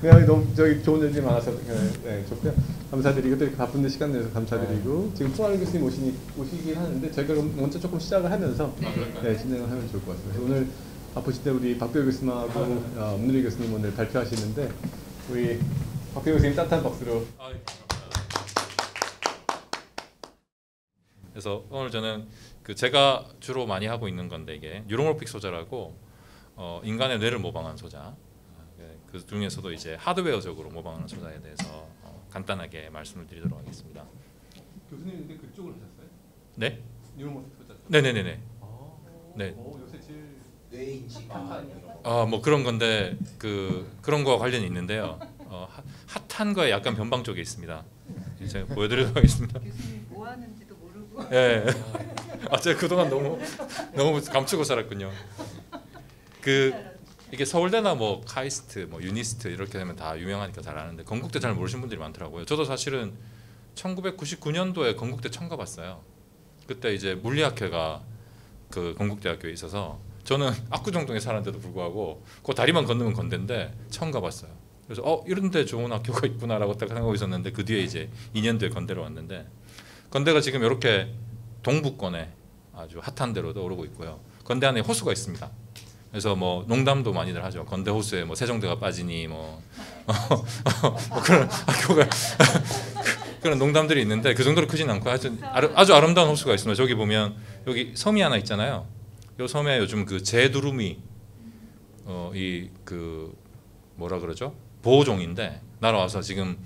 그냥 너무 저기 좋은 얘기 많아서 네, 네, 좋고요. 감사드리고 또 이렇게 바쁜데 시간 내서 감사드리고 지금 송하루 교수님 오시니 오시긴 하는데 저희가 먼저 조금 시작을 하면서 네, 진행을 하면 좋을 것 같습니다. 오늘 바쁘실 때 우리 박병 교수님하고 어, 엄누리 교수님 오늘 발표하시는데 우리 박병 교수님 따뜻한 박수로. 그래서 오늘 저는 그 제가 주로 많이 하고 있는 건데 이게 뉴로모픽 소자라고 어, 인간의 뇌를 모방한 소자. 예, 그 중에서도 이제 하드웨어적으로 모방하는 소자에 대해서 어, 간단하게 말씀을 드리도록 하겠습니다. 교수님 근데 그쪽을 하셨어요? 네? 뉴로모스 소자. 네네네네. 아, 네. 어, 요새 제일 뇌인지 아뭐 그런 건데 그 그런 거와 관련이 있는데요. 어, 핫- 핫한 거에 약간 변방 쪽에 있습니다. 제가 보여드리도록 하겠습니다. 교수님 뭐 모르고 예. 아 제가 그동안 너무 너무 감추고 살았군요. 그 이게 서울대나 뭐 카이스트, 뭐 유니스트 이렇게 되면 다 유명하니까 잘 아는데 건국대 잘 모르시는 분들이 많더라고요. 저도 사실은 1999년도에 건국대 처음 가봤어요. 그때 이제 물리학회가 그 건국대학교에 있어서 저는 압구정동에 사는데도 불구하고 그 다리만 건너면 건대인데 처음 가봤어요. 그래서 어 이런 데 좋은 학교가 있구나라고 딱 생각하고 있었는데 그 뒤에 이제 2년 뒤에 건대로 왔는데 건대가 지금 이렇게 동북권에 아주 핫한 데로도 오르고 있고요. 건대 안에 호수가 있습니다. 그래서 뭐 농담도 많이들 하죠. 건대 호수에 뭐 세종대가 빠지니 뭐, 뭐 그런 학교가 그런 농담들이 있는데 그 정도로 크진 않고 아주 아주 아름다운 호수가 있습니다. 저기 보면 여기 섬이 하나 있잖아요. 요 섬에 요즘 그 제두루미 어 이 그 뭐라 그러죠? 보호종인데 날아와서 지금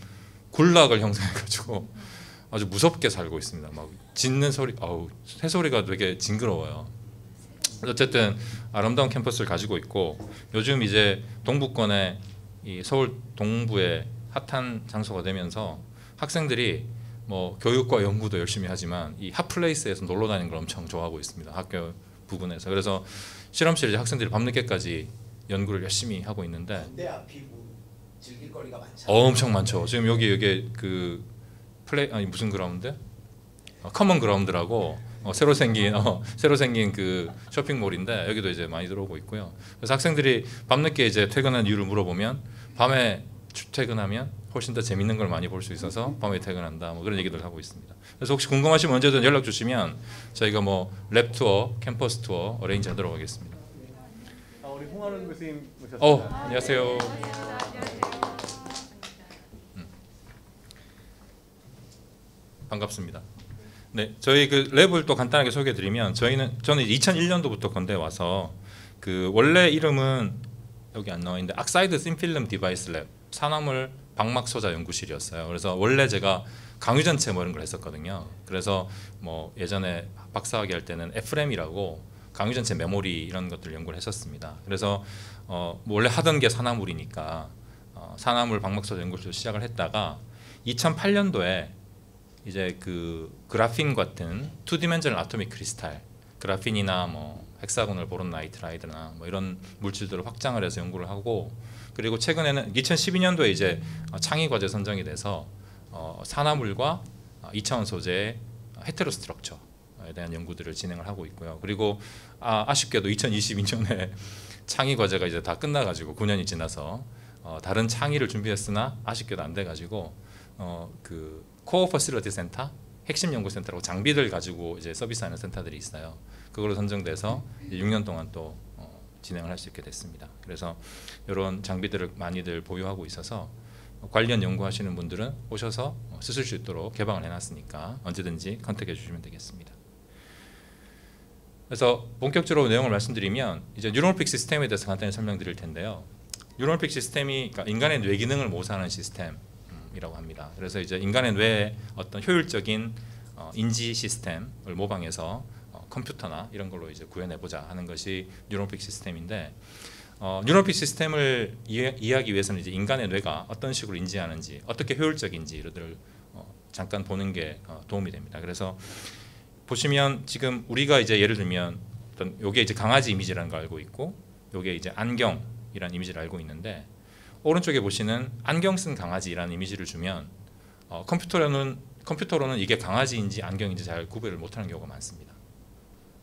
군락을 형성해가지고 아주 무섭게 살고 있습니다. 막 짖는 소리, 아우 새 소리가 되게 징그러워요. 어쨌든 아름다운 캠퍼스를 가지고 있고 요즘 이제 동부권에 이 서울 동부에 핫한 장소가 되면서 학생들이 뭐 교육과 연구도 열심히 하지만 이 hot place에서 놀러 다니는 걸 엄청 좋아하고 있습니다. 학교 부근에서 그래서 실험실에 이제 학생들이 밤늦게까지 연구를 열심히 하고 있는데. 어, 엄청 많죠. 지금 여기 여기 그 플레이 아니 무슨 그라운드? 어, Common Ground라고 어, 새로 생긴 어, 새로 생긴 그 쇼핑몰인데 여기도 이제 많이 들어오고 있고요. 그래서 학생들이 밤늦게 이제 퇴근한 이유를 물어보면 밤에 출퇴근하면 훨씬 더 재밌는 걸 많이 볼 수 있어서 밤에 퇴근한다 뭐 그런 얘기들 하고 있습니다. 그래서 혹시 궁금하시면 언제든 연락 주시면 저희가 뭐 lab 투어, 캠퍼스 투어 arrange 하도록 하겠습니다. 아, 우리 홍하른 교수님 오셨습니다. 어, 안녕하세요. 반갑습니다. 네, 저희 그 lab을 또 간단하게 소개해드리면 저희는 저는 2001년도부터 건대 와서 그 원래 이름은 여기 안 나와 있는데 Oxide Thin Film Device Lab 산화물 박막 소자 연구실이었어요. 그래서 원래 제가 강유전체 뭐 이런 걸 했었거든요. 그래서 뭐 예전에 박사학위 할 때는 FRAM이라고 강유전체 메모리 이런 것들 연구를 했었습니다. 그래서 어, 뭐 원래 하던 게 산화물이니까 어, 산화물 박막 소자 연구를 시작을 했다가 2008년도에 이제 그 graphene 같은 two dimensional atomic crystal graphene이나 뭐 hexagonal boron nitride나 뭐 이런 물질들을 확장을 해서 연구를 하고 그리고 최근에는 2012년도에 이제 어, 창의 과제 선정이 돼서 어, 산화물과 어, 이차원 소재의 heterostructure에 대한 연구들을 진행을 하고 있고요. 그리고 아, 아쉽게도 2022년에 창의 과제가 이제 다 끝나가지고 9년이 지나서 어, 다른 창의를 준비했으나 아쉽게도 안 돼가지고 어, 그 core facility center 핵심 연구 센터라고 장비들 가지고 이제 서비스하는 센터들이 있어요. 그걸로 선정돼서 이제 6년 동안 또 어, 진행을 할 수 있게 됐습니다. 그래서 이런 장비들을 많이들 보유하고 있어서 관련 연구하시는 분들은 오셔서 어, 쓰실 수 있도록 개방을 해놨으니까 언제든지 contact해 주시면 되겠습니다. 그래서 본격적으로 내용을 말씀드리면 이제 neuromorphic 시스템에 대해서 간단히 설명드릴 텐데요. neuromorphic 시스템이 그러니까 인간의 뇌 기능을 모사하는 시스템 이라고 합니다. 그래서 이제 인간의 뇌의 어떤 효율적인 어, 인지 시스템을 모방해서 어, 컴퓨터나 이런 걸로 이제 구현해 보자 하는 것이 neuromorphic 시스템인데 어, 뉴럴픽 시스템을 이해, 이해 하기 위해서는 이제 인간의 뇌가 어떤 식으로 인지하는지 어떻게 효율적인지를 어, 잠깐 보는 게 어, 도움이 됩니다. 그래서 보시면 지금 우리가 이제 예를 들면 어떤 요게 이제 강아지 이미지라는 걸 알고 있고 요게 이제 안경이라는 이미지를 알고 있는데 오른쪽에 보시는 안경 쓴 강아지라는 이미지를 주면 어, 컴퓨터로는 컴퓨터로는 이게 강아지인지 안경인지 잘 구별을 못하는 경우가 많습니다.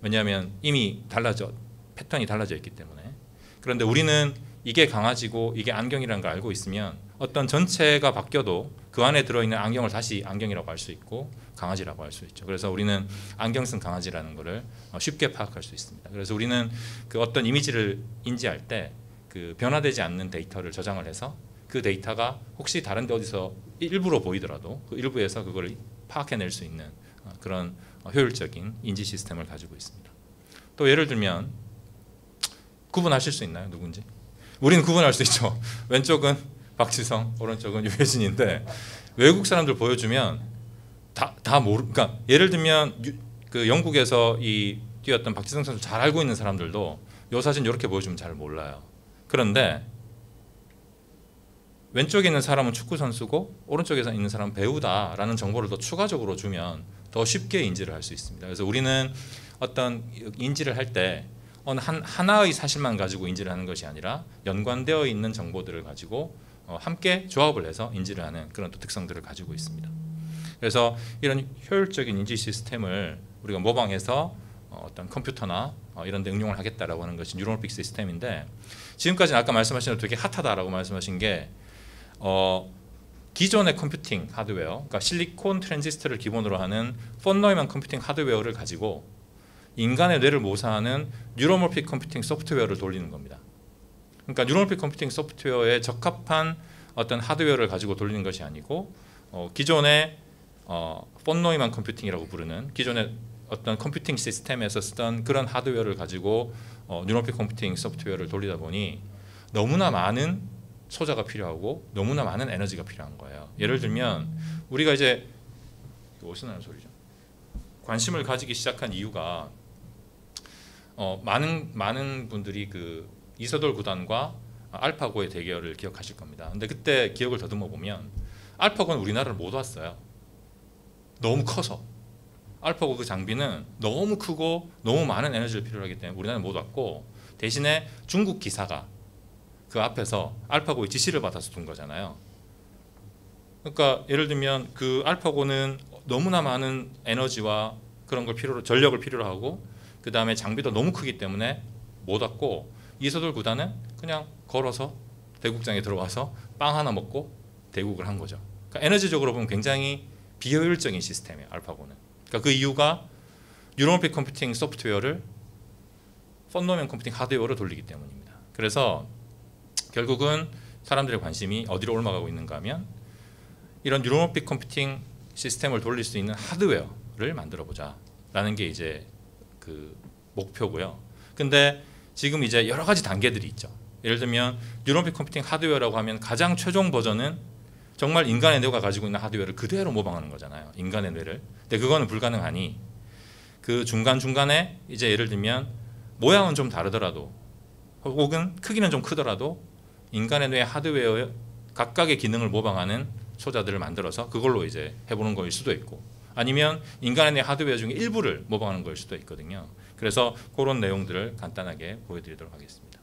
왜냐하면 이미 달라져 패턴이 달라져 있기 때문에. 그런데 우리는 이게 강아지고 이게 안경이라는 걸 알고 있으면 어떤 전체가 바뀌어도 그 안에 들어있는 안경을 다시 안경이라고 할 수 있고 강아지라고 할 수 있죠. 그래서 우리는 안경 쓴 강아지라는 것을 어, 쉽게 파악할 수 있습니다. 그래서 우리는 그 어떤 이미지를 인지할 때 그 변화되지 않는 데이터를 저장을 해서 그 데이터가 혹시 다른 데 어디서 일부러 보이더라도 그 일부에서 그걸 파악해낼 수 있는 어, 그런 어, 효율적인 인지 시스템을 가지고 있습니다. 또 예를 들면 구분하실 수 있나요? 누군지? 우리는 구분할 수 있죠. 왼쪽은 박지성, 오른쪽은 유해진인데 외국 사람들 보여주면 다 다 모르. 그러니까 예를 들면 유, 그 영국에서 이 뛰었던 박지성 선수 잘 알고 있는 사람들도 요 사진 이렇게 보여주면 잘 몰라요. 그런데 왼쪽에 있는 사람은 축구 선수고 오른쪽에 있는 사람은 배우다라는 정보를 더 추가적으로 주면 더 쉽게 인지를 할 수 있습니다. 그래서 우리는 어떤 인지를 할 때 한 하나의 사실만 가지고 인지를 하는 것이 아니라 연관되어 있는 정보들을 가지고 어, 함께 조합을 해서 인지를 하는 그런 또 특성들을 가지고 있습니다. 그래서 이런 효율적인 인지 시스템을 우리가 모방해서 어, 어떤 컴퓨터나 어, 이런 데 응용을 하겠다라고 하는 것이 뉴럴픽 시스템인데 지금까지는 아까 말씀하신 대로 되게 hot하다라고 말씀하신 게 어, 기존의 컴퓨팅 하드웨어, 그러니까 실리콘 트랜지스터를 기본으로 하는 폰 노이만 컴퓨팅 하드웨어를 가지고 인간의 뇌를 모사하는 neuromorphic 컴퓨팅 소프트웨어를 돌리는 겁니다. 그러니까 neuromorphic 컴퓨팅 소프트웨어에 적합한 어떤 하드웨어를 가지고 돌리는 것이 아니고 어, 기존의 어, 폰 노이만 컴퓨팅이라고 부르는 기존의 어떤 컴퓨팅 시스템에서 쓰던 그런 하드웨어를 가지고 어, 뉴로픽 컴퓨팅 소프트웨어를 돌리다 보니 너무나 많은 소자가 필요하고 너무나 많은 에너지가 필요한 거예요. 예를 들면 우리가 이제 어디서 나는 소리죠? 관심을 가지기 시작한 이유가 어, 많은 많은 분들이 그 이서돌 구단과 알파고의 대결을 기억하실 겁니다. 근데 그때 기억을 더듬어 보면 알파고는 우리나라를 못 왔어요. 너무 커서 알파고 그 장비는 너무 크고 너무 많은 에너지를 필요로 하기 때문에 우리나라는 못 왔고 대신에 중국 기사가 그 앞에서 알파고의 지시를 받아서 둔 거잖아요. 그러니까 예를 들면 그 알파고는 너무나 많은 에너지와 그런 걸 필요로 전력을 필요로 하고 그 다음에 장비도 너무 크기 때문에 못 왔고 이서돌 구단은 그냥 걸어서 대국장에 들어와서 빵 하나 먹고 대국을 한 거죠. 그러니까 에너지적으로 보면 굉장히 비효율적인 시스템이에요. 알파고는. 그러니까 그 이유가 neuromorphic 컴퓨팅 소프트웨어를 폰 노이만 컴퓨팅 하드웨어로 돌리기 때문입니다. 그래서 결국은 사람들의 관심이 어디로 올라가고 있는가 하면 이런 neuromorphic 컴퓨팅 시스템을 돌릴 수 있는 하드웨어를 만들어 보자라는 게 이제 그 목표고요. 근데 지금 이제 여러 가지 단계들이 있죠. 예를 들면 neuromorphic 컴퓨팅 하드웨어라고 하면 가장 최종 버전은 정말 인간의 뇌가 가지고 있는 하드웨어를 그대로 모방하는 거잖아요. 인간의 뇌를. 근데 그거는 불가능하니 그 중간 중간에 이제 예를 들면 모양은 좀 다르더라도 혹은 크기는 좀 크더라도 인간의 뇌 하드웨어 각각의 기능을 모방하는 소자들을 만들어서 그걸로 이제 해보는 거일 수도 있고 아니면 인간의 뇌 하드웨어 중에 일부를 모방하는 거일 수도 있거든요. 그래서 그런 내용들을 간단하게 보여드리도록 하겠습니다.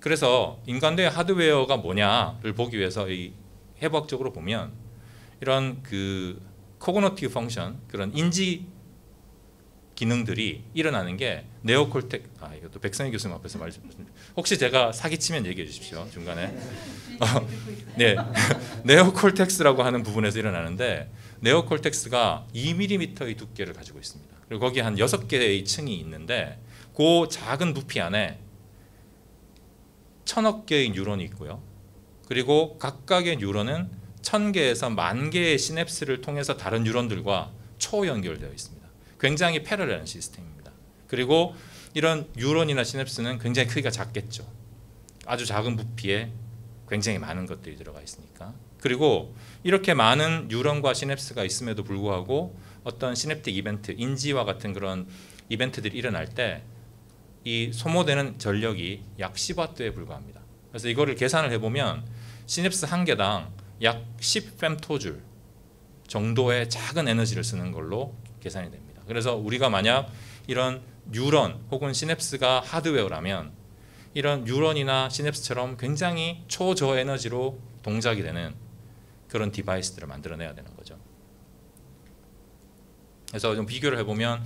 그래서 인간 뇌 하드웨어가 뭐냐를 보기 위해서 이 해부학적으로 보면 이런 그 cognitive function 그런 인지 기능들이 일어나는 게 neocortex 아 이것도 백성희 교수님 앞에서 말좀 혹시 제가 사기치면 얘기해 주십시오 중간에. 어, 네. neocortex라고 하는 부분에서 일어나는데 네오콜텍스가 2mm의 두께를 가지고 있습니다. 그리고 거기에 한 6개의 층이 있는데 그 작은 부피 안에 천억 개의 뉴런이 있고요. 그리고 각각의 뉴런은 천 개에서 만 개의 시냅스를 통해서 다른 뉴런들과 초 연결되어 있습니다. 굉장히 패러렐한 시스템입니다. 그리고 이런 뉴런이나 시냅스는 굉장히 크기가 작겠죠. 아주 작은 부피에 굉장히 많은 것들이 들어가 있으니까. 그리고 이렇게 많은 뉴런과 시냅스가 있음에도 불구하고 어떤 시냅틱 이벤트, 인지와 같은 그런 이벤트들이 일어날 때 이 소모되는 전력이 약 10와트에 불과합니다. 그래서 이거를 계산을 해보면 시냅스 한 개당 약 10펨토줄 정도의 작은 에너지를 쓰는 걸로 계산이 됩니다. 그래서 우리가 만약 이런 뉴런 혹은 시냅스가 하드웨어라면 이런 뉴런이나 시냅스처럼 굉장히 초저 에너지로 동작이 되는 그런 device들을 만들어내야 되는 거죠. 그래서 좀 비교를 해보면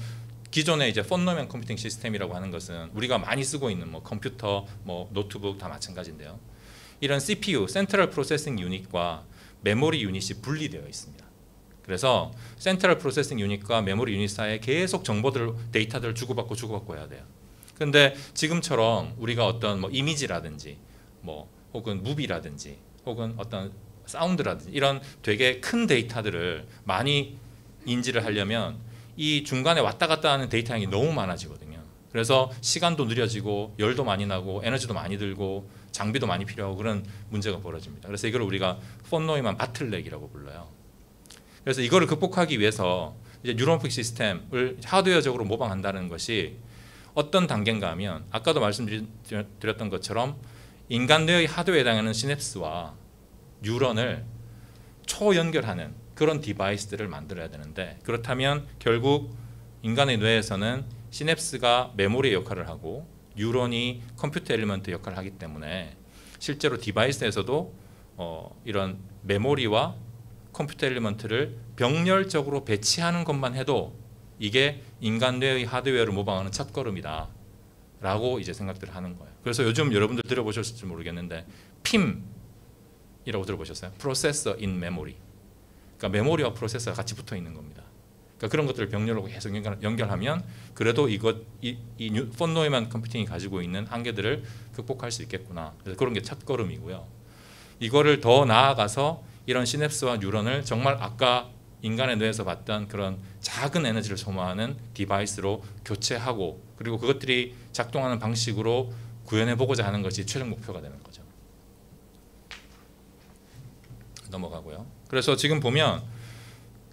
기존의 이제 폰 노이만 computing 시스템이라고 하는 것은 우리가 많이 쓰고 있는 뭐 컴퓨터, 뭐 노트북 다 마찬가지인데요. 이런 CPU, central processing unit과 메모리 유닛이 분리되어 있습니다. 그래서 central processing unit과 메모리 유닛 사이에 계속 정보들, 데이터들을 주고받고 주고받고 해야 돼요. 근데 지금처럼 우리가 어떤 뭐 이미지라든지 뭐 혹은 무비라든지 혹은 어떤 사운드라든지 이런 되게 큰 데이터들을 많이 인지를 하려면 이 중간에 왔다 갔다 하는 데이터 양이 너무 많아지거든요. 그래서 시간도 느려지고 열도 많이 나고 에너지도 많이 들고 장비도 많이 필요하고 그런 문제가 벌어집니다. 그래서 이걸 우리가 폰노이만 바틀렉이라고 불러요. 그래서 이거를 극복하기 위해서 이제 neuromorphic 시스템을 하드웨어적으로 모방한다는 것이 어떤 단계인가 하면 아까도 말씀드렸던 것처럼 인간 뇌의 하드웨어에 해당하는 시냅스와 뉴런을 초연결하는 그런 device들을 만들어야 되는데 그렇다면 결국 인간의 뇌에서는 시냅스가 메모리 역할을 하고 뉴런이 computer element 역할을 하기 때문에 실제로 device에서도 어, 이런 메모리와 computer element를 병렬적으로 배치하는 것만 해도 이게 인간 뇌의 하드웨어를 모방하는 첫걸음이다. 라고 이제 생각들을 하는 거예요. 그래서 요즘 여러분들 들어보셨을지 모르겠는데 PIM이라고 들어보셨어요? Processor in Memory. 그러니까 메모리와 프로세서가 같이 붙어 있는 겁니다. 그러니까 그런 것들을 병렬로 계속 연결, 하면 그래도 이것 이, 이 폰 노이만 computing이 가지고 있는 한계들을 극복할 수 있겠구나. 그래서 그런 게 첫걸음이고요. 이거를 더 나아가서 이런 시냅스와 뉴런을 정말 아까 인간의 뇌에서 봤던 그런 작은 에너지를 소모하는 device로 교체하고 그리고 그것들이 작동하는 방식으로 구현해 보고자 하는 것이 최종 목표가 되는 거죠. 넘어가고요. 그래서 지금 보면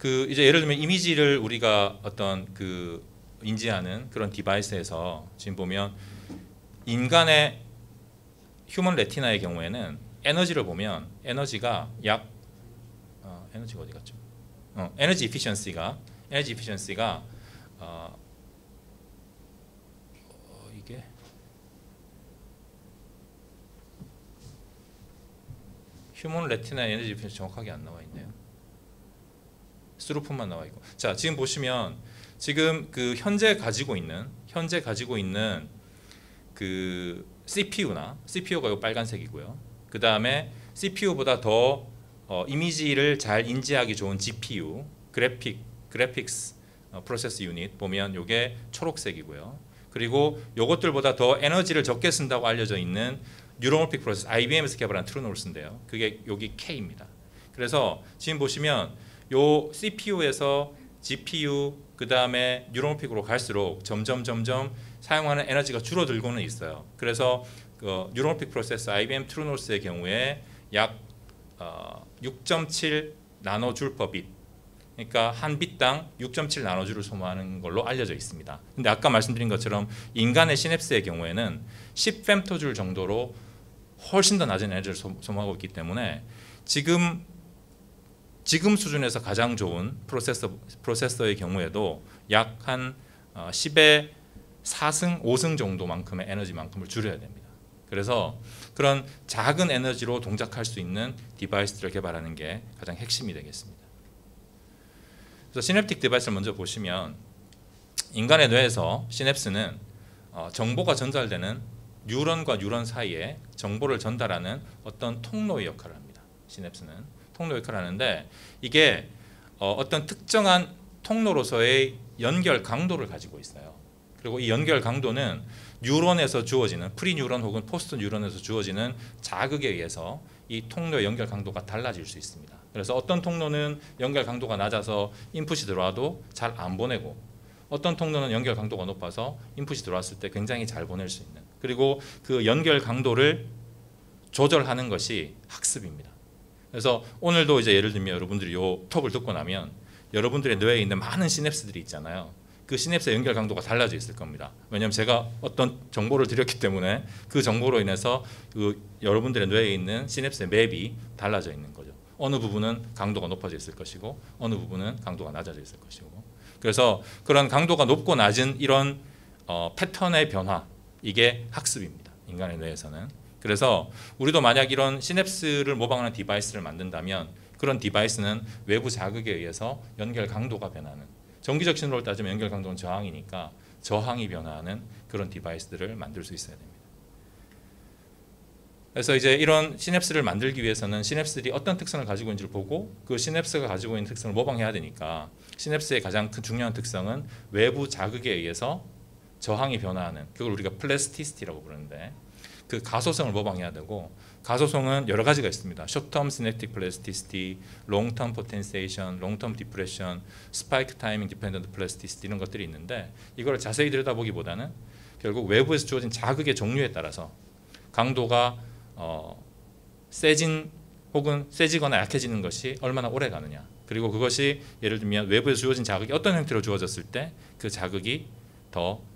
그 이제 예를 들면 이미지를 우리가 어떤 그 인지하는 그런 device에서 지금 보면 인간의 휴먼 레티나의 경우에는 에너지를 보면 에너지가 약 어, 에너지가 어디 갔죠? 어, 에너지 이피션시가 에너지 이피션시가 어, 어, 휴먼 레티나 에너지 이피션시 정확하게 안 나와. 스루폰만 나와 있고. 자, 지금 보시면 지금 그 현재 가지고 있는 현재 가지고 있는 그 CPU나 CPU가 이 빨간색이고요. 그 다음에 CPU보다 더 어, 이미지를 잘 인지하기 좋은 GPU, graphic, graphics 어, process unit 보면 이게 초록색이고요. 그리고 이것들보다 더 에너지를 적게 쓴다고 알려져 있는 neuromorphic process IBM에서 개발한 TrueNorth인데요. 그게 여기 K입니다. 그래서 지금 보시면 요 CPU에서 GPU 그 다음에 neuromorphic으로 갈수록 점점 점점 사용하는 에너지가 줄어들고는 있어요. 그래서 그 neuromorphic process IBM TrueNorth의 경우에 약 어, 6.7 nanojoule per bit. 그러니까 한 bit당 6.7 nanojoule을 소모하는 걸로 알려져 있습니다. 근데 아까 말씀드린 것처럼 인간의 시냅스의 경우에는 10 femtojoule 정도로 훨씬 더 낮은 에너지를 소모하고 있기 때문에 지금 지금 수준에서 가장 좋은 프로세서 프로세서의 경우에도 약 한 10의 4승, 5승 정도만큼의 에너지만큼을 줄여야 됩니다. 그래서 그런 작은 에너지로 동작할 수 있는 device를 개발하는 게 가장 핵심이 되겠습니다. 그래서 synaptic device를 먼저 보시면 인간의 뇌에서 시냅스는 어, 정보가 전달되는 뉴런과 뉴런 사이에 정보를 전달하는 어떤 통로의 역할을 합니다. 시냅스는 통로 역할을 하는데 이게 어, 떤 특정한 통로로서의 연결 강도를 가지고 있어요. 그리고 이 연결 강도는 뉴런에서 주어지는 pre neuron 혹은 post neuron에서 주어지는 자극에 의해서 이 통로의 연결 강도가 달라질 수 있습니다. 그래서 어떤 통로는 연결 강도가 낮아서 인풋이 들어와도 잘 안 보내고 어떤 통로는 연결 강도가 높아서 인풋이 들어왔을 때 굉장히 잘 보낼 수 있는 그리고 그 연결 강도를 조절하는 것이 학습입니다. 그래서 오늘도 이제 예를 들면 여러분들이 요 톡을 듣고 나면 여러분들의 뇌에 있는 많은 시냅스들이 있잖아요. 그 시냅스의 연결 강도가 달라져 있을 겁니다. 왜냐하면 제가 어떤 정보를 드렸기 때문에 그 정보로 인해서 그 여러분들의 뇌에 있는 시냅스의 맵이 달라져 있는 거죠. 어느 부분은 강도가 높아져 있을 것이고 어느 부분은 강도가 낮아져 있을 것이고 그래서 그런 강도가 높고 낮은 이런 어, 패턴의 변화 이게 학습입니다. 인간의 뇌에서는 그래서 우리도 만약 이런 시냅스를 모방하는 device를 만든다면 그런 device는 외부 자극에 의해서 연결 강도가 변하는 전기적 신호를 따지면 연결 강도는 저항이니까 저항이 변화하는 그런 device들을 만들 수 있어야 됩니다. 그래서 이제 이런 시냅스를 만들기 위해서는 시냅스들이 어떤 특성을 가지고 있는지를 보고 그 시냅스가 가지고 있는 특성을 모방해야 되니까 시냅스의 가장 큰 중요한 특성은 외부 자극에 의해서 저항이 변화하는 그걸 우리가 plasticity라고 부르는데 그 가소성을 모방해야 되고 가소성은 여러 가지가 있습니다. short-term synaptic plasticity, long-term potentiation, 이런 것들이 있는데 이걸 자세히 들여다보기보다는 결국 외부에서 주어진 자극의 종류에 따라서 강도가 어, 세진 혹은 세지거나 약해지는 것이 얼마나 오래 가느냐 그리고 그것이 예를 들면 외부에서 주어진 자극이 어떤 형태로 주어졌을 때 그 자극이 더 어,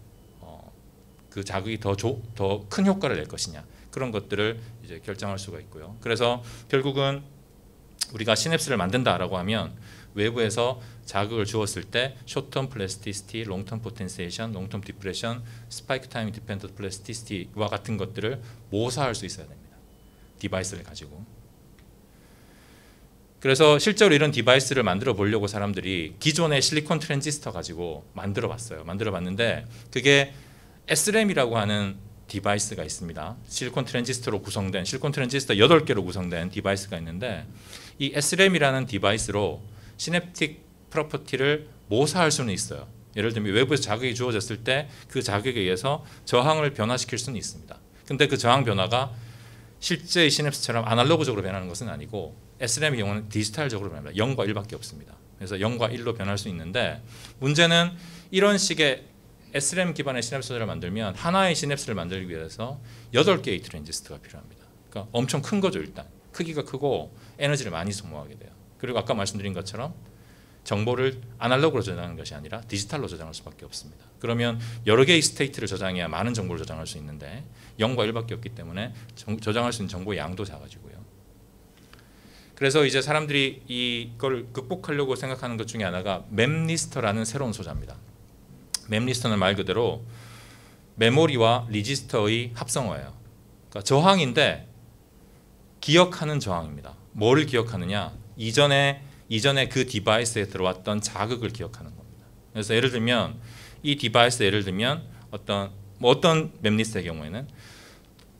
그 자극이 더 더 큰 효과를 낼 것이냐 그런 것들을 이제 결정할 수가 있고요. 그래서 결국은 우리가 시냅스를 만든다라고 하면 외부에서 자극을 주었을 때 short-term plasticity, long-term potentiation, long-term depression, spike time dependent plasticity와 같은 것들을 모사할 수 있어야 됩니다. device를 가지고. 그래서 실제로 이런 device를 만들어 보려고 사람들이 기존의 실리콘 트랜지스터 가지고 만들어 봤어요. 만들어 봤는데 그게 SRAM이라고 하는 device가 있습니다. 실리콘 트랜지스터로 구성된 실리콘 트랜지스터 8개로 구성된 device가 있는데 이 SRAM이라는 device로 synaptic property를 모사할 수는 있어요. 예를 들면 외부에서 자극이 주어졌을 때 그 자극에 의해서 저항을 변화시킬 수는 있습니다. 근데 그 저항 변화가 실제의 시냅스처럼 아날로그적으로 변하는 것은 아니고 SRAM의 경우는 디지털적으로 변합니다. 0과 1밖에 없습니다. 그래서 0과 1로 변할 수 있는데 문제는 이런 식의 SRAM 기반의 시냅스를 만들면 하나의 시냅스를 만들기 위해서 8개의 트랜지스터가 필요합니다. 그러니까 엄청 큰 거죠, 일단. 크기가 크고 에너지를 많이 소모하게 돼요. 그리고 아까 말씀드린 것처럼 정보를 아날로그로 저장하는 것이 아니라 디지털로 저장할 수밖에 없습니다. 그러면 여러 개의 state를 저장해야 많은 정보를 저장할 수 있는데 0과 1밖에 없기 때문에 정, 저장할 수 있는 정보의 양도 작아지고요. 그래서 이제 사람들이 이걸 극복하려고 생각하는 것 중에 하나가 memristor라는 새로운 소자입니다. memristor는 말 그대로 메모리와 resistor의 합성어예요. 그러니까 저항인데 기억하는 저항입니다. 뭐를 기억하느냐? 이전에 이전에 그 device에 들어왔던 자극을 기억하는 겁니다. 그래서 예를 들면 이 device 예를 들면 어떤 뭐 어떤 memristor의 경우에는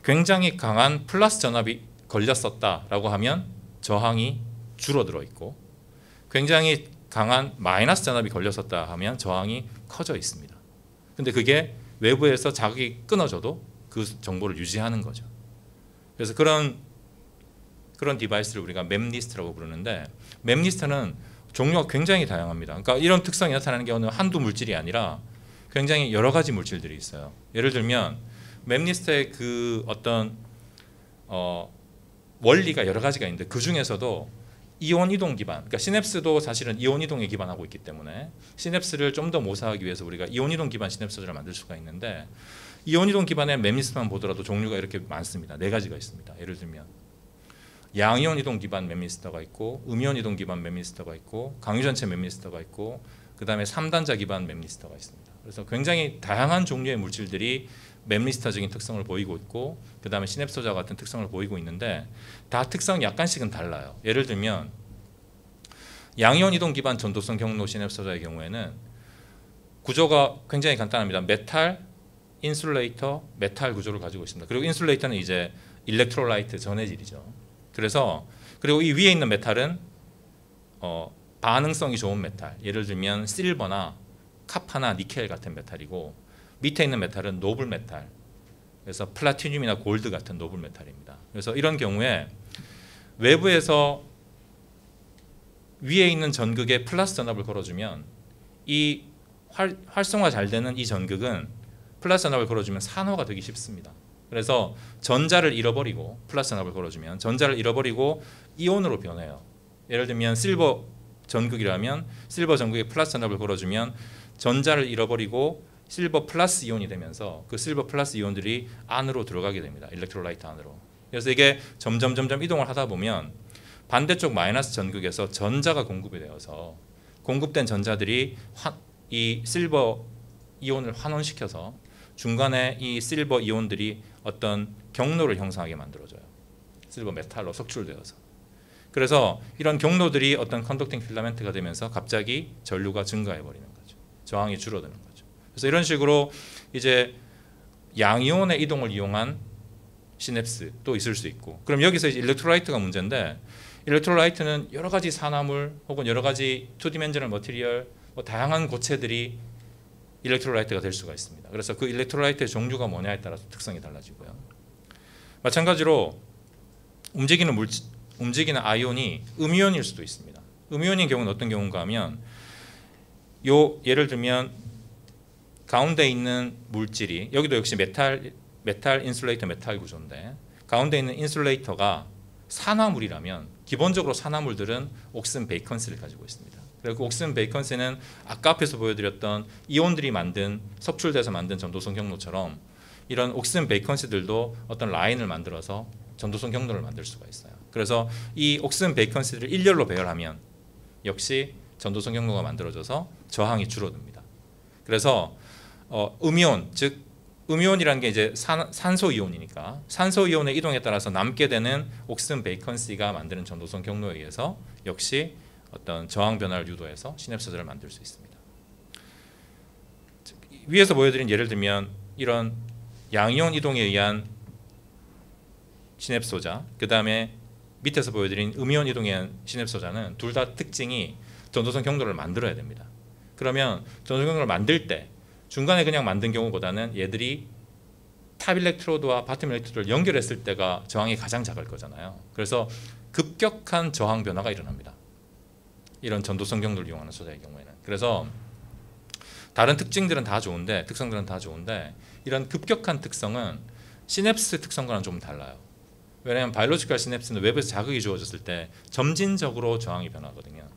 굉장히 강한 플러스 전압이 걸렸었다라고 하면 저항이 줄어들어 있고 굉장히 강한 마이너스 전압이 걸렸었다 하면 저항이 커져 있습니다. 근데 그게 외부에서 자극이 끊어져도 그 정보를 유지하는 거죠. 그래서 그런 그런 device를 우리가 memristor라고 부르는데 맵리스트는 종류가 굉장히 다양합니다. 그러니까 이런 특성이 나타나는 경우는 한두 물질이 아니라 굉장히 여러 가지 물질들이 있어요. 예를 들면 맵리스트의 그 어떤 어, 원리가 여러 가지가 있는데 그 중에서도 이온 이동 기반, 그러니까 시냅스도 사실은 이온 이동에 기반하고 있기 때문에 시냅스를 좀 더 모사하기 위해서 우리가 이온 이동 기반 시냅스를 만들 수가 있는데 이온 이동 기반의 맵리스트만 보더라도 종류가 이렇게 많습니다. 네 가지가 있습니다. 예를 들면 양이온 이동 기반 memristor가 있고 음이온 이동 기반 memristor가 있고 강유전체 memristor가 있고 그 다음에 3단자 기반 memristor가 있습니다. 그래서 굉장히 다양한 종류의 물질들이 memristor적인 특성을 보이고 있고 그 다음에 시냅스 소자 같은 특성을 보이고 있는데 다 특성이 약간씩은 달라요. 예를 들면 양이온 이동 기반 전도성 경로 시냅스 소자의 경우에는 구조가 굉장히 간단합니다. metal, insulator, metal 구조를 가지고 있습니다. 그리고 insulator는 이제 electrolyte 전해질이죠. 그래서 그리고 이 위에 있는 metal은 어, 반응성이 좋은 메탈. 예를 들면 silver나 copper나 니켈 같은 metal이고 밑에 있는 metal은 noble metal. 그래서 platinum이나 gold 같은 noble metal입니다. 그래서 이런 경우에 외부에서 위에 있는 전극에 플러스 전압을 걸어주면 이 활, 활성화 잘 되는 이 전극은 플러스 전압을 걸어주면 산화가 되기 쉽습니다. 그래서 전자를 잃어버리고 플러스 전압을 걸어주면 전자를 잃어버리고 이온으로 변해요. 예를 들면 실버 전극이라면 실버 전극에 플러스 전압을 걸어주면 전자를 잃어버리고 실버 플러스 이온이 되면서 그 실버 플러스 이온들이 안으로 들어가게 됩니다. electrolyte 안으로. 그래서 이게 점점 점점 이동을 하다 보면 반대쪽 마이너스 전극에서 전자가 공급이 되어서 공급된 전자들이 화, 이 실버 이온을 환원시켜서 중간에 이 실버 이온들이 어떤 경로를 형성하게 만들어져요. silver metal로 석출되어서. 그래서 이런 경로들이 어떤 conducting filament가 되면서 갑자기 전류가 증가해 버리는 거죠. 저항이 줄어드는 거죠. 그래서 이런 식으로 이제 양이온의 이동을 이용한 시냅스도 있을 수 있고 그럼 여기서 이제 electrolyte가 문제인데 electrolyte는 여러 가지 산화물 혹은 여러 가지 two-dimensional material 뭐 다양한 고체들이 electrolyte가 될 수가 있습니다. 그래서 그 electrolyte의 종류가 뭐냐에 따라서 특성이 달라지고요. 마찬가지로 움직이는 물 움직이는 ion이 음이온일 수도 있습니다. 음이온인 경우는 어떤 경우인가 하면 요 예를 들면 가운데 있는 물질이 여기도 역시 metal metal insulator metal 구조인데 가운데 있는 insulator가 산화물이라면 기본적으로 산화물들은 oxygen vacancy를 가지고 있습니다. 그리고 oxygen vacancy는 아까 앞에서 보여드렸던 이온들이 만든 석출돼서 만든 전도성 경로처럼 이런 oxygen vacancy들도 어떤 라인을 만들어서 전도성 경로를 만들 수가 있어요. 그래서 이 oxygen vacancy를 일렬로 배열하면 역시 전도성 경로가 만들어져서 저항이 줄어듭니다. 그래서 어, 음이온 즉 음이온이라는 게 이제 산, 산소 이온이니까 산소 이온의 이동에 따라서 남게 되는 옥슨 베이컨스가 만드는 전도성 경로에 의해서 역시 어떤 저항 변화를 유도해서 시냅스들을 만들 수 있습니다. 즉, 위에서 보여드린 예를 들면 이런 양이온 이동에 의한 시냅스 소자, 그 다음에 밑에서 보여드린 음이온 이동에 의한 시냅스 소자는 둘 다 특징이 전도성 경로를 만들어야 됩니다. 그러면 전도성 경로를 만들 때 중간에 그냥 만든 경우보다는 얘들이 top electrode와 bottom electrode를 연결했을 때가 저항이 가장 작을 거잖아요. 그래서 급격한 저항 변화가 일어납니다. 이런 전도성 경로를 이용하는 소자의 경우에는. 그래서 다른 특징들은 다 좋은데 특성들은 다 좋은데 이런 급격한 특성은 시냅스 특성과는 좀 달라요. 왜냐하면 biological 시냅스는 외부에서 자극이 주어졌을 때 점진적으로 저항이 변하거든요.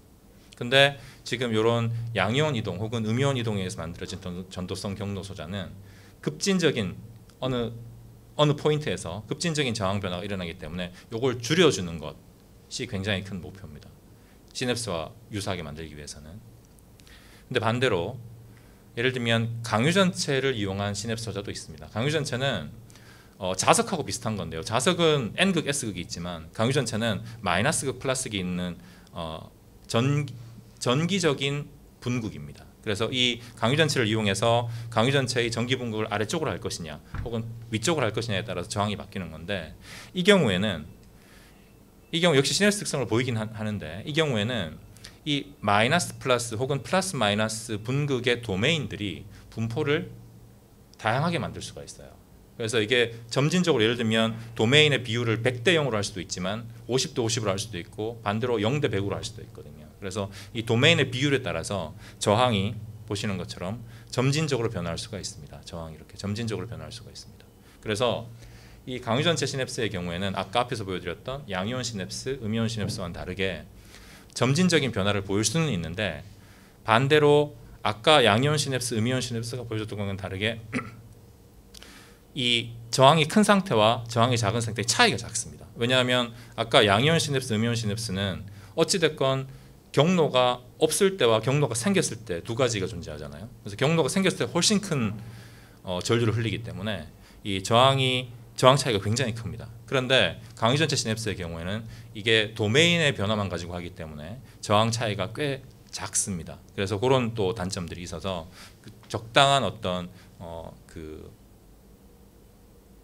근데 지금 이런 양이온 이동 혹은 음이온 이동에 의해서 만들어진 전- 전도성 경로 소자는 급진적인 어느 어느 포인트에서 급진적인 저항 변화가 일어나기 때문에 이걸 줄여주는 것이 굉장히 큰 목표입니다. 시냅스와 유사하게 만들기 위해서는. 근데 반대로 예를 들면 강유 전체를 이용한 시냅스 소자도 있습니다. 강유 전체는 어, 자석하고 비슷한 건데요. 자석은 N극, S극이 있지만 강유 전체는 마이너스극, 플러스극이 있는 어, 전 전기적인 분극입니다. 그래서 이 강유 전체를 이용해서 강유 전체의 전기 분극을 아래쪽으로 할 것이냐, 혹은 위쪽으로 할 것이냐에 따라서 저항이 바뀌는 건데 이 경우에는 이 경우 역시 시냅스 특성을 보이긴 하- 하는데 이 경우에는 이 마이너스 플러스 혹은 플러스 마이너스 분극의 도메인들이 분포를 다양하게 만들 수가 있어요. 그래서 이게 점진적으로 예를 들면 도메인의 비율을 100대 0으로 할 수도 있지만 50대 50으로 할 수도 있고 반대로 0대 100으로 할 수도 있거든요. 그래서 이 도메인의 비율에 따라서 저항이 보시는 것처럼 점진적으로 변화할 수가 있습니다. 저항이 이렇게 점진적으로 변화할 수가 있습니다. 그래서 이 강유 전체 시냅스의 경우에는 아까 앞에서 보여드렸던 양이온 시냅스, 음이온 시냅스와는 다르게 점진적인 변화를 보일 수는 있는데 반대로 아까 양이온 시냅스, 음이온 시냅스가 보여줬던 것과는 다르게 이 저항이 큰 상태와 저항이 작은 상태의 차이가 작습니다. 왜냐하면 아까 양이온 시냅스, 음이온 시냅스는 어찌 됐건 경로가 없을 때와 경로가 생겼을 때 두 가지가 존재하잖아요. 그래서 경로가 생겼을 때 훨씬 큰 어, 전류를 흘리기 때문에 이 저항이 저항 차이가 굉장히 큽니다. 그런데 강유 전체 시냅스의 경우에는 이게 도메인의 변화만 가지고 하기 때문에 저항 차이가 꽤 작습니다. 그래서 그런 또 단점들이 있어서 그 적당한 어떤 어, 그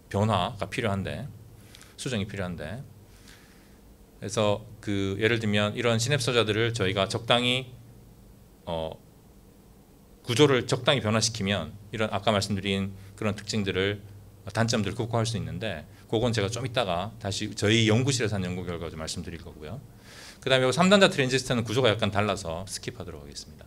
변화가 필요한데 수정이 필요한데 그래서 그 예를 들면 이런 시냅스 소자들을 저희가 적당히 어, 구조를 적당히 변화시키면 이런 아까 말씀드린 그런 특징들을 단점들을 극복할 수 있는데 그건 제가 좀 이따가 다시 저희 연구실에서 한 연구 결과 좀 말씀드릴 거고요. 그 다음에 요 3단자 트랜지스터는 구조가 약간 달라서 skip하도록 하겠습니다.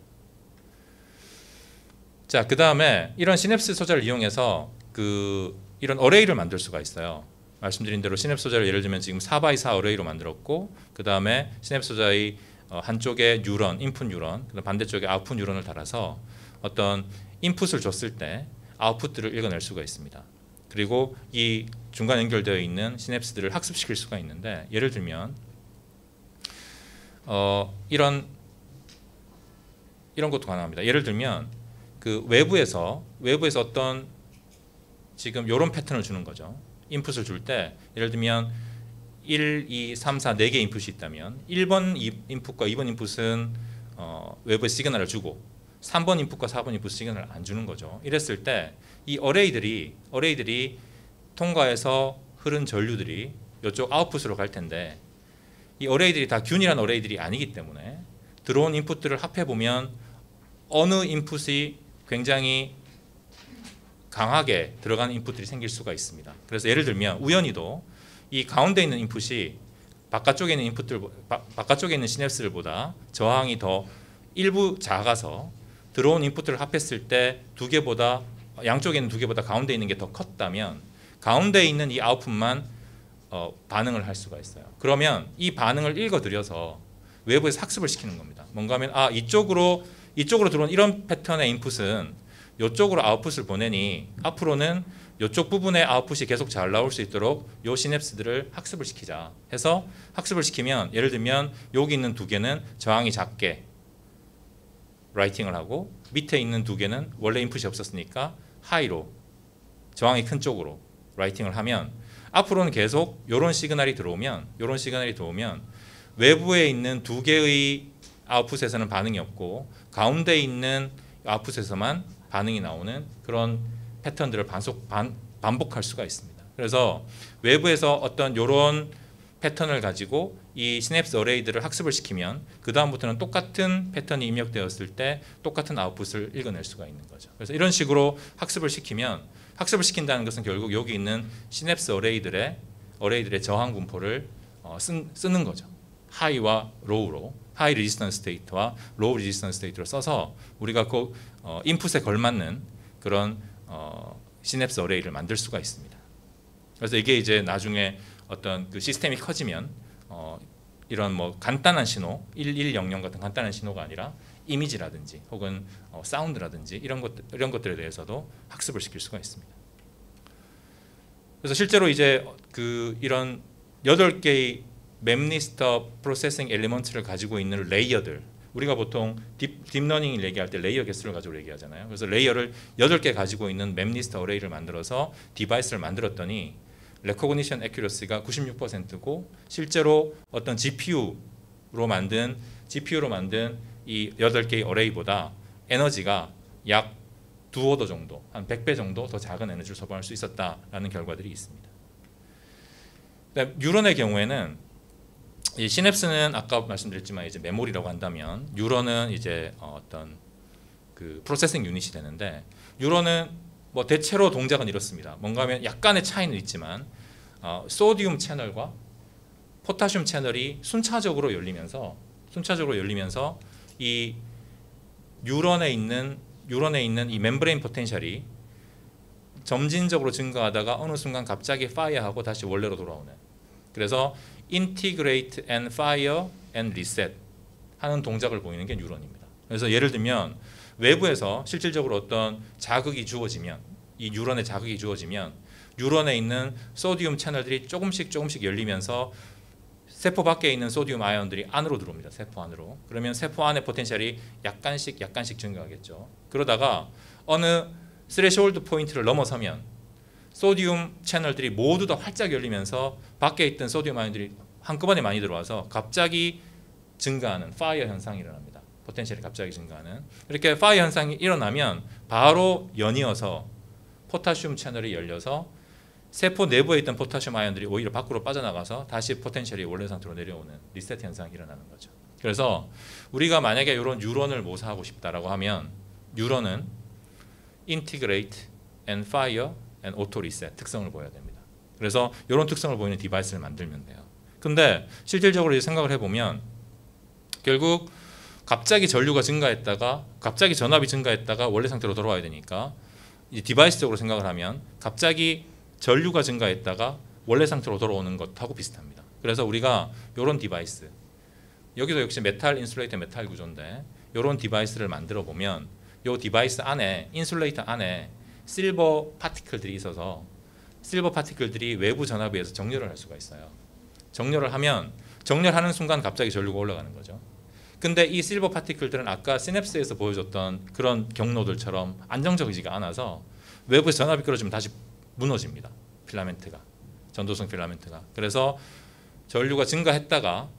자, 그 다음에 이런 시냅스 소자를 이용해서 그 이런 array를 만들 수가 있어요. 말씀드린 대로 시냅스 소자를 예를 들면 지금 4x4 어레이로 만들었고 그 다음에 시냅스 소자의 어, 한쪽에 뉴런, 인풋 뉴런, 그다음 반대쪽에 아웃풋 뉴런을 달아서 어떤 인풋을 줬을 때 아웃풋들을 읽어낼 수가 있습니다. 그리고 이 중간 연결되어 있는 시냅스들을 학습시킬 수가 있는데 예를 들면 어, 이런 이런 것도 가능합니다. 예를 들면 그 외부에서 외부에서 어떤 지금 이런 패턴을 주는 거죠. 인풋을 줄 때 예를 들면 1, 2, 3, 4, 4개 인풋이 있다면 1번 이- 인풋과 2번 인풋은 어, 외부에 시그널을 주고 3번 인풋과 4번 인풋 시그널을 안 주는 거죠. 이랬을 때 이 어레이들이 어레이들이 통과해서 흐른 전류들이 이쪽 아웃풋으로 갈 텐데 이 어레이들이 다 균일한 어레이들이 아니기 때문에 들어온 인풋들을 합해 보면 어느 인풋이 굉장히 강하게 들어가는 인풋들이 생길 수가 있습니다. 그래서 예를 들면 우연히도 이 가운데 있는 인풋이 바깥쪽에 있는 인풋들 바, 바깥쪽에 있는 시냅스들보다 저항이 더 일부 작아서 들어온 인풋들을 합했을 때 두 개보다 양쪽에 있는 두 개보다 가운데 있는 게 더 컸다면 가운데 있는 이 아웃풋만 어, 반응을 할 수가 있어요. 그러면 이 반응을 읽어들여서 외부에서 학습을 시키는 겁니다. 뭔가 하면 아 이쪽으로 이쪽으로 들어온 이런 패턴의 인풋은 이쪽으로 아웃풋을 보내니 앞으로는 이쪽 부분의 아웃풋이 계속 잘 나올 수 있도록 요 시냅스들을 학습을 시키자. 해서 학습을 시키면 예를 들면 여기 있는 두 개는 저항이 작게 라이팅을 하고 밑에 있는 두 개는 원래 인풋이 없었으니까 하이로 저항이 큰 쪽으로 라이팅을 하면 앞으로는 계속 이런 signal이 들어오면 이런 signal이 들어오면 외부에 있는 두 개의 아웃풋에서는 반응이 없고 가운데 있는 아웃풋에서만 반응이 나오는 그런 패턴들을 반복 반, 반복할 수가 있습니다. 그래서 외부에서 어떤 이런 패턴을 가지고 이 시냅스 array들을 학습을 시키면 그 다음부터는 똑같은 패턴이 입력되었을 때 똑같은 아웃풋을 읽어낼 수가 있는 거죠. 그래서 이런 식으로 학습을 시키면 학습을 시킨다는 것은 결국 여기 있는 시냅스 array들의 array들의 저항 분포를 어, 쓴, 쓰는 거죠. 하이와 로우로 하이 리지스턴스 스테이트와 로우 리지스턴스 스테이트를 써서 우리가 그 어, 인풋에 걸맞는 그런 어, 시냅스 array를 만들 수가 있습니다. 그래서 이게 이제 나중에 어떤 그 시스템이 커지면 어, 이런 뭐 간단한 신호 1100 같은 간단한 신호가 아니라 이미지라든지 혹은 어, 사운드라든지 이런 것 이런 것들에 대해서도 학습을 시킬 수가 있습니다. 그래서 실제로 이제 그 이런 여덟 개의 memristor processing element를 가지고 있는 layer들 우리가 보통 딥, 딥러닝을 얘기할 때 layer 개수를 가지고 얘기하잖아요. 그래서 layer를 여덟 개 가지고 있는 memristor array를 만들어서 device를 만들었더니 recognition accuracy가 96%고 실제로 어떤 GPU로 만든 GPU로 만든 이 여덟 개의 어레이보다 에너지가 약 두오더 정도, 한 100배 정도 더 작은 에너지를 소비할 수 있었다라는 결과들이 있습니다. 그다음 뉴런의 경우에는 이 시냅스는 아까 말씀드렸지만 이제 메모리라고 한다면 뉴런은 이제 어, 어떤 그 프로세싱 유닛이 되는데 뉴런은 뭐 대체로 동작은 이렇습니다. 뭔가 하면 약간의 차이는 있지만 어, sodium 채널과 potassium 채널이 순차적으로 열리면서 순차적으로 열리면서 이 뉴런에 있는 뉴런에 있는 이 membrane potential이 점진적으로 증가하다가 어느 순간 갑자기 fire하고 다시 원래로 돌아오는 그래서 integrate and fire and reset 하는 동작을 보이는 게 뉴런입니다. 그래서 예를 들면 외부에서 실질적으로 어떤 자극이 주어지면 이 뉴런에 자극이 주어지면 뉴런에 있는 sodium 채널들이 조금씩 조금씩 열리면서 세포 밖에 있는 sodium ion들이 안으로 들어옵니다. 세포 안으로. 그러면 세포 안의 potential이 약간씩 약간씩 증가하겠죠. 그러다가 어느 threshold point를 넘어서면 sodium 채널들이 모두 다 활짝 열리면서 밖에 있던 sodium ion들이 한꺼번에 많이 들어와서 갑자기 증가하는 fire 현상이 일어납니다. potential이 갑자기 증가하는 이렇게 fire 현상이 일어나면 바로 연이어서 potassium 채널이 열려서 세포 내부에 있던 potassium ion들이 오히려 밖으로 빠져나가서 다시 potential이 원래 상태로 내려오는 리셋 현상이 일어나는 거죠. 그래서 우리가 만약에 이런 뉴런을 모사하고 싶다라고 하면 뉴런은 integrate and fire and auto reset 특성을 보여야 됩니다. 그래서 이런 특성을 보이는 device를 만들면 돼요. 근데 실질적으로 생각을 해보면 결국 갑자기 전류가 증가했다가 갑자기 전압이 증가했다가 원래 상태로 돌아와야 되니까 이 device적으로 생각을 하면 갑자기 전류가 증가했다가 원래 상태로 돌아오는 것하고 비슷합니다. 그래서 우리가 이런 device 여기도 역시 metal insulator metal 구조인데 이런 device를 만들어 보면 이 device 안에 insulator 안에 silver particle들이 있어서 silver particle들이 외부 전압에 의해서 정렬을 할 수가 있어요. 정렬을 하면 정렬하는 순간 갑자기 전류가 올라가는 거죠. 근데 이 silver particle들은 아까 시냅스에서 보여줬던 그런 경로들처럼 안정적이지가 않아서 외부에서 전압이 끊어지면 다시 무너집니다. 필라멘트가 전도성 필라멘트가 그래서 전류가 증가했다가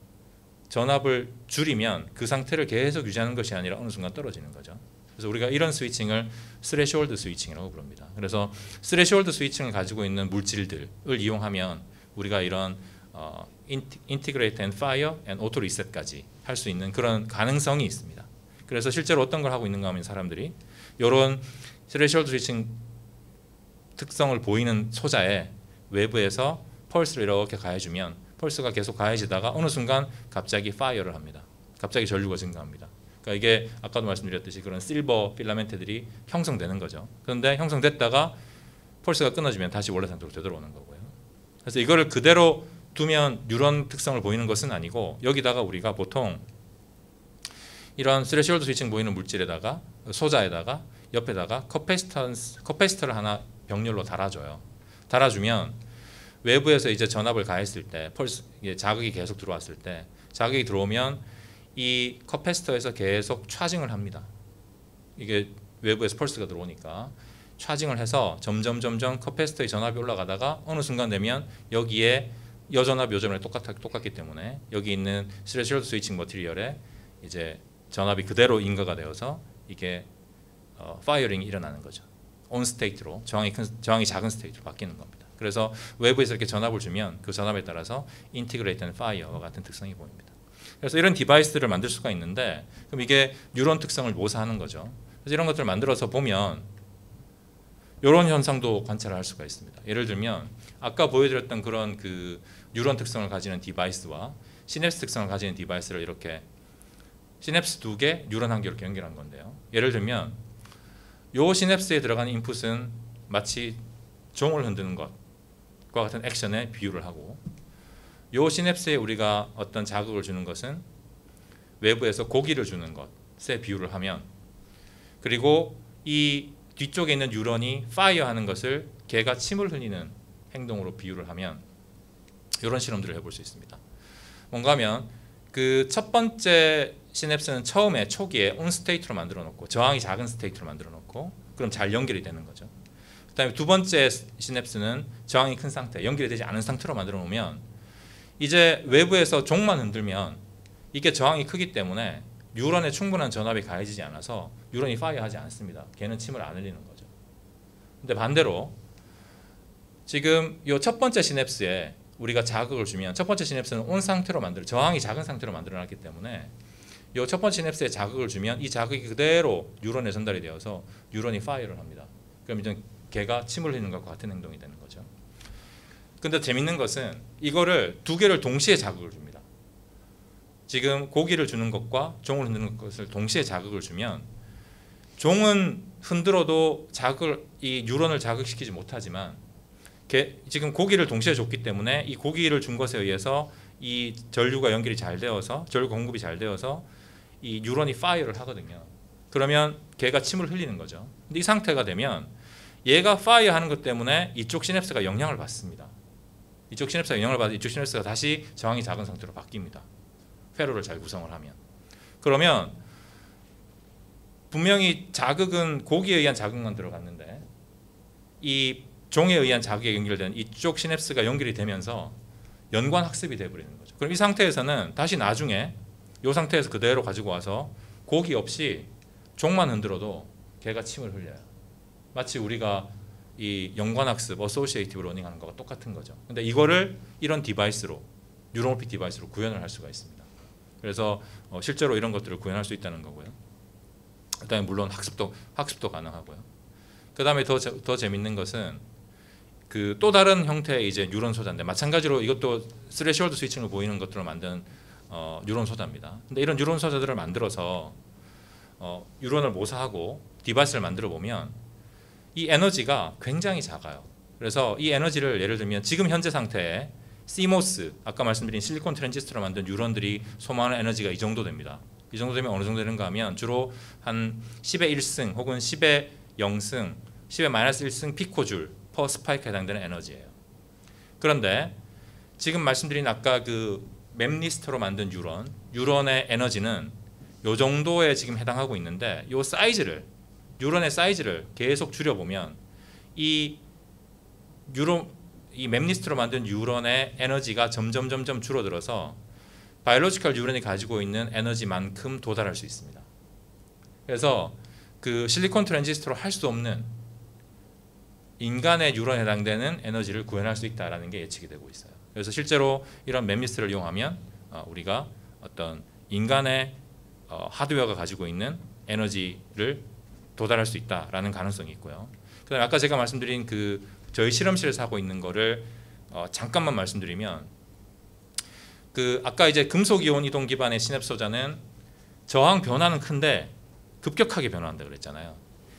전압을 줄이면 그 상태를 계속 유지하는 것이 아니라 어느 순간 떨어지는 거죠. 그래서 우리가 이런 switching을 threshold switching이라고 부릅니다. 그래서 threshold switching을 가지고 있는 물질들을 이용하면 우리가 이런 어, integrate and fire and auto reset까지 할 수 있는 그런 가능성이 있습니다. 그래서 실제로 어떤 걸 하고 있는가 하면 사람들이 이런 threshold switching 특성을 보이는 소자에 외부에서 펄스를 이렇게 가해주면 펄스가 계속 가해지다가 어느 순간 갑자기 fire를 합니다. 갑자기 전류가 증가합니다. 그러니까 이게 아까도 말씀드렸듯이 그런 실버 필라멘트들이 형성되는 거죠. 그런데 형성됐다가 펄스가 끊어지면 다시 원래 상태로 되돌아오는 거고요. 그래서 이거를 그대로 두면 뉴런 특성을 보이는 것은 아니고 여기다가 우리가 보통 이런 threshold switching 보이는 물질에다가 소자에다가 옆에다가 커패시턴스 커패시터를 하나 병렬로 달아줘요. 달아주면 외부에서 이제 전압을 가했을 때 펄스 자극이 계속 들어왔을 때 자극이 들어오면 이 커패시터에서 계속 차징을 합니다. 이게 외부에서 펄스가 들어오니까 차징을 해서 점점 점점 커패시터의 전압이 올라가다가 어느 순간 되면 여기에 요 전압 요 전압이 똑같 똑같기 때문에 여기 있는 threshold switching material에 이제 전압이 그대로 인가가 되어서 이게 어, firing이 일어나는 거죠. on state로 저항이 큰 저항이 작은 state로 바뀌는 겁니다. 그래서 외부에서 이렇게 전압을 주면 그 전압에 따라서 integrate and fire와 같은 특성이 보입니다. 그래서 이런 device들을 만들 수가 있는데 그럼 이게 뉴런 특성을 모사하는 거죠. 그래서 이런 것들을 만들어서 보면 이런 현상도 관찰할 수가 있습니다. 예를 들면 아까 보여드렸던 그런 그 뉴런 특성을 가지는 device와 시냅스 특성을 가지는 device를 이렇게 시냅스 두 개, 뉴런 한 개 이렇게 연결한 건데요. 예를 들면 요 시냅스에 들어가는 input은 마치 종을 흔드는 것과 같은 액션에 비유를 하고 요 시냅스에 우리가 어떤 자극을 주는 것은 외부에서 고기를 주는 것에 비유를 하면 그리고 이 뒤쪽에 있는 뉴런이 fire하는 것을 개가 침을 흘리는 행동으로 비유를 하면 이런 실험들을 해볼 수 있습니다. 뭔가 하면 그 첫 번째 시냅스는 처음에 초기에 on state로 만들어 놓고 저항이 작은 state로 만들어 놓고 그럼 잘 연결이 되는 거죠. 그다음에 두 번째 시냅스는 저항이 큰 상태, 연결이 되지 않은 상태로 만들어 놓으면 이제 외부에서 종만 흔들면 이게 저항이 크기 때문에 뉴런에 충분한 전압이 가해지지 않아서 뉴런이 fire하지 않습니다. 개는 침을 안 흘리는 거죠. 근데 반대로 지금 이 첫 번째 시냅스에 우리가 자극을 주면 첫 번째 시냅스는 on 상태로 만들 저항이 작은 상태로 만들어 놨기 때문에 이 첫 번째 시냅스에 자극을 주면 이 자극이 그대로 뉴런에 전달이 되어서 뉴런이 fire를 합니다. 그럼 이제 개가 침을 흘리는 것과 같은 행동이 되는 거죠. 근데 재밌는 것은 이거를 두 개를 동시에 자극을 줍니다. 지금 고기를 주는 것과 종을 흔드는 것을 동시에 자극을 주면 종은 흔들어도 자극을 이 뉴런을 자극시키지 못하지만 개, 지금 고기를 동시에 줬기 때문에 이 고기를 준 것에 의해서 이 전류가 연결이 잘 되어서 전류 공급이 잘 되어서 이 뉴런이 fire를 하거든요. 그러면 개가 침을 흘리는 거죠. 근데 이 상태가 되면 얘가 파이어 하는 것 때문에 이쪽 시냅스가 영향을 받습니다. 이쪽 시냅스가 영향을 받아 이쪽 시냅스가 다시 저항이 작은 상태로 바뀝니다. 회로를 잘 구성을 하면. 그러면 분명히 자극은 고기에 의한 자극만 들어갔는데 이 종에 의한 자극에 연결된 이쪽 시냅스가 연결이 되면서 연관 학습이 돼버리는 거죠. 그럼 이 상태에서는 다시 나중에 이 상태에서 그대로 가지고 와서 고기 없이 종만 흔들어도 개가 침을 흘려요. 마치 우리가 이 연관학습, associative learning 하는 거가 똑같은 거죠. 근데 이거를 이런 device로 neuromorphic device로 구현을 할 수가 있습니다. 그래서 어, 실제로 이런 것들을 구현할 수 있다는 거고요. 그다음에 물론 학습도 학습도 가능하고요. 그다음에 더더 재밌는 것은 그 또 다른 형태의 이제 뉴런 소자인데 마찬가지로 이것도 threshold switching을 보이는 것들로 만든 어, 뉴런 소자입니다. 근데 이런 뉴런 소자들을 만들어서 어, 뉴런을 모사하고 device를 만들어 보면 이 에너지가 굉장히 작아요. 그래서 이 에너지를 예를 들면 지금 현재 상태에 CMOS 아까 말씀드린 실리콘 트랜지스터로 만든 뉴런들이 소모하는 에너지가 이 정도 됩니다. 이 정도 되면 어느 정도 되는가 하면 주로 한 10의 1승 혹은 10의 0승, 10의 마이너스 1승 picojoule per spike에 해당되는 에너지예요. 그런데 지금 말씀드린 아까 그 memristor로 만든 뉴런, 뉴런의 에너지는 요 정도에 지금 해당하고 있는데 요 사이즈를 뉴런의 사이즈를 계속 줄여보면 이 뉴런 이 memristor로 만든 뉴런의 에너지가 점점 점점 줄어들어서 biological 뉴런이 가지고 있는 에너지만큼 도달할 수 있습니다. 그래서 그 실리콘 트랜지스터로 할 수 없는 인간의 뉴런에 해당되는 에너지를 구현할 수 있다라는 게 예측이 되고 있어요. 그래서 실제로 이런 맵리스트를 이용하면 어, 우리가 어떤 인간의 어, 하드웨어가 가지고 있는 에너지를 도달할 수 있다라는 가능성이 있고요. 그다음에 아까 제가 말씀드린 그 저희 실험실에서 하고 있는 거를 어, 잠깐만 말씀드리면 그 아까 이제 금속 이온 이동 기반의 시냅 소자는 저항 변화는 큰데 급격하게 변화한다 그랬잖아요.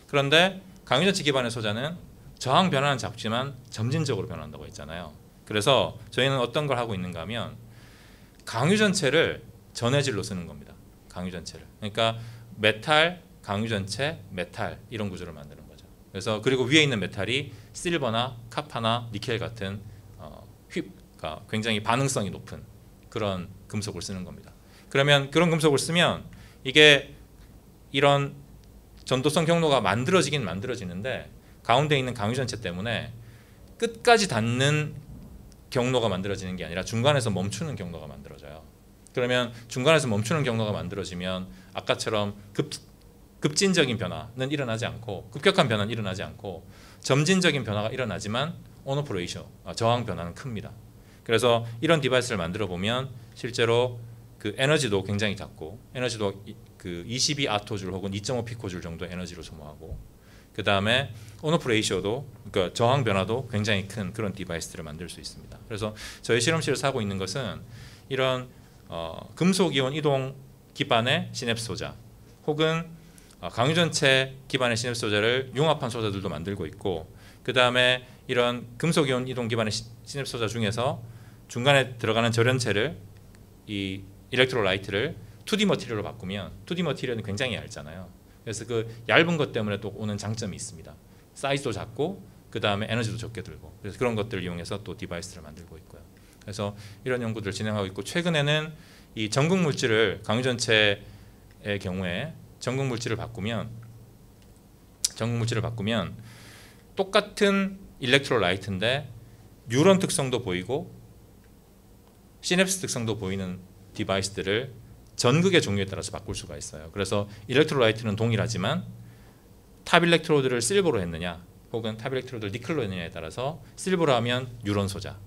그런데 강유전체 기반의 소자는 저항 변화는 작지만 점진적으로 변한다고 했잖아요. 그래서 저희는 어떤 걸 하고 있는가 하면 강유전체를 전해질로 쓰는 겁니다. 강유전체를. 그러니까 metal, 강유전체, metal 이런 구조를 만드는 거죠. 그래서 그리고 위에 있는 metal이 silver나 copper나 니켈 같은 어, 휩, 그러니까 굉장히 반응성이 높은 그런 금속을 쓰는 겁니다. 그러면 그런 금속을 쓰면 이게 이런 전도성 경로가 만들어지긴 만들어지는데 가운데 있는 강유전체 때문에 끝까지 닿는 경로가 만들어지는 게 아니라 중간에서 멈추는 경로가 만들어져요. 그러면 중간에서 멈추는 경로가 만들어지면 아까처럼 급 급진적인 변화는 일어나지 않고 급격한 변화는 일어나지 않고 점진적인 변화가 일어나지만 on-off ratio 아, 저항 변화는 큽니다. 그래서 이런 device를 만들어 보면 실제로 그 에너지도 굉장히 작고 에너지도 이- 그22 attojoule 혹은 2.5 picojoule 정도 에너지를 소모하고 그 다음에 on-off ratio도 그러니까 저항 변화도 굉장히 큰 그런 device들을 만들 수 있습니다. 그래서 저희 실험실에서 하고 있는 것은 이런 어, 금속 이온 이동 기반의 시냅스 소자 혹은 어, 강유전체 기반의 시냅스 소자를 융합한 소자들도 만들고 있고 그 다음에 이런 금속 이온 이동 기반의 시- 시냅스 소자 중에서 중간에 들어가는 절연체를 이 일렉트로라이트를 2D 머티리얼로 바꾸면 2D 머티리얼은 굉장히 얇잖아요. 그래서 그 얇은 것 때문에 또 오는 장점이 있습니다. 사이즈도 작고 그 다음에 에너지도 적게 들고 그래서 그런 것들을 이용해서 또 device를 만들고 있고요. 그래서 이런 연구들을 진행하고 있고 최근에는 이 전극 물질을 강유전체의 경우에 전극 물질을 바꾸면 전극 물질을 바꾸면 똑같은 electrolyte인데 뉴런 특성도 보이고 시냅스 특성도 보이는 device들을 전극의 종류에 따라서 바꿀 수가 있어요. 그래서 electrolyte는 동일하지만 top electrode를 silver로 했느냐 혹은 top electrode를 니켈로 했느냐에 따라서 silver로 하면 뉴런 소자,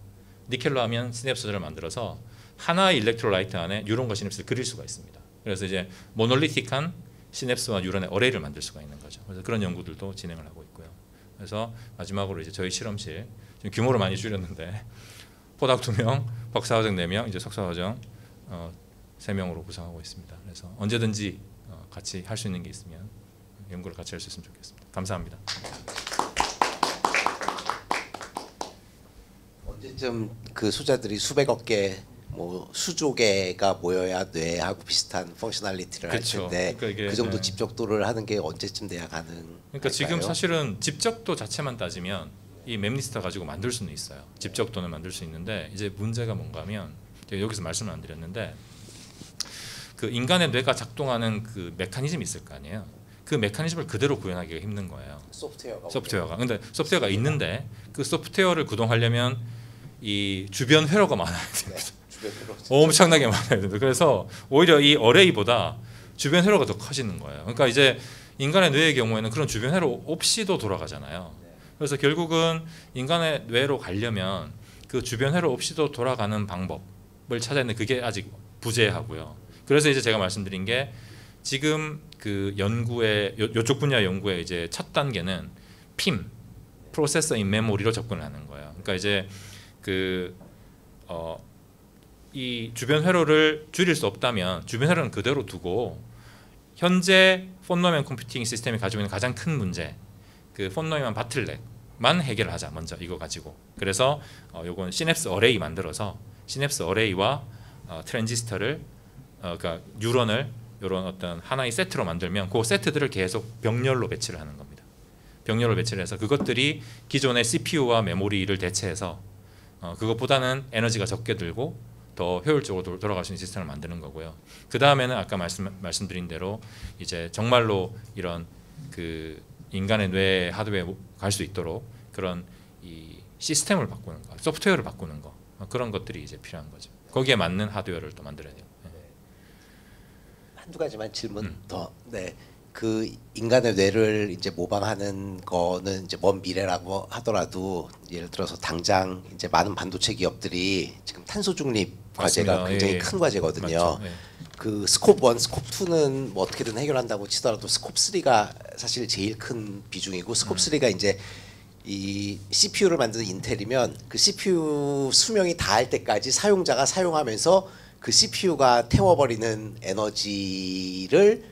니켈로 하면 시냅스 소자를 만들어서 하나의 일렉트로라이트 안에 뉴런과 시냅스를 그릴 수가 있습니다. 그래서 이제 모놀리틱한 시냅스와 뉴런의 어레이를 만들 수가 있는 거죠. 그래서 그런 연구들도 진행을 하고 있고요. 그래서 마지막으로 이제 저희 실험실 지금 규모를 많이 줄였는데 포닥 두 명, 박사과정 네 명, 이제 석사과정 어, 세 명으로 구성하고 있습니다. 그래서 언제든지 어, 같이 할 수 있는 게 있으면 연구를 같이 할 수 있으면 좋겠습니다. 감사합니다. 언제쯤 그 소자들이 수백억 개, 뭐 수조 개가 모여야 뇌하고 비슷한 functionality를 할 그쵸. 텐데 그러니까 이게, 그 정도 네. 집적도를 하는 게 언제쯤 돼야 가능? 그러니까 지금 사실은 집적도 자체만 따지면 이 memristor 가지고 만들 수는 있어요. 집적도는 만들 수 있는데 이제 문제가 뭔가하면 제가 여기서 말씀을 안 드렸는데 그 인간의 뇌가 작동하는 그 메커니즘이 있을 거 아니에요. 그 메커니즘을 그대로 구현하기가 힘든 거예요. 소프트웨어가 소프트웨어가. 근데 소프트웨어가 있는데 그 소프트웨어를 구동하려면 이 주변 회로가 많아야 돼요. 네, 엄청나게 많아야 된다. 그래서 오히려 이 어레이보다 주변 회로가 더 커지는 거예요. 그러니까 이제 인간의 뇌의 경우에는 그런 주변 회로 없이도 돌아가잖아요. 그래서 결국은 인간의 뇌로 가려면 그 주변 회로 없이도 돌아가는 방법을 찾아야 되는데 그게 아직 부재하고요. 그래서 이제 제가 말씀드린 게 지금 그 연구의 요, 요쪽 분야 연구의 이제 첫 단계는 PIM, processor in memory로 접근하는 거예요. 그러니까 이제 그 어, 이 주변 회로를 줄일 수 없다면 주변 회로는 그대로 두고 현재 폰 노이만 computing 시스템이 가지고 있는 가장 큰 문제 그 폰 노이만 bottleneck만 해결하자 먼저 이거 가지고 그래서 어, 요건 시냅스 array 만들어서 시냅스 array와 어, 트랜지스터를 어, 그러니까 뉴런을 이런 어떤 하나의 세트로 만들면 그 세트들을 계속 병렬로 배치를 하는 겁니다. 병렬로 배치를 해서 그것들이 기존의 CPU와 메모리를 대체해서 어, 그것보다는 에너지가 적게 들고 더 효율적으로 돌- 돌아갈 수 있는 시스템을 만드는 거고요. 그 다음에는 아까 말씀 말씀드린 대로 이제 정말로 이런 그 인간의 뇌 하드웨어에 갈수 있도록 그런 이 시스템을 바꾸는 거, 소프트웨어를 바꾸는 거 어, 그런 것들이 이제 필요한 거죠. 거기에 맞는 하드웨어를 또 만들어야 돼요. 네. 한두 가지만 질문 음. 더. 네. 그 인간의 뇌를 이제 모방하는 거는 이제 먼 미래라고 하더라도 예를 들어서 당장 이제 많은 반도체 기업들이 지금 탄소 중립 과제가 맞습니다. 굉장히 예, 예. 큰 과제거든요. 예. 그 스콥 1, 스콥 2는 뭐 어떻게든 해결한다고 치더라도 스콥 3가 사실 제일 큰 비중이고 스콥 3가 이제 이 CPU를 만드는 인텔이면 그 CPU 수명이 다할 때까지 사용자가 사용하면서 그 CPU가 태워버리는 에너지를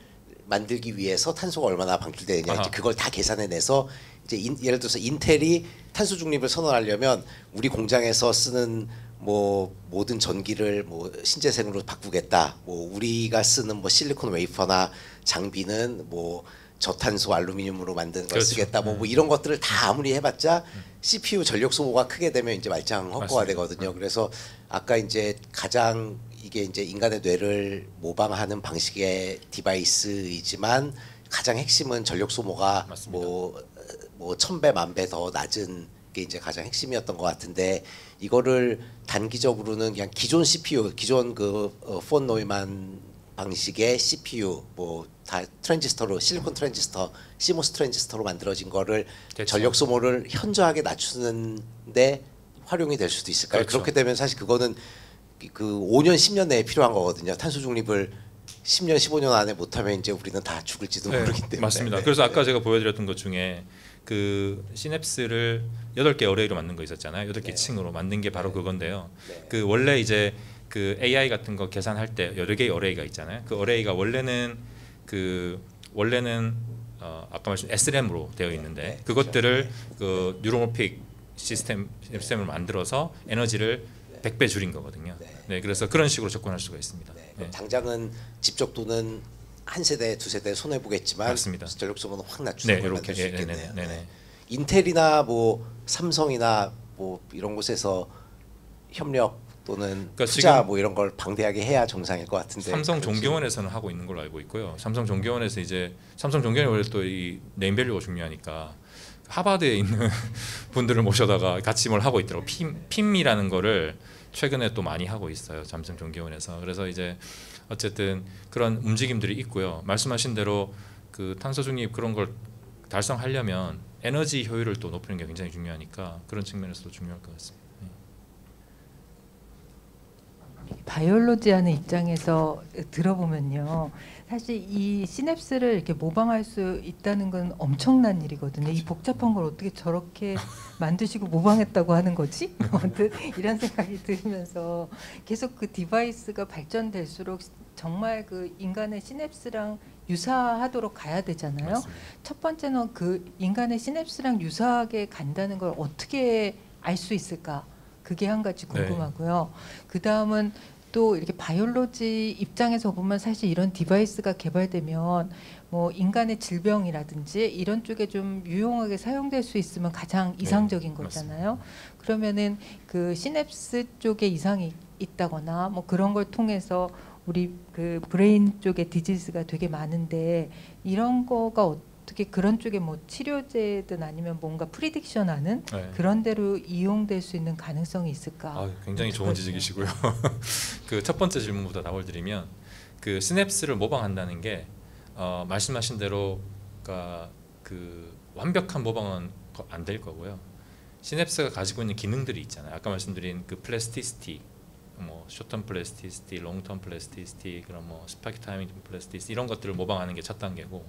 만들기 위해서 탄소가 얼마나 방출되느냐. 이제 그걸 다 계산해내서 이제 인, 예를 들어서 인텔이 탄소 중립을 선언하려면 우리 공장에서 쓰는 뭐 모든 전기를 뭐 신재생으로 바꾸겠다. 뭐 우리가 쓰는 뭐 실리콘 웨이퍼나 장비는 뭐 저탄소 알루미늄으로 만든 걸 그렇죠. 쓰겠다. 뭐, 네. 뭐 이런 것들을 다 아무리 해봤자 CPU 전력 소모가 크게 되면 이제 말짱 헛거가. 되거든요. 그래서 아까 이제 가장 이게 이제 인간의 뇌를 모방하는 방식의 device이지만 가장 핵심은 전력 소모가 맞습니다. 뭐 뭐 천 배 만 배 더 낮은 게 이제 가장 핵심이었던 것 같은데 이거를 단기적으로는 그냥 기존 CPU 기존 그 어, 폰 노이만 방식의 CPU 뭐 다 트랜지스터로 실리콘 트랜지스터 CMOS 트랜지스터로 만들어진 거를 됐죠. 전력 소모를 현저하게 낮추는데 활용이 될 수도 있을까요? 그렇죠. 그렇게 되면 사실 그거는 그 5년 10년 내에 필요한 거거든요. 탄소 중립을 10년 15년 안에 못하면 이제 우리는 다 죽을지도 네, 모르기 때문에 맞습니다. 네. 그래서 아까 제가 보여드렸던 것 중에 그 시냅스를 여덟 개 어레이로 만든 거 있었잖아요. 여덟 개 네. 층으로 만든 게 바로 그건데요. 네. 그 원래 이제 그 AI 같은 거 계산할 때 여러 개의 어레이가 있잖아요. 그 어레이가 원래는 그 원래는 어 아까 말씀 SRAM으로 되어 있는데 네, 그것들을 그 neuromorphic 시스템 시스템을 만들어서 에너지를 100배 줄인 거거든요. 네. 네, 그래서 그런 식으로 접근할 수가 있습니다. 네, 네. 당장은 집적도는 한 세대 두 세대 손해 보겠지만. 전력 소모는 확 낮추는 네, 걸 이렇게 만들 수 예, 네, 있겠네요. 네, 네, 네. 인텔이나 뭐 삼성이나 뭐 이런 곳에서 협력 또는 그러니까 투자 뭐 이런 걸 방대하게 해야 정상일 것 같은데 삼성. 종기원에서는 하고 있는 걸로 알고 있고요. 삼성 종기원에서 이제 삼성 종기원이 원래 또 이 네임밸류가 중요하니까 하버드에 있는 분들을 모셔다가 같이 뭘 하고 있더라고. 핀 핀이라는 거를 최근에 또 많이 하고 있어요. 삼성 종교원에서. 그래서 이제 어쨌든 그런 움직임들이 있고요. 말씀하신 대로 그 탄소 중립 그런 걸 달성하려면 에너지 효율을 또 높이는 게 굉장히 중요하니까 그런 측면에서도 중요할 것 같습니다. 네. 바이올로지 하는 입장에서 들어보면요. 사실 이 시냅스를 이렇게 모방할 수 있다는 건 엄청난 일이거든요. 이 복잡한 걸 어떻게 저렇게 만드시고 모방했다고 하는 거지? 이런 생각이 들으면서 계속 그 device가 발전될수록 정말 그 인간의 시냅스랑 유사하도록 가야 되잖아요. 맞습니다. 첫 번째는 그 인간의 시냅스랑 유사하게 간다는 걸 어떻게 알 수 있을까? 그게 한 가지 네. 궁금하고요. 그 다음은 또 이렇게 biology 입장에서 보면 사실 이런 device가 개발되면 뭐 인간의 질병이라든지 이런 쪽에 좀 유용하게 사용될 수 있으면 가장 네, 이상적인 거잖아요. 그러면은 그 시냅스 쪽에 이상이 있다거나 뭐 그런 걸 통해서 우리 그 brain 쪽에 disease가 되게 많은데 이런 거가 어떻게 그런 쪽에 뭐 치료제든 아니면 뭔가 prediction하는 네. 그런 데로 이용될 수 있는 가능성이 있을까? 아, 굉장히 좋은 지적이시고요. 그 첫 번째 질문부터 답을 드리면 그 시냅스를 모방한다는 게 어, 말씀하신 대로 그러니까 그 완벽한 모방은 안 될 거고요. 시냅스가 가지고 있는 기능들이 있잖아요. 아까 말씀드린 그 plasticity, 뭐 short-term plasticity, long-term plasticity, 그런 뭐 spike timing plasticity 이런 것들을 모방하는 게 첫 단계고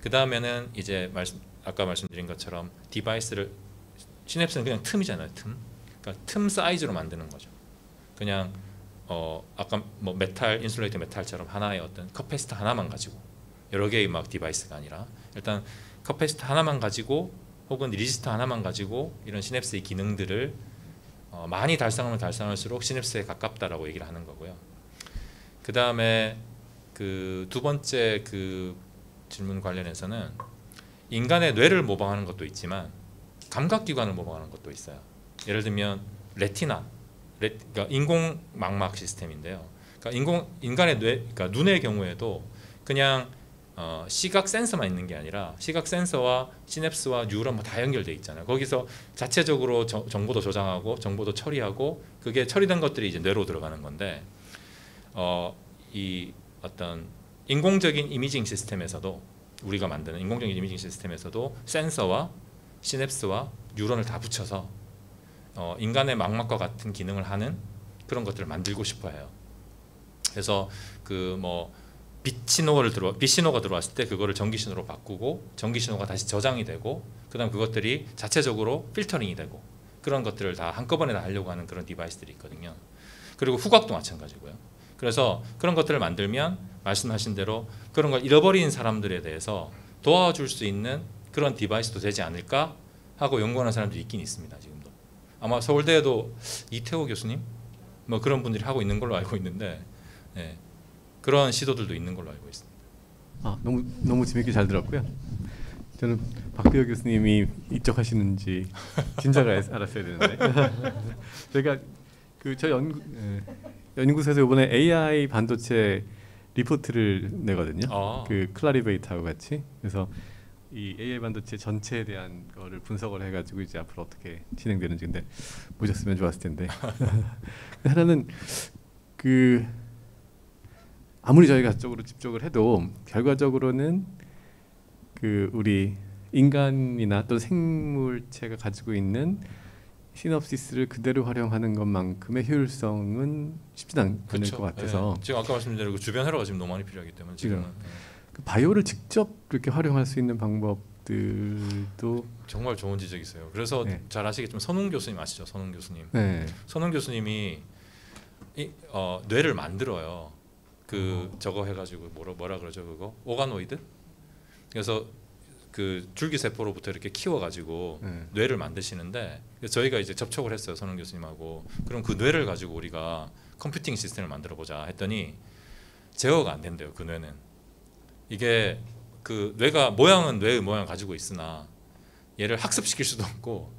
그 다음에는 이제 말씀 아까 말씀드린 것처럼 device를 시냅스는 그냥 틈이잖아요. 틈. 그러니까 틈 사이즈로 만드는 거죠. 그냥 어 아까 뭐 metal insulator metal처럼 하나의 어떤 커패시터 하나만 가지고 여러 개의 막 device가 아니라 일단 커패시터 하나만 가지고 혹은 resistor 하나만 가지고 이런 시냅스의 기능들을 어 많이 달성하면 달성할수록 시냅스에 가깝다라고 얘기를 하는 거고요. 그 다음에 그 두 번째 그 질문 관련해서는 인간의 뇌를 모방하는 것도 있지만 감각기관을 모방하는 것도 있어요. 예를 들면 retina, re, 그러니까 인공 망막 시스템인데요. 그러니까 인공 인간의 뇌, 그러니까 눈의 경우에도 그냥 어, 시각 센서만 있는 게 아니라 시각 센서와 시냅스와 뉴런 뭐다 연결돼 있잖아요. 거기서 자체적으로 저- 정보도 저장하고 정보도 처리하고 그게 처리된 것들이 이제 뇌로 들어가는 건데 어, 이 어떤 인공적인 이미징 시스템에서도 우리가 만드는 인공적인 이미징 시스템에서도 센서와 시냅스와 뉴런을 다 붙여서 어, 인간의 망막과 같은 기능을 하는 그런 것들을 만들고 싶어해요. 그래서 그뭐 빛 신호를 들어 빛 신호가 들어왔을 때 그거를 전기 신호로 바꾸고 전기 신호가 다시 저장이 되고 그다음 그것들이 자체적으로 필터링이 되고 그런 것들을 다 한꺼번에 다 하려고 하는 그런 디바이스들이 있거든요. 그리고 후각도 마찬가지고요. 그래서 그런 것들을 만들면 말씀하신 대로 그런 걸 잃어버린 사람들에 대해서 도와줄 수 있는 그런 디바이스도 되지 않을까 하고 연구하는 사람들이 있긴 있습니다. 지금도 아마 서울대에도 이태호 교수님 뭐 그런 분들이 하고 있는 걸로 알고 있는데 예, 그런 시도들도 있는 걸로 알고 있습니다. 아 너무 너무 재밌게 잘 들었고요. 저는 박대호 교수님이 이쪽 하시는지 진작 알- 알았어야 되는데 저희가 그 저 연구 예, 연구소에서 이번에 AI 반도체 리포트를 내거든요. 아. 그 클라리베이트하고 같이 그래서 이 AI 반도체 전체에 대한 거를 분석을 해가지고 이제 앞으로 어떻게 진행되는지 근데 보셨으면 좋았을 텐데 하나는 그 아무리 저희가 쪽으로 집중을 해도 결과적으로는 그 우리 인간이나 또 생물체가 가지고 있는 시놉시스를 그대로 활용하는 것만큼의 효율성은 쉽지 않을 그렇죠. 것 같아서 예, 지금 아까 말씀드린 대로 그 주변 회로가 지금 너무 많이 필요하기 때문에 지금은 지금. 예, 그 바이오를 직접 그렇게 활용할 수 있는 방법들도 정말 좋은 지적이세요. 그래서 네. 잘 아시겠지만 선웅 교수님 아시죠? 선웅 교수님. 네. 선웅 교수님이 이, 어, 뇌를 만들어요. 그 어. 저거 해가지고 뭐라 뭐라 그러죠 그거 오가노이드. 그래서 그 줄기 세포로부터 이렇게 키워가지고 네. 뇌를 만드시는데 저희가 이제 접촉을 했어요 선웅 교수님하고 그럼 그 뇌를 가지고 우리가 컴퓨팅 시스템을 만들어 보자 했더니 제어가 안 된대요 그 뇌는 이게 그 뇌가 모양은 뇌의 모양 을 가지고 있으나 얘를 학습시킬 수도 없고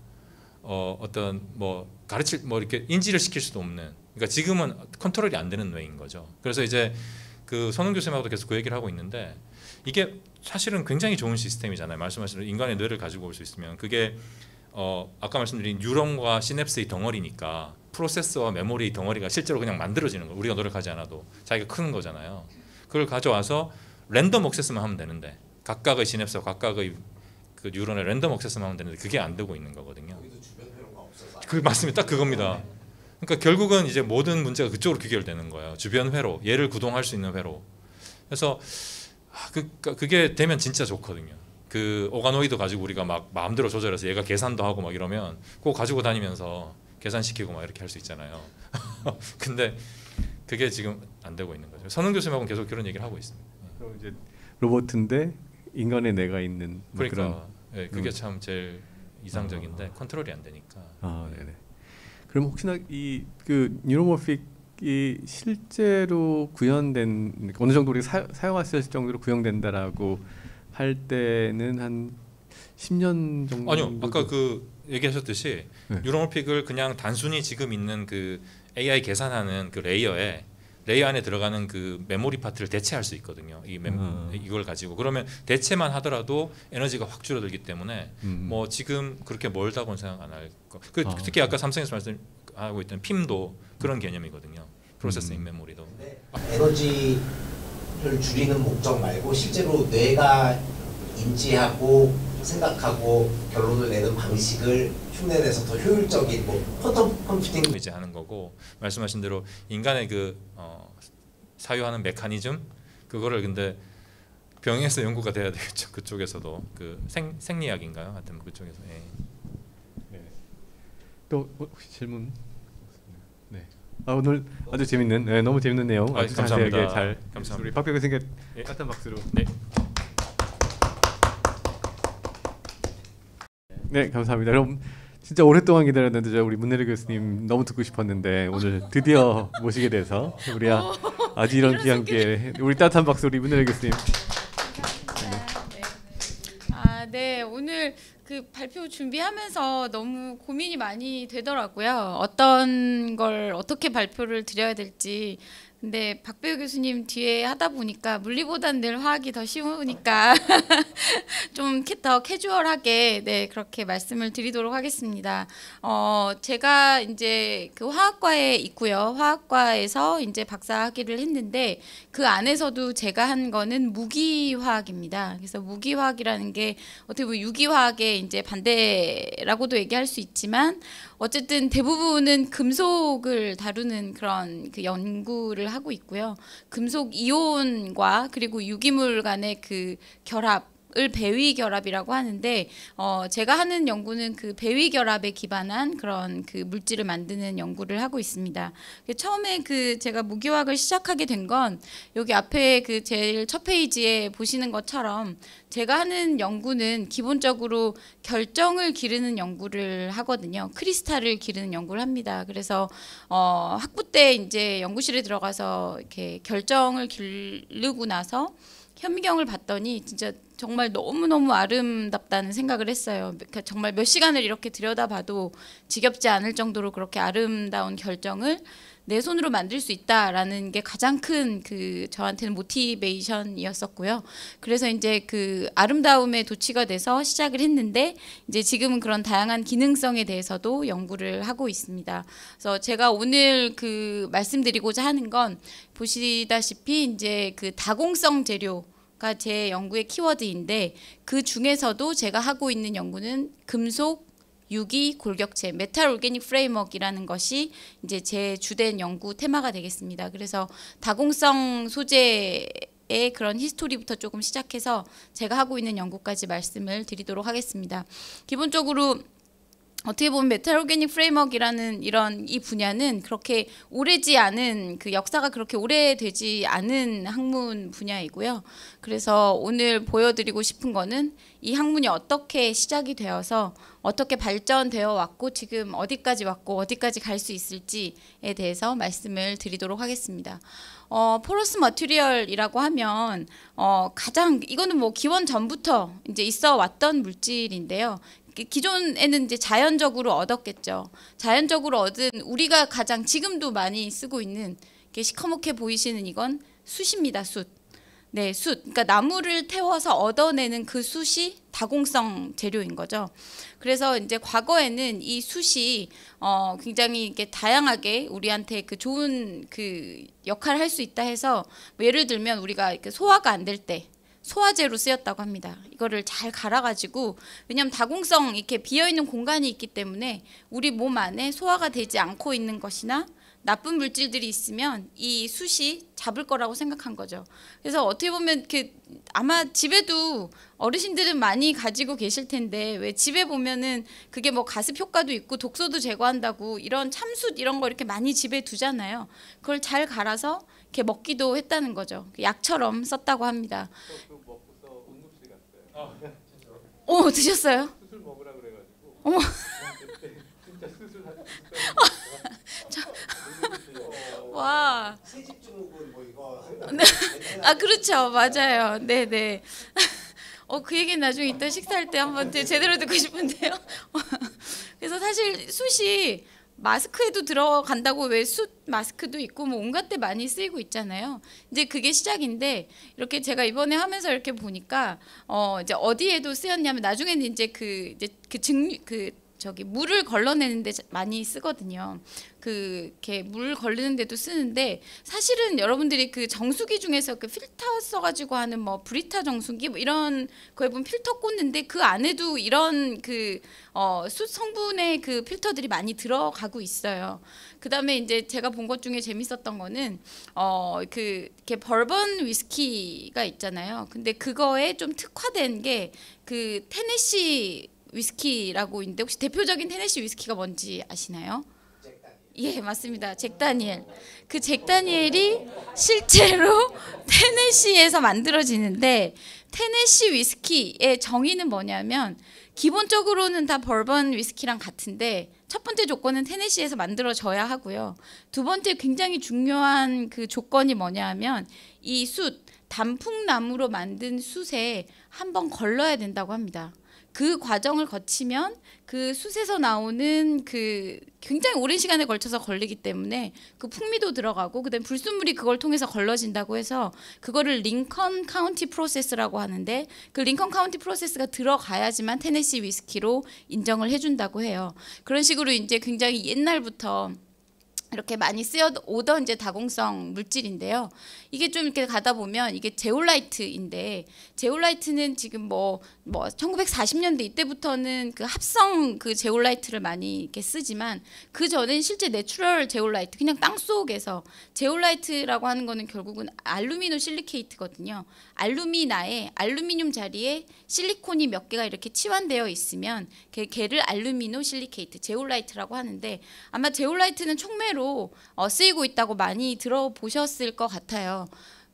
어 어떤 뭐 가르칠 뭐 이렇게 인지를 시킬 수도 없는 그러니까 지금은 컨트롤이 안 되는 뇌인 거죠 그래서 이제 그 선웅 교수님하고도 계속 그 얘기를 하고 있는데 이게 사실은 굉장히 좋은 시스템이잖아요. 말씀하신 인간의 뇌를 가지고 올 수 있으면 그게 어 아까 말씀드린 뉴런과 시냅스의 덩어리니까 프로세서와 메모리 덩어리가 실제로 그냥 만들어지는 거. 우리가 노력하지 않아도 자기가 크는 거잖아요. 그걸 가져와서 랜덤 액세스만 하면 되는데 각각의 시냅스와 각각의 그 뉴런의 랜덤 액세스만 하면 되는데 그게 안 되고 있는 거거든요. 그 맞습니다. 딱 그겁니다. 그러니까 결국은 이제 모든 문제가 그쪽으로 귀결되는 거예요. 주변 회로, 얘를 구동할 수 있는 회로. 그래서 아, 그, 그- 그게 되면 진짜 좋거든요. 그 오가노이드 가지고 우리가 막 마음대로 조절해서 얘가 계산도 하고 막 이러면 그거 가지고 다니면서 계산시키고 막 이렇게 할 수 있잖아요. 근데 그게 지금 안 되고 있는 거죠. 선웅 교수님하고는 계속 그런 얘기를 하고 있습니다. 그럼 이제 로봇인데 인간의 뇌가 있는 뭐 그러니까 예, 그게 음. 참 제일 이상적인데 컨트롤이 안 되니까. 아, 네네. 그럼 혹시나 이 그 뉴로모픽이 실제로 구현된 어느 정도 우리가 사, 사용할 수 있을 정도로 구현된다라고 할 때는 한 10년 정도 아니요, 아까 그 얘기하셨듯이 네. 뉴럴픽을 그냥 단순히 지금 있는 그 AI 계산하는 그 layer에 layer 안에 들어가는 그 메모리 파트를 대체할 수 있거든요. 이 mem, 아. 이걸 가지고 그러면 대체만 하더라도 에너지가 확 줄어들기 때문에 음. 뭐 지금 그렇게 멀다고는 생각 안 할 거. 그 아. 특히 아까 삼성에서 말씀하고 있던 PIM도 그런 개념이거든요. processing 음. memory도. 에너지를 줄이는 목적 말고 실제로 뇌가 인지하고 생각하고 결론을 내는 방식을 흉내 내서 더 효율적인 뭐 퀀텀 컴퓨팅 이제 하는 거고 말씀하신 대로 인간의 그 어, 사유하는 메커니즘 그거를 근데 병에서 연구가 돼야 되겠죠 그쪽에서도 그 생, 생리학인가요? 하여튼 뭐 그쪽에서 예. 네. 또 혹시 질문? 네. 아 오늘 아주 재밌는, 네, 너무 재밌는 내용 아, 아주 감사합니다. 잘 감사합니다. 우리 박병 교수님께 예. 따뜻한 박수로. 네. 네, 감사합니다. 그럼 진짜 오랫동안 기다렸는데 저 우리 문내리 교수님 너무 듣고 싶었는데 오늘 드디어 모시게 돼서 우리 아, 아주 이런 귀한 기회에 우리 따뜻한 박수 우리 문내리 교수님. 아, 네. 오늘 그 발표 준비하면서 너무 고민이 많이 되더라고요. 어떤 걸 어떻게 발표를 드려야 될지 근데 박배우 교수님 뒤에 하다 보니까 물리보단 늘 화학이 더 쉬우니까 좀 더 캐주얼하게 네 그렇게 말씀을 드리도록 하겠습니다. 어 제가 이제 그 화학과에 있고요. 화학과에서 이제 박사 학위를 했는데 그 안에서도 제가 한 거는 무기화학입니다. 그래서 무기화학이라는 게 어떻게 보면 유기화학의 이제 반대라고도 얘기할 수 있지만 어쨌든 대부분은 금속을 다루는 그런 그 연구를 하고 있고요. 금속 이온과 그리고 유기물 간의 그 결합 을 배위 결합이라고 하는데 어 제가 하는 연구는 그 배위 결합에 기반한 그런 그 물질을 만드는 연구를 하고 있습니다. 그 처음에 그 제가 무기화학을 시작하게 된 건 여기 앞에 그 제일 첫 페이지에 보시는 것처럼 제가 하는 연구는 기본적으로 결정을 기르는 연구를 하거든요. 크리스탈을 기르는 연구를 합니다. 그래서 어 학부 때 이제 연구실에 들어가서 이렇게 결정을 기르고 나서 현미경을 봤더니 진짜 정말 너무너무 아름답다는 생각을 했어요. 그러니까 정말 몇 시간을 이렇게 들여다봐도 지겹지 않을 정도로 그렇게 아름다운 결정을 내 손으로 만들 수 있다라는 게 가장 큰 그 저한테는 모티베이션이었었고요. 그래서 이제 그 아름다움에 도취가 돼서 시작을 했는데 이제 지금은 그런 다양한 기능성에 대해서도 연구를 하고 있습니다. 그래서 제가 오늘 그 말씀드리고자 하는 건 보시다시피 이제 그 다공성 재료 가 제 연구의 키워드인데 그 중에서도 제가 하고 있는 연구는 금속 유기 골격체 metal organic framework이라는 것이 이제 제 주된 연구 테마가 되겠습니다. 그래서 다공성 소재의 그런 history부터 조금 시작해서 제가 하고 있는 연구까지 말씀을 드리도록 하겠습니다. 기본적으로 어떻게 보면 metal organic framework이라는 이런 이 분야는 그렇게 오래지 않은 그 역사가 그렇게 오래되지 않은 학문 분야이고요. 그래서 오늘 보여드리고 싶은 거는 이 학문이 어떻게 시작이 되어서 어떻게 발전되어 왔고 지금 어디까지 왔고 어디까지 갈 수 있을지에 대해서 말씀을 드리도록 하겠습니다. 어, 포러스 머티리얼이라고 하면 어, 가장 이거는 뭐 기원 전부터 이제 있어 왔던 물질인데요. 기존에는 이제 자연적으로 얻었겠죠. 자연적으로 얻은 우리가 가장 지금도 많이 쓰고 있는 시커멓게 보이시는 이건 숯입니다. 숯. 네, 숯. 그러니까 나무를 태워서 얻어내는 그 숯이 다공성 재료인 거죠. 그래서 이제 과거에는 이 숯이 어 굉장히 이렇게 다양하게 우리한테 그 좋은 그 역할을 할 수 있다 해서 뭐 예를 들면 우리가 소화가 안 될 때 소화제로 쓰였다고 합니다. 이거를 잘 갈아가지고 왜냐하면 다공성 이렇게 비어 있는 공간이 있기 때문에 우리 몸 안에 소화가 되지 않고 있는 것이나 나쁜 물질들이 있으면 이 숯이 잡을 거라고 생각한 거죠. 그래서 어떻게 보면 그 아마 집에도 어르신들은 많이 가지고 계실 텐데 왜 집에 보면은 그게 뭐 가습 효과도 있고 독소도 제거한다고 이런 참숯 이런 거 이렇게 많이 집에 두잖아요. 그걸 잘 갈아서 이렇게 먹기도 했다는 거죠. 약처럼 썼다고 합니다. 먹고서 응급실 갔어요. 오 드셨어요? 수술 먹으라 그래가지고. 어머. 진짜 수술 와. 새집 증후군 뭐 이거 아 그렇죠 맞아요 네네 어 그 얘기는 나중에 이따 식사할 때 한번 제- 제대로 듣고 싶은데요 그래서 사실 숯이 마스크에도 들어간다고 왜 숯 마스크도 있고 뭐 온갖 데 많이 쓰이고 있잖아요. 이제 그게 시작인데 이렇게 제가 이번에 하면서 이렇게 보니까 어 이제 어디에도 쓰였냐면 나중에는 이제 그 이제 그 증그 저기 물을 걸러내는데 많이 쓰거든요. 그 이렇게 물 걸르는데도 쓰는데 사실은 여러분들이 그 정수기 중에서 그 필터 써가지고 하는 뭐 브리타 정수기 뭐 이런 거에 보면 필터 꽂는데 그 안에도 이런 그어숯 성분의 그 필터들이 많이 들어가고 있어요. 그 다음에 이제 제가 본 것 중에 재밌었던 거는 어그 이렇게 버번 위스키가 있잖아요. 근데 그거에 좀 특화된 게 그 테네시 위스키라고 있는데 혹시 대표적인 테네시 위스키가 뭔지 아시나요? 예, 맞습니다. 잭 다니엘. 그 잭 다니엘이 실제로 테네시에서 만들어지는데 테네시 위스키의 정의는 뭐냐면 기본적으로는 다 버번 위스키랑 같은데 첫 번째 조건은 테네시에서 만들어져야 하고요. 두 번째 굉장히 중요한 그 조건이 뭐냐 하면 이 숯 단풍나무로 만든 숯에 한 번 걸러야 된다고 합니다. 그 과정을 거치면 그 숯에서 나오는 그 굉장히 오랜 시간에 걸쳐서 걸리기 때문에 그 풍미도 들어가고 그다음 불순물이 그걸 통해서 걸러진다고 해서 그거를 Lincoln County Process라고 하는데 그 Lincoln County Process가 들어가야지만 테네시 위스키로 인정을 해준다고 해요. 그런 식으로 이제 굉장히 옛날부터 이렇게 많이 쓰여 오던 이제 다공성 물질인데요. 이게 좀 이렇게 가다 보면 이게 제올라이트인데 제올라이트는 지금 뭐뭐 1940년대 이때부터는 그 합성 그 제올라이트를 많이 이렇게 쓰지만 그 전엔 실제 natural 제올라이트 그냥 땅 속에서 제올라이트라고 하는 거는 결국은 aluminosilicate거든요. 알루미나에 알루미늄 자리에 실리콘이 몇 개가 이렇게 치환되어 있으면 걔- 걔를 aluminosilicate 제올라이트라고 하는데 아마 제올라이트는 촉매로 어, 쓰이고 있다고 많이 들어보셨을 것 같아요.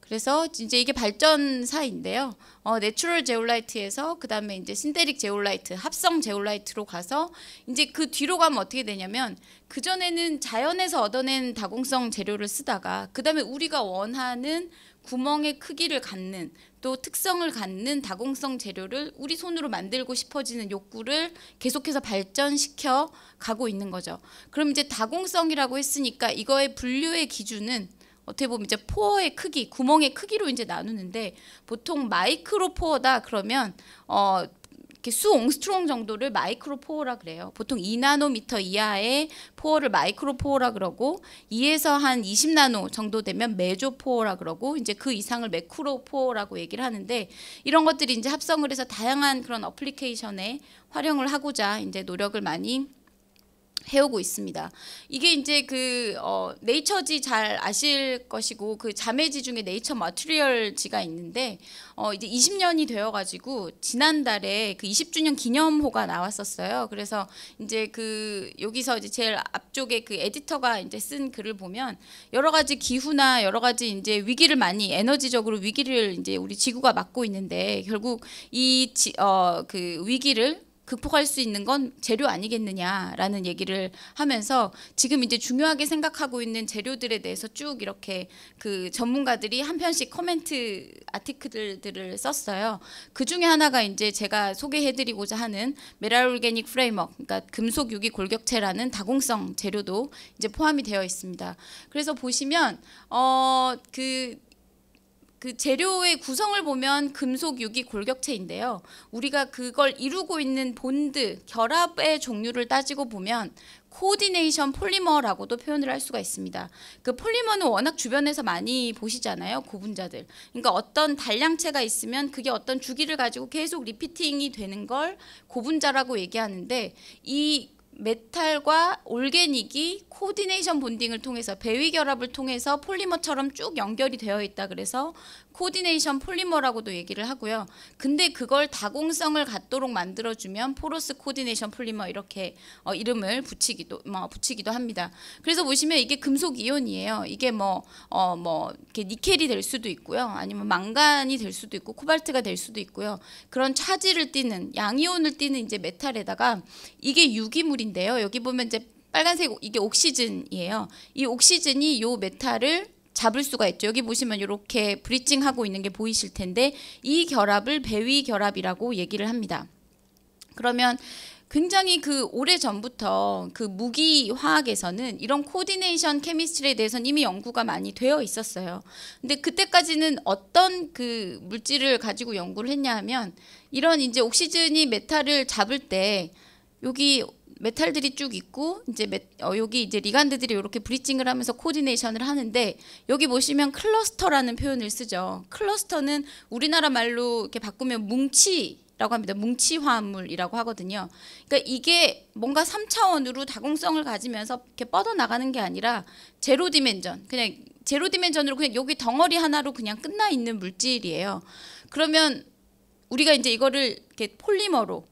그래서 이제 이게 발전사인데요. 어, natural 제올라이트에서 그 다음에 이제 synthetic 제올라이트, 합성 제올라이트로 가서 이제 그 뒤로 가면 어떻게 되냐면 그 전에는 자연에서 얻어낸 다공성 재료를 쓰다가 그 다음에 우리가 원하는 구멍의 크기를 갖는 또 특성을 갖는 다공성 재료를 우리 손으로 만들고 싶어지는 욕구를 계속해서 발전시켜 가고 있는 거죠. 그럼 이제 다공성이라고 했으니까 이거의 분류의 기준은 어떻게 보면 이제 포어의 크기, 구멍의 크기로 이제 나누는데 보통 마이크로 포어다 그러면 어 수 옹스트롬 정도를 micropore라 그래요. 보통 2나노미터 이하의 포어를 micropore라 그러고 2에서 한 20나노 정도 되면 mesopore라 그러고 이제 그 이상을 macropore라고 얘기를 하는데 이런 것들이 이제 합성을 해서 다양한 그런 application에 활용을 하고자 이제 노력을 많이 해오고 있습니다. 이게 이제 그 어, 네이처지 잘 아실 것이고 그 자매지 중에 Nature Materials지가 있는데 어, 이제 20년이 되어가지고 지난달에 그 20주년 기념호가 나왔었어요. 그래서 이제 그 여기서 이제 제일 앞쪽에 그 에디터가 이제 쓴 글을 보면 여러 가지 기후나 여러 가지 이제 위기를 많이 에너지적으로 위기를 이제 우리 지구가 맞고 있는데 결국 이어그 위기를 극복할 수 있는 건 재료 아니겠느냐라는 얘기를 하면서 지금 이제 중요하게 생각하고 있는 재료들에 대해서 쭉 이렇게 그 전문가들이 한 편씩 코멘트 article들을 썼어요. 그 중에 하나가 이제 제가 소개해드리고자 하는 metal organic framework, 그러니까 금속 유기 골격체라는 다공성 재료도 이제 포함이 되어 있습니다. 그래서 보시면 어그 그 재료의 구성을 보면 금속 유기 골격체인데요. 우리가 그걸 이루고 있는 본드 결합의 종류를 따지고 보면 coordination polymer라고도 표현을 할 수가 있습니다. 그 폴리머는 워낙 주변에서 많이 보시잖아요. 고분자들. 그러니까 어떤 단량체가 있으면 그게 어떤 주기를 가지고 계속 repeating이 되는 걸 고분자라고 얘기하는데 이 metal과 organic이 coordination bonding을 통해서 배위 결합을 통해서 폴리머처럼 쭉 연결이 되어 있다 그래서 coordination polymer라고도 얘기를 하고요. 근데 그걸 다공성을 갖도록 만들어주면 porous coordination polymer 이렇게 어, 이름을 붙이기도 뭐 붙이기도 합니다. 그래서 보시면 이게 금속 이온이에요. 이게 뭐 어, 뭐 이렇게 니켈이 될 수도 있고요. 아니면 망간이 될 수도 있고 코발트가 될 수도 있고요. 그런 차지를 띠는 양이온을 띠는 이제 메탈에다가 이게 유기물인데요. 여기 보면 이제 빨간색 이게 옥시즌이에요. 이 옥시즌이 요 메탈을 잡을 수가 있죠. 여기 보시면 이렇게 브리칭하고 있는 게 보이실 텐데 이 결합을 배위 결합이라고 얘기를 합니다. 그러면 굉장히 그 오래 전부터 그 무기 화학에서는 이런 coordination chemistry에 대해서는 이미 연구가 많이 되어 있었어요. 근데 그때까지는 어떤 그 물질을 가지고 연구를 했냐 하면 이런 이제 oxygen이 metal을 잡을 때 여기 metal들이 쭉 있고 이제 메, 어, 여기 이제 리간드들이 이렇게 bridging을 하면서 coordination을 하는데 여기 보시면 클러스터라는 표현을 쓰죠. 클러스터는 우리나라 말로 이렇게 바꾸면 뭉치 라고 합니다. 뭉치 화합물이라고 하거든요. 그러니까 이게 뭔가 3차원으로 다공성을 가지면서 이렇게 뻗어 나가는 게 아니라 zero dimension. 그냥 zero dimension으로 그냥 여기 덩어리 하나로 그냥 끝나 있는 물질이에요. 그러면 우리가 이제 이거를 이렇게 폴리머로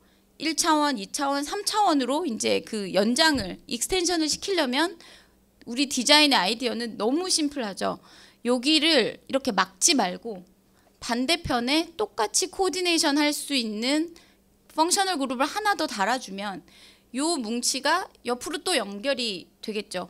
1차원, 2차원, 3차원으로 이제 그 연장을 extension을 시키려면 우리 디자인의 아이디어는 너무 심플하죠. 여기를 이렇게 막지 말고 반대편에 똑같이 코디네이션 할 수 있는 펑셔널 그룹을 하나 더 달아주면 요 뭉치가 옆으로 또 연결이 되겠죠.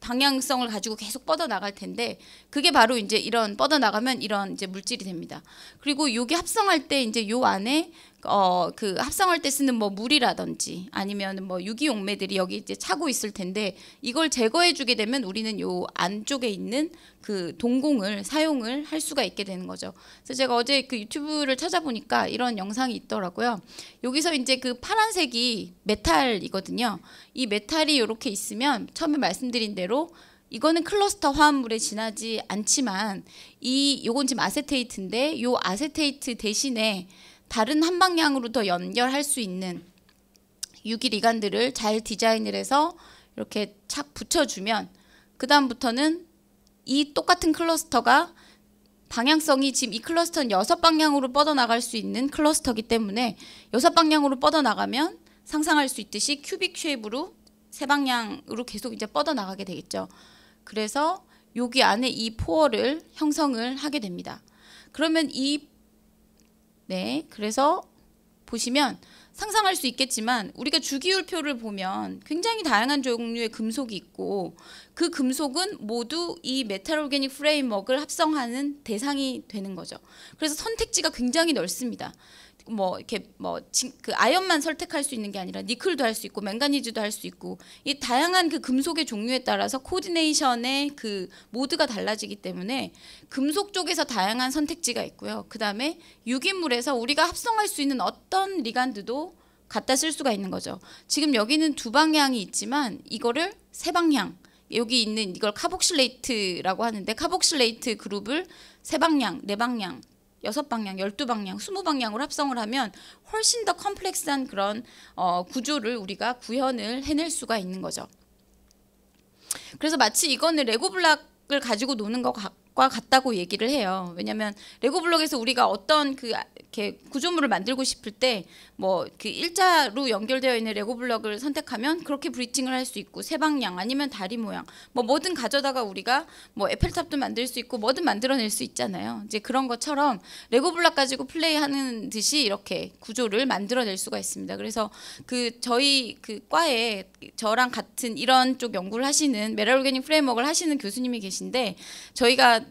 방향성을 가지고 계속 뻗어 나갈 텐데 그게 바로 이제 이런 뻗어 나가면 이런 이제 물질이 됩니다. 그리고 요게 합성할 때 이제 요 안에 어 그 합성할 때 쓰는 뭐 물이라든지 아니면 뭐 유기용매들이 여기 이제 차고 있을 텐데 이걸 제거해 주게 되면 우리는 요 안쪽에 있는 그 동공을 사용을 할 수가 있게 되는 거죠. 그래서 제가 어제 그 유튜브를 찾아보니까 이런 영상이 있더라고요. 여기서 이제 그 파란색이 메탈이거든요. 이 메탈이 이렇게 있으면 처음에 말씀드린 대로 이거는 클러스터 화합물에 지나지 않지만 이 요건 지금 아세테이트인데 요 아세테이트 대신에 다른 한 방향으로 더 연결할 수 있는 유기 리간드를 잘 디자인을 해서 이렇게 착 붙여주면 그 다음부터는 이 똑같은 클러스터가 방향성이 지금 이 클러스터는 여섯 방향으로 뻗어나갈 수 있는 클러스터기 때문에 여섯 방향으로 뻗어나가면 상상할 수 있듯이 cubic shape으로 세 방향으로 계속 이제 뻗어나가게 되겠죠. 그래서 여기 안에 이 pore를 형성을 하게 됩니다. 그러면 이 네, 그래서 보시면 상상할 수 있겠지만 우리가 주기율표를 보면 굉장히 다양한 종류의 금속이 있고 그 금속은 모두 이 metal organic framework를 합성하는 대상이 되는 거죠. 그래서 선택지가 굉장히 넓습니다. 뭐 이렇게 뭐 그 아연만 선택할 수 있는 게 아니라 니켈도 할 수 있고 망가니즈도 할 수 있고 이 다양한 그 금속의 종류에 따라서 coordination의 그 모드가 달라지기 때문에 금속 쪽에서 다양한 선택지가 있고요. 그다음에 유기물에서 우리가 합성할 수 있는 어떤 리간드도 갖다 쓸 수가 있는 거죠. 지금 여기는 두 방향이 있지만 이거를 세 방향 여기 있는 이걸 carboxylate라고 하는데 carboxylate 그룹을 세 방향, 네 방향, 여섯 방향, 열두 방향, 스무 방향으로 합성을 하면 훨씬 더 complex한 그런 어, 구조를 우리가 구현을 해낼 수가 있는 거죠. 그래서 마치 이거는 레고 블록을 가지고 노는 것과 같다고 얘기를 해요. 왜냐하면 레고 블록에서 우리가 어떤 그 이렇게 구조물을 만들고 싶을 때 뭐 그 일자로 연결되어 있는 레고 블록을 선택하면 그렇게 bridging을 할 수 있고 세 방향 아니면 다리 모양 뭐 뭐든 가져다가 우리가 뭐 에펠탑도 만들 수 있고 뭐든 만들어낼 수 있잖아요. 이제 그런 것처럼 레고 블록 가지고 플레이하는 듯이 이렇게 구조를 만들어낼 수가 있습니다. 그래서 그 저희 그 과에 저랑 같은 이런 쪽 연구를 하시는 메랄 오르게닉 프레임워크를 하시는 교수님이 계신데 저희가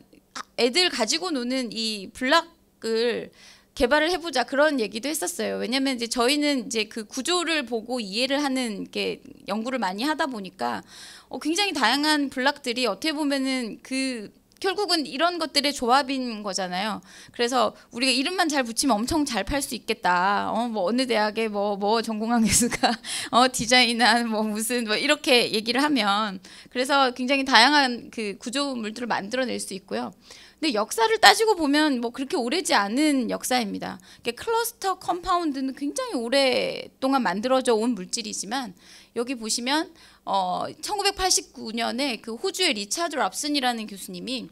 애들 가지고 노는 이 블락을 개발을 해보자 그런 얘기도 했었어요. 왜냐하면 이제 저희는 이제 그 구조를 보고 이해를 하는 게 연구를 많이 하다 보니까 어, 굉장히 다양한 블락들이 어떻게 보면은 그 결국은 이런 것들의 조합인 거잖아요. 그래서 우리가 이름만 잘 붙이면 엄청 잘 팔 수 있겠다. 어, 뭐 어느 대학에 뭐뭐 전공한 교수가 어 디자인한 뭐 무슨 뭐 이렇게 얘기를 하면 그래서 굉장히 다양한 그 구조물들을 만들어낼 수 있고요. 근데 역사를 따지고 보면 뭐 그렇게 오래지 않은 역사입니다. 그러니까 클러스터 compound는 굉장히 오랫동안 만들어져 온 물질이지만 여기 보시면 어 1989년에 그 호주의 리차드 랍슨이라는 교수님이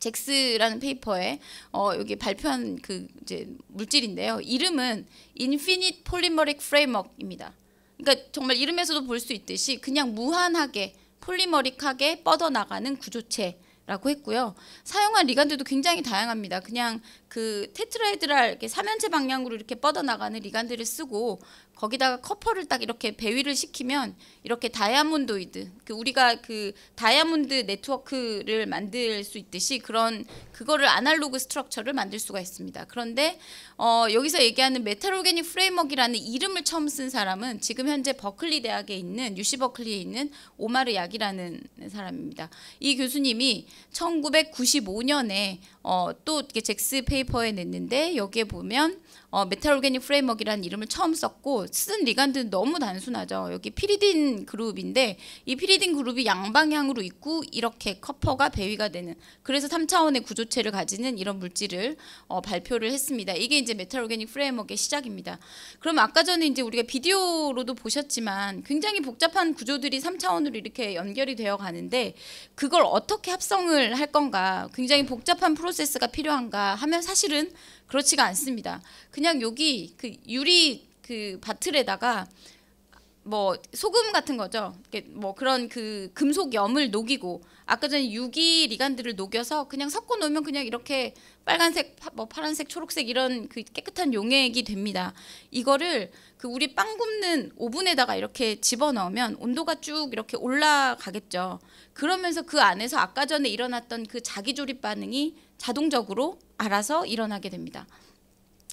JACS라는 페이퍼에 어 여기 발표한 그 이제 물질인데요. 이름은 infinite polymeric framework입니다. 그러니까 정말 이름에서도 볼 수 있듯이 그냥 무한하게 polymeric하게 뻗어나가는 구조체 라고 했고요. 사용한 리간드도 굉장히 다양합니다. 그냥 그 tetrahedral 이렇게 사면체 방향으로 이렇게 뻗어나가는 리간드를 쓰고 거기다가 copper를 딱 이렇게 배위를 시키면 이렇게 diamondoid 그 우리가 그 다이아몬드 네트워크를 만들 수 있듯이 그런 그거를 analog structure를 만들 수가 있습니다. 그런데 어, 여기서 얘기하는 metal organic framework라는 이름을 처음 쓴 사람은 지금 현재 버클리 대학에 있는 UC 버클리에 있는 오마르 야기라는 사람입니다. 이 교수님이 1995년에 어, 또 JACS 페이퍼에 냈는데 여기에 보면 어, metal organic framework라는 이름을 처음 썼고 쓴 리간드는 너무 단순하죠. 여기 피리딘 그룹인데 이 피리딘 그룹이 양방향으로 있고 이렇게 copper가 배위가 되는 그래서 3차원의 구조체를 가지는 이런 물질을 어, 발표를 했습니다. 이게 이제 metal organic framework의 시작입니다. 그럼 아까 전에 이제 우리가 비디오로도 보셨지만 굉장히 복잡한 구조들이 3차원으로 이렇게 연결이 되어 가는데 그걸 어떻게 합성을 할 건가 굉장히 복잡한 프로세스가 필요한가 하면 사실은 그렇지가 않습니다. 그냥 여기 그 유리 그 bottle에다가 뭐 소금 같은 거죠. 뭐 그런 그 금속 염을 녹이고 아까 전에 유기 리간들을 녹여서 그냥 섞어 놓으면 그냥 이렇게 빨간색, 뭐 파란색, 초록색 이런 그 깨끗한 용액이 됩니다. 이거를 그 우리 빵 굽는 오븐에다가 이렇게 집어 넣으면 온도가 쭉 이렇게 올라가겠죠. 그러면서 그 안에서 아까 전에 일어났던 그 자기 조립 반응이 자동적으로 알아서 일어나게 됩니다.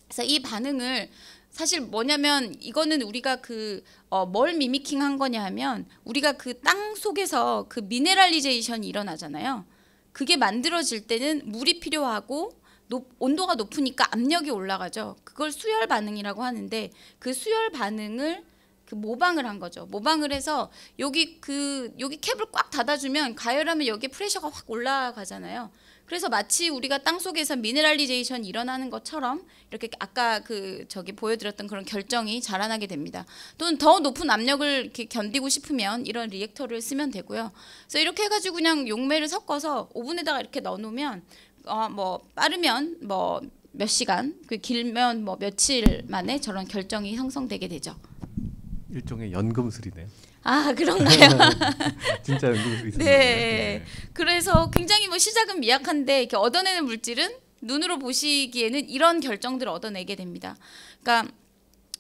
그래서 이 반응을 사실 뭐냐면 이거는 우리가 그 어, 뭘 mimicking 한 거냐 하면 우리가 그 땅 속에서 그 mineralization이 일어나잖아요. 그게 만들어질 때는 물이 필요하고 높- 온도가 높으니까 압력이 올라가죠. 그걸 수열 반응이라고 하는데 그 수열 반응을 그 모방을 한 거죠. 모방을 해서 여기 그 여기 캡을 꽉 닫아주면 가열하면 여기 pressure가 확 올라가잖아요. 그래서 마치 우리가 땅 속에서 mineralization 일어나는 것처럼 이렇게 아까 그 저기 보여드렸던 그런 결정이 자라나게 됩니다. 또는 더 높은 압력을 견디고 싶으면 이런 리액터를 쓰면 되고요. 그래서 이렇게 해가지고 그냥 용매를 섞어서 오븐에다가 이렇게 넣어놓으면 어 뭐 빠르면 뭐 몇 시간, 그 길면 뭐 며칠 만에 저런 결정이 형성되게 되죠. 일종의 연금술이네요. 아 그런가요? 진짜 연금술이 있었나 네. 그래서 굉장히 뭐 시작은 미약한데 이렇게 얻어내는 물질은 눈으로 보시기에는 이런 결정들을 얻어내게 됩니다. 그러니까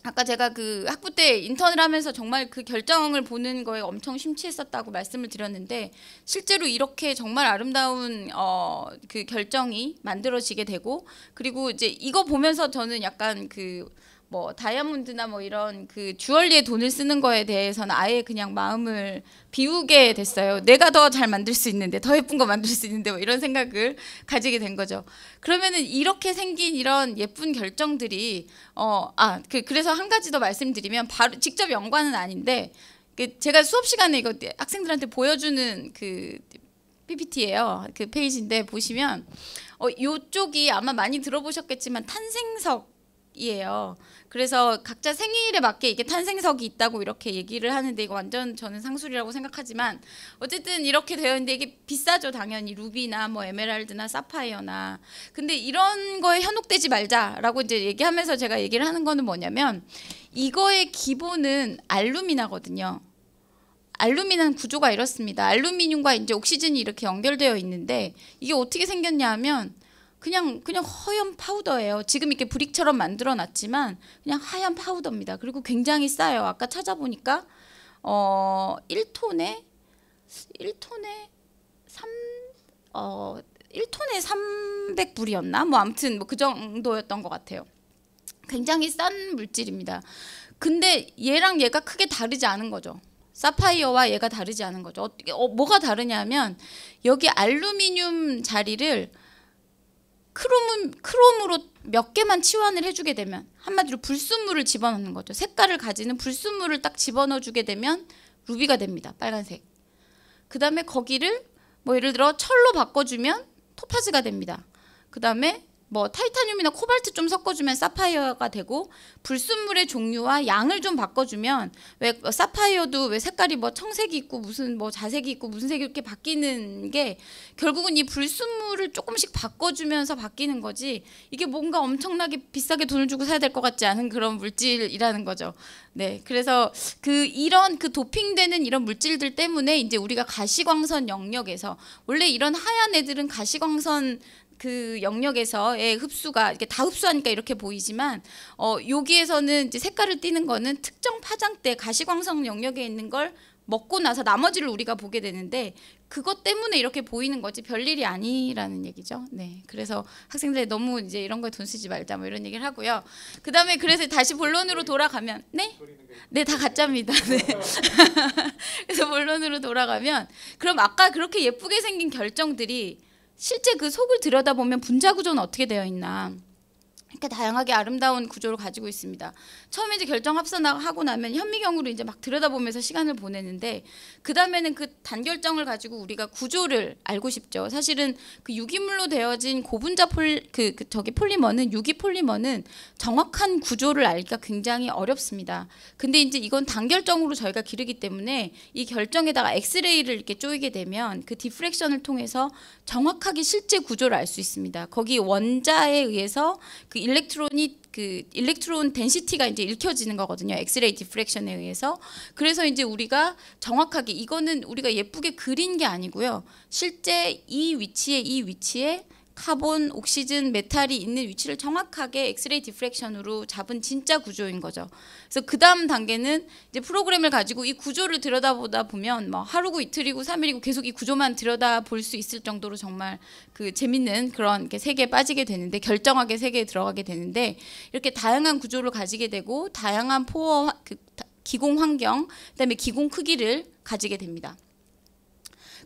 아까 제가 그 학부 때 인턴을 하면서 정말 그 결정을 보는 거에 엄청 심취했었다고 말씀을 드렸는데 실제로 이렇게 정말 아름다운 어 그 결정이 만들어지게 되고 그리고 이제 이거 보면서 저는 약간 그 뭐 다이아몬드나 뭐 이런 그 주얼리에 돈을 쓰는 거에 대해서는 아예 그냥 마음을 비우게 됐어요. 내가 더 잘 만들 수 있는데 더 예쁜 거 만들 수 있는데 뭐 이런 생각을 가지게 된 거죠. 그러면은 이렇게 생긴 이런 예쁜 결정들이 어 아 그 그래서 한 가지 더 말씀드리면 바로 직접 연관은 아닌데 그 제가 수업 시간에 이거 학생들한테 보여주는 그 PPT예요. 그 페이지인데 보시면 어 요쪽이 아마 많이 들어보셨겠지만 탄생석 이에요. 그래서 각자 생일에 맞게 이게 탄생석이 있다고 이렇게 얘기를 하는데 이거 완전 저는 상술이라고 생각하지만 어쨌든 이렇게 되어 있는데 이게 비싸죠 당연히 루비나 뭐 에메랄드나 사파이어나 근데 이런 거에 현혹되지 말자라고 이제 얘기하면서 제가 얘기를 하는 거는 뭐냐면 이거의 기본은 알루미나거든요. 알루미늄 구조가 이렇습니다. 알루미늄과 이제 옥시즌이 이렇게 연결되어 있는데 이게 어떻게 생겼냐 하면 그냥 그냥 허연 파우더예요. 지금 이렇게 브릭처럼 만들어 놨지만 그냥 하얀 파우더입니다. 그리고 굉장히 싸요. 아까 찾아보니까 어 1톤에 1톤에 3어 1톤에 300불이었나? 뭐 아무튼 뭐 그 정도였던 것 같아요. 굉장히 싼 물질입니다. 근데 얘랑 얘가 크게 다르지 않은 거죠. 사파이어와 얘가 다르지 않은 거죠. 어떻게 어, 뭐가 다르냐면 여기 알루미늄 자리를 크롬 크롬으로 몇 개만 치환을 해주게 되면 한마디로 불순물을 집어넣는 거죠. 색깔을 가지는 불순물을 딱 집어넣어 주게 되면 루비가 됩니다. 빨간색. 그 다음에 거기를 뭐 예를 들어 철로 바꿔주면 토파즈가 됩니다. 그 다음에 뭐 타이타늄이나 코발트 좀 섞어주면 사파이어가 되고 불순물의 종류와 양을 좀 바꿔주면 왜 사파이어도 왜 색깔이 뭐 청색이 있고 무슨 뭐 자색이 있고 무슨 색이 이렇게 바뀌는 게 결국은 이 불순물을 조금씩 바꿔주면서 바뀌는 거지 이게 뭔가 엄청나게 비싸게 돈을 주고 사야 될 것 같지 않은 그런 물질이라는 거죠. 네, 그래서 그 이런 그 도핑되는 이런 물질들 때문에 이제 우리가 가시광선 영역에서 원래 이런 하얀 애들은 가시광선 그 영역에서의 흡수가 이게 다 흡수하니까 이렇게 보이지만 어 여기에서는 이제 색깔을 띠는 거는 특정 파장대 가시광선 영역에 있는 걸 먹고 나서 나머지를 우리가 보게 되는데 그것 때문에 이렇게 보이는 거지 별일이 아니라는 얘기죠. 네. 그래서 학생들 너무 이제 이런 거에 돈 쓰지 말자 뭐 이런 얘기를 하고요. 그다음에 그래서 다시 본론으로 돌아가면 네? 네, 다 가짜입니다. 네. 그래서 본론으로 돌아가면 그럼 아까 그렇게 예쁘게 생긴 결정들이 실제 그 속을 들여다보면 분자 구조는 어떻게 되어 있나 이렇게 다양하게 아름다운 구조를 가지고 있습니다. 처음에 이제 결정 합산하고 나면 현미경으로 이제 막 들여다보면서 시간을 보내는데 그 다음에는 그 단결정을 가지고 우리가 구조를 알고 싶죠. 사실은 그 유기물로 되어진 고분자 폴그그 저기 폴리머는 유기 폴리머는 정확한 구조를 알기가 굉장히 어렵습니다. 근데 이제 이건 단결정으로 저희가 기르기 때문에 이 결정에다가 엑스레이를 이렇게 쪼이게 되면 그 diffraction을 통해서 정확하게 실제 구조를 알 수 있습니다. 거기 원자에 의해서 그 electron이 그 electron density가 이제 읽혀지는 거거든요. 엑스레이 diffraction에 의해서. 그래서 이제 우리가 정확하게 이거는 우리가 예쁘게 그린 게 아니고요. 실제 이 위치에 이 위치에 carbon, oxygen, metal이 있는 위치를 정확하게 엑스레이 diffraction으로 잡은 진짜 구조인 거죠. 그래서 그 다음 단계는 이제 프로그램을 가지고 이 구조를 들여다보다 보면 뭐 하루고 이틀이고 삼일이고 계속 이 구조만 들여다볼 수 있을 정도로 정말 그 재밌는 그런 이렇게 세계에 빠지게 되는데 결정학의 세계에 들어가게 되는데 이렇게 다양한 구조를 가지게 되고 다양한 pore 화- 그 다- 기공 환경 그다음에 기공 크기를 가지게 됩니다.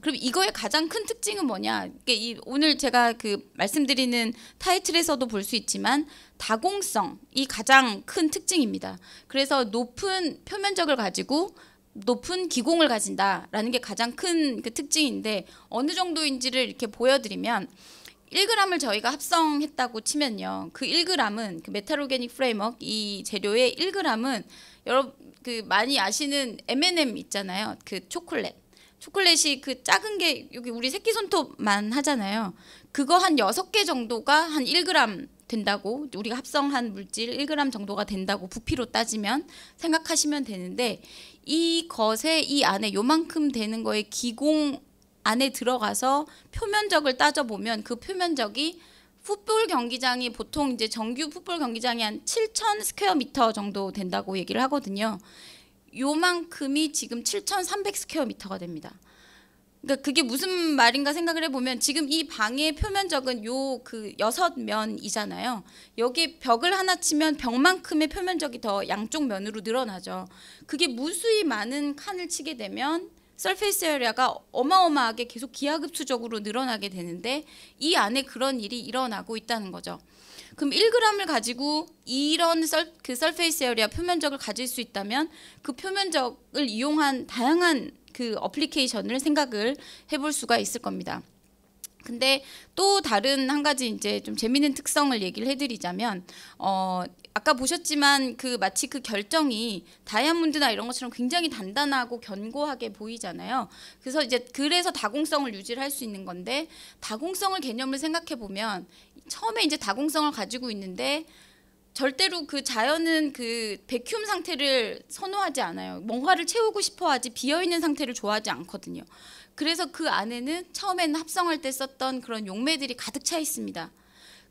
그럼 이거의 가장 큰 특징은 뭐냐? 이게 이 오늘 제가 그 말씀드리는 타이틀에서도 볼 수 있지만 다공성이 가장 큰 특징입니다. 그래서 높은 표면적을 가지고 높은 기공을 가진다라는 게 가장 큰 그 특징인데 어느 정도인지를 이렇게 보여드리면 1g을 저희가 합성했다고 치면요. 그 1g은 그 metal organic framework 이 재료의 1g은 여러분 그 많이 아시는 M&M 있잖아요. 그 초콜릿. 초콜릿이 그 작은 게 여기 우리 새끼 손톱만 하잖아요. 그거 한 여섯 개 정도가 한 1g 된다고 우리가 합성한 물질 1g 정도가 된다고 부피로 따지면 생각하시면 되는데 이 것에 이 안에 요만큼 되는 거에 기공 안에 들어가서 표면적을 따져 보면 그 표면적이 풋볼 경기장이 보통 이제 정규 풋볼 경기장이 한 7,000 square meter 정도 된다고 얘기를 하거든요. 요만큼이 지금 7,300 square meter가 됩니다. 그러니까 그게 무슨 말인가 생각을 해보면 지금 이 방의 표면적은 요 그 여섯 면이잖아요. 여기 벽을 하나 치면 벽만큼의 표면적이 더 양쪽 면으로 늘어나죠. 그게 무수히 많은 칸을 치게 되면 surface area가 어마어마하게 계속 기하급수적으로 늘어나게 되는데 이 안에 그런 일이 일어나고 있다는 거죠. 그럼 1g을 가지고 이런 썰, 그 surface area 표면적을 가질 수 있다면 그 표면적을 이용한 다양한 그 어플리케이션을 생각을 해볼 수가 있을 겁니다. 근데 또 다른 한 가지 이제 좀 재미있는 특성을 얘기를 해드리자면 어 아까 보셨지만 그 마치 그 결정이 다이아몬드나 이런 것처럼 굉장히 단단하고 견고하게 보이잖아요. 그래서 이제 그래서 다공성을 유지를 할수 있는 건데 다공성을 개념을 생각해 보면 처음에 이제 다공성을 가지고 있는데 절대로 그 자연은 그 백큐um 상태를 선호하지 않아요. 뭔가를 채우고 싶어 하지 비어 있는 상태를 좋아하지 않거든요. 그래서 그 안에는 처음에는 합성할 때 썼던 그런 용매들이 가득 차 있습니다.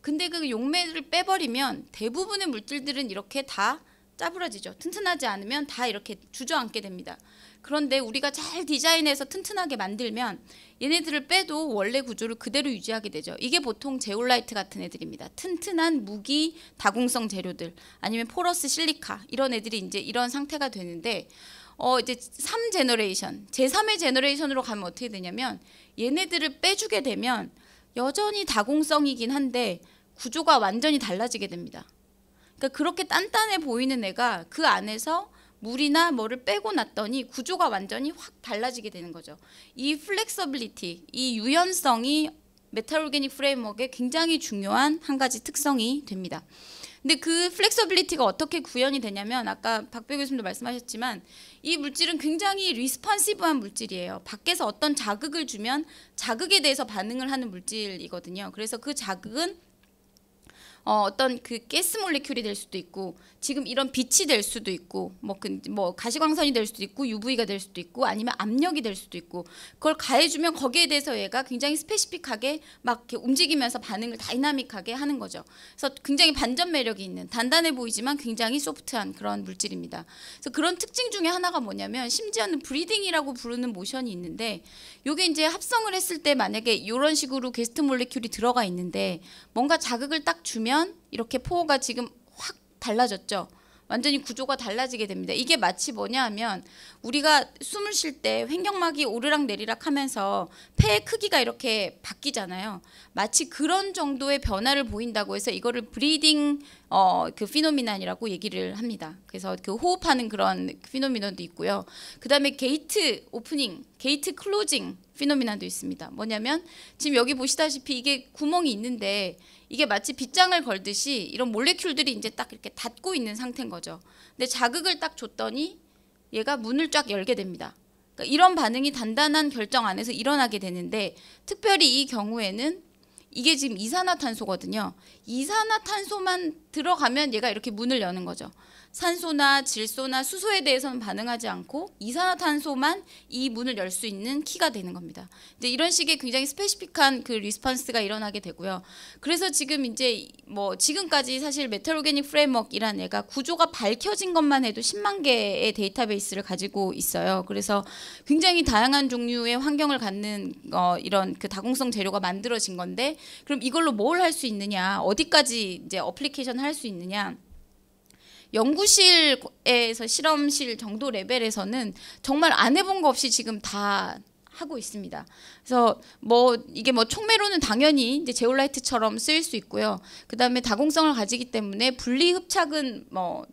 근데 그 용매를 빼버리면 대부분의 물질들은 이렇게 다 짜부러지죠. 튼튼하지 않으면 다 이렇게 주저앉게 됩니다. 그런데 우리가 잘 디자인해서 튼튼하게 만들면 얘네들을 빼도 원래 구조를 그대로 유지하게 되죠. 이게 보통 제올라이트 같은 애들입니다. 튼튼한 무기 다공성 재료들 아니면 porous 실리카 이런 애들이 이제 이런 상태가 되는데 어 이제 3 generation 제3의 generation으로 가면 어떻게 되냐면 얘네들을 빼주게 되면 여전히 다공성이긴 한데 구조가 완전히 달라지게 됩니다. 그러니까 그렇게 단단해 보이는 애가 그 안에서 물이나 뭐를 빼고 났더니 구조가 완전히 확 달라지게 되는 거죠. 이 flexibility, 이 유연성이 metal organic framework의 굉장히 중요한 한 가지 특성이 됩니다. 근데 그 flexibility가 어떻게 구현이 되냐면 아까 박배 교수님도 말씀하셨지만 이 물질은 굉장히 responsive한 물질이에요. 밖에서 어떤 자극을 주면 자극에 대해서 반응을 하는 물질이거든요. 그래서 그 자극은 어, 어떤 그 가스 molecule이 될 수도 있고 지금 이런 빛이 될 수도 있고 뭐, 그, 뭐 가시광선이 될 수도 있고 UV가 될 수도 있고 아니면 압력이 될 수도 있고 그걸 가해주면 거기에 대해서 얘가 굉장히 specific하게 막 움직이면서 반응을 다이나믹하게 하는 거죠. 그래서 굉장히 반전 매력이 있는 단단해 보이지만 굉장히 소프트한 그런 물질입니다. 그래서 그런 특징 중에 하나가 뭐냐면 심지어는 breathing이라고 부르는 모션이 있는데 요게 이제 합성을 했을 때 만약에 이런 식으로 guest molecule이 들어가 있는데 뭔가 자극을 딱 주면 이렇게 pore가 지금 확 달라졌죠. 완전히 구조가 달라지게 됩니다. 이게 마치 뭐냐 하면 우리가 숨을 쉴 때 횡격막이 오르락 내리락 하면서 폐의 크기가 이렇게 바뀌잖아요. 마치 그런 정도의 변화를 보인다고 해서 이거를 breathing 어, 그 phenomenon이라고 얘기를 합니다. 그래서 그 호흡하는 그런 phenomenon도 있고요. 그 다음에 gate opening, gate closing phenomenon도 있습니다. 뭐냐면 지금 여기 보시다시피 이게 구멍이 있는데 이게 마치 빗장을 걸듯이 이런 molecule들이 이제 딱 이렇게 닫고 있는 상태인 거죠. 근데 자극을 딱 줬더니 얘가 문을 쫙 열게 됩니다. 그러니까 이런 반응이 단단한 결정 안에서 일어나게 되는데 특별히 이 경우에는 이게 지금 이산화탄소거든요. 이산화탄소만 들어가면 얘가 이렇게 문을 여는 거죠. 산소나 질소나 수소에 대해서는 반응하지 않고 이산화탄소만 이 문을 열 수 있는 키가 되는 겁니다. 이제 이런 식의 굉장히 specific한 그 response가 일어나게 되고요. 그래서 지금 이제 뭐 지금까지 사실 metal-organic framework이란 애가 구조가 밝혀진 것만 해도 10만 개의 데이터베이스를 가지고 있어요. 그래서 굉장히 다양한 종류의 환경을 갖는 어 이런 그 다공성 재료가 만들어진 건데 그럼 이걸로 뭘 할 수 있느냐? 어디까지 이제 어플리케이션 할 수 있느냐? 연구실에서 실험실 정도 레벨에서는 정말 안 해본 거 없이 지금 다 하고 있습니다. 그래서 뭐 이게 뭐 촉매로는 당연히 이제 제올라이트처럼 쓰일 수 있고요. 그 다음에 다공성을 가지기 때문에 분리 흡착은 뭐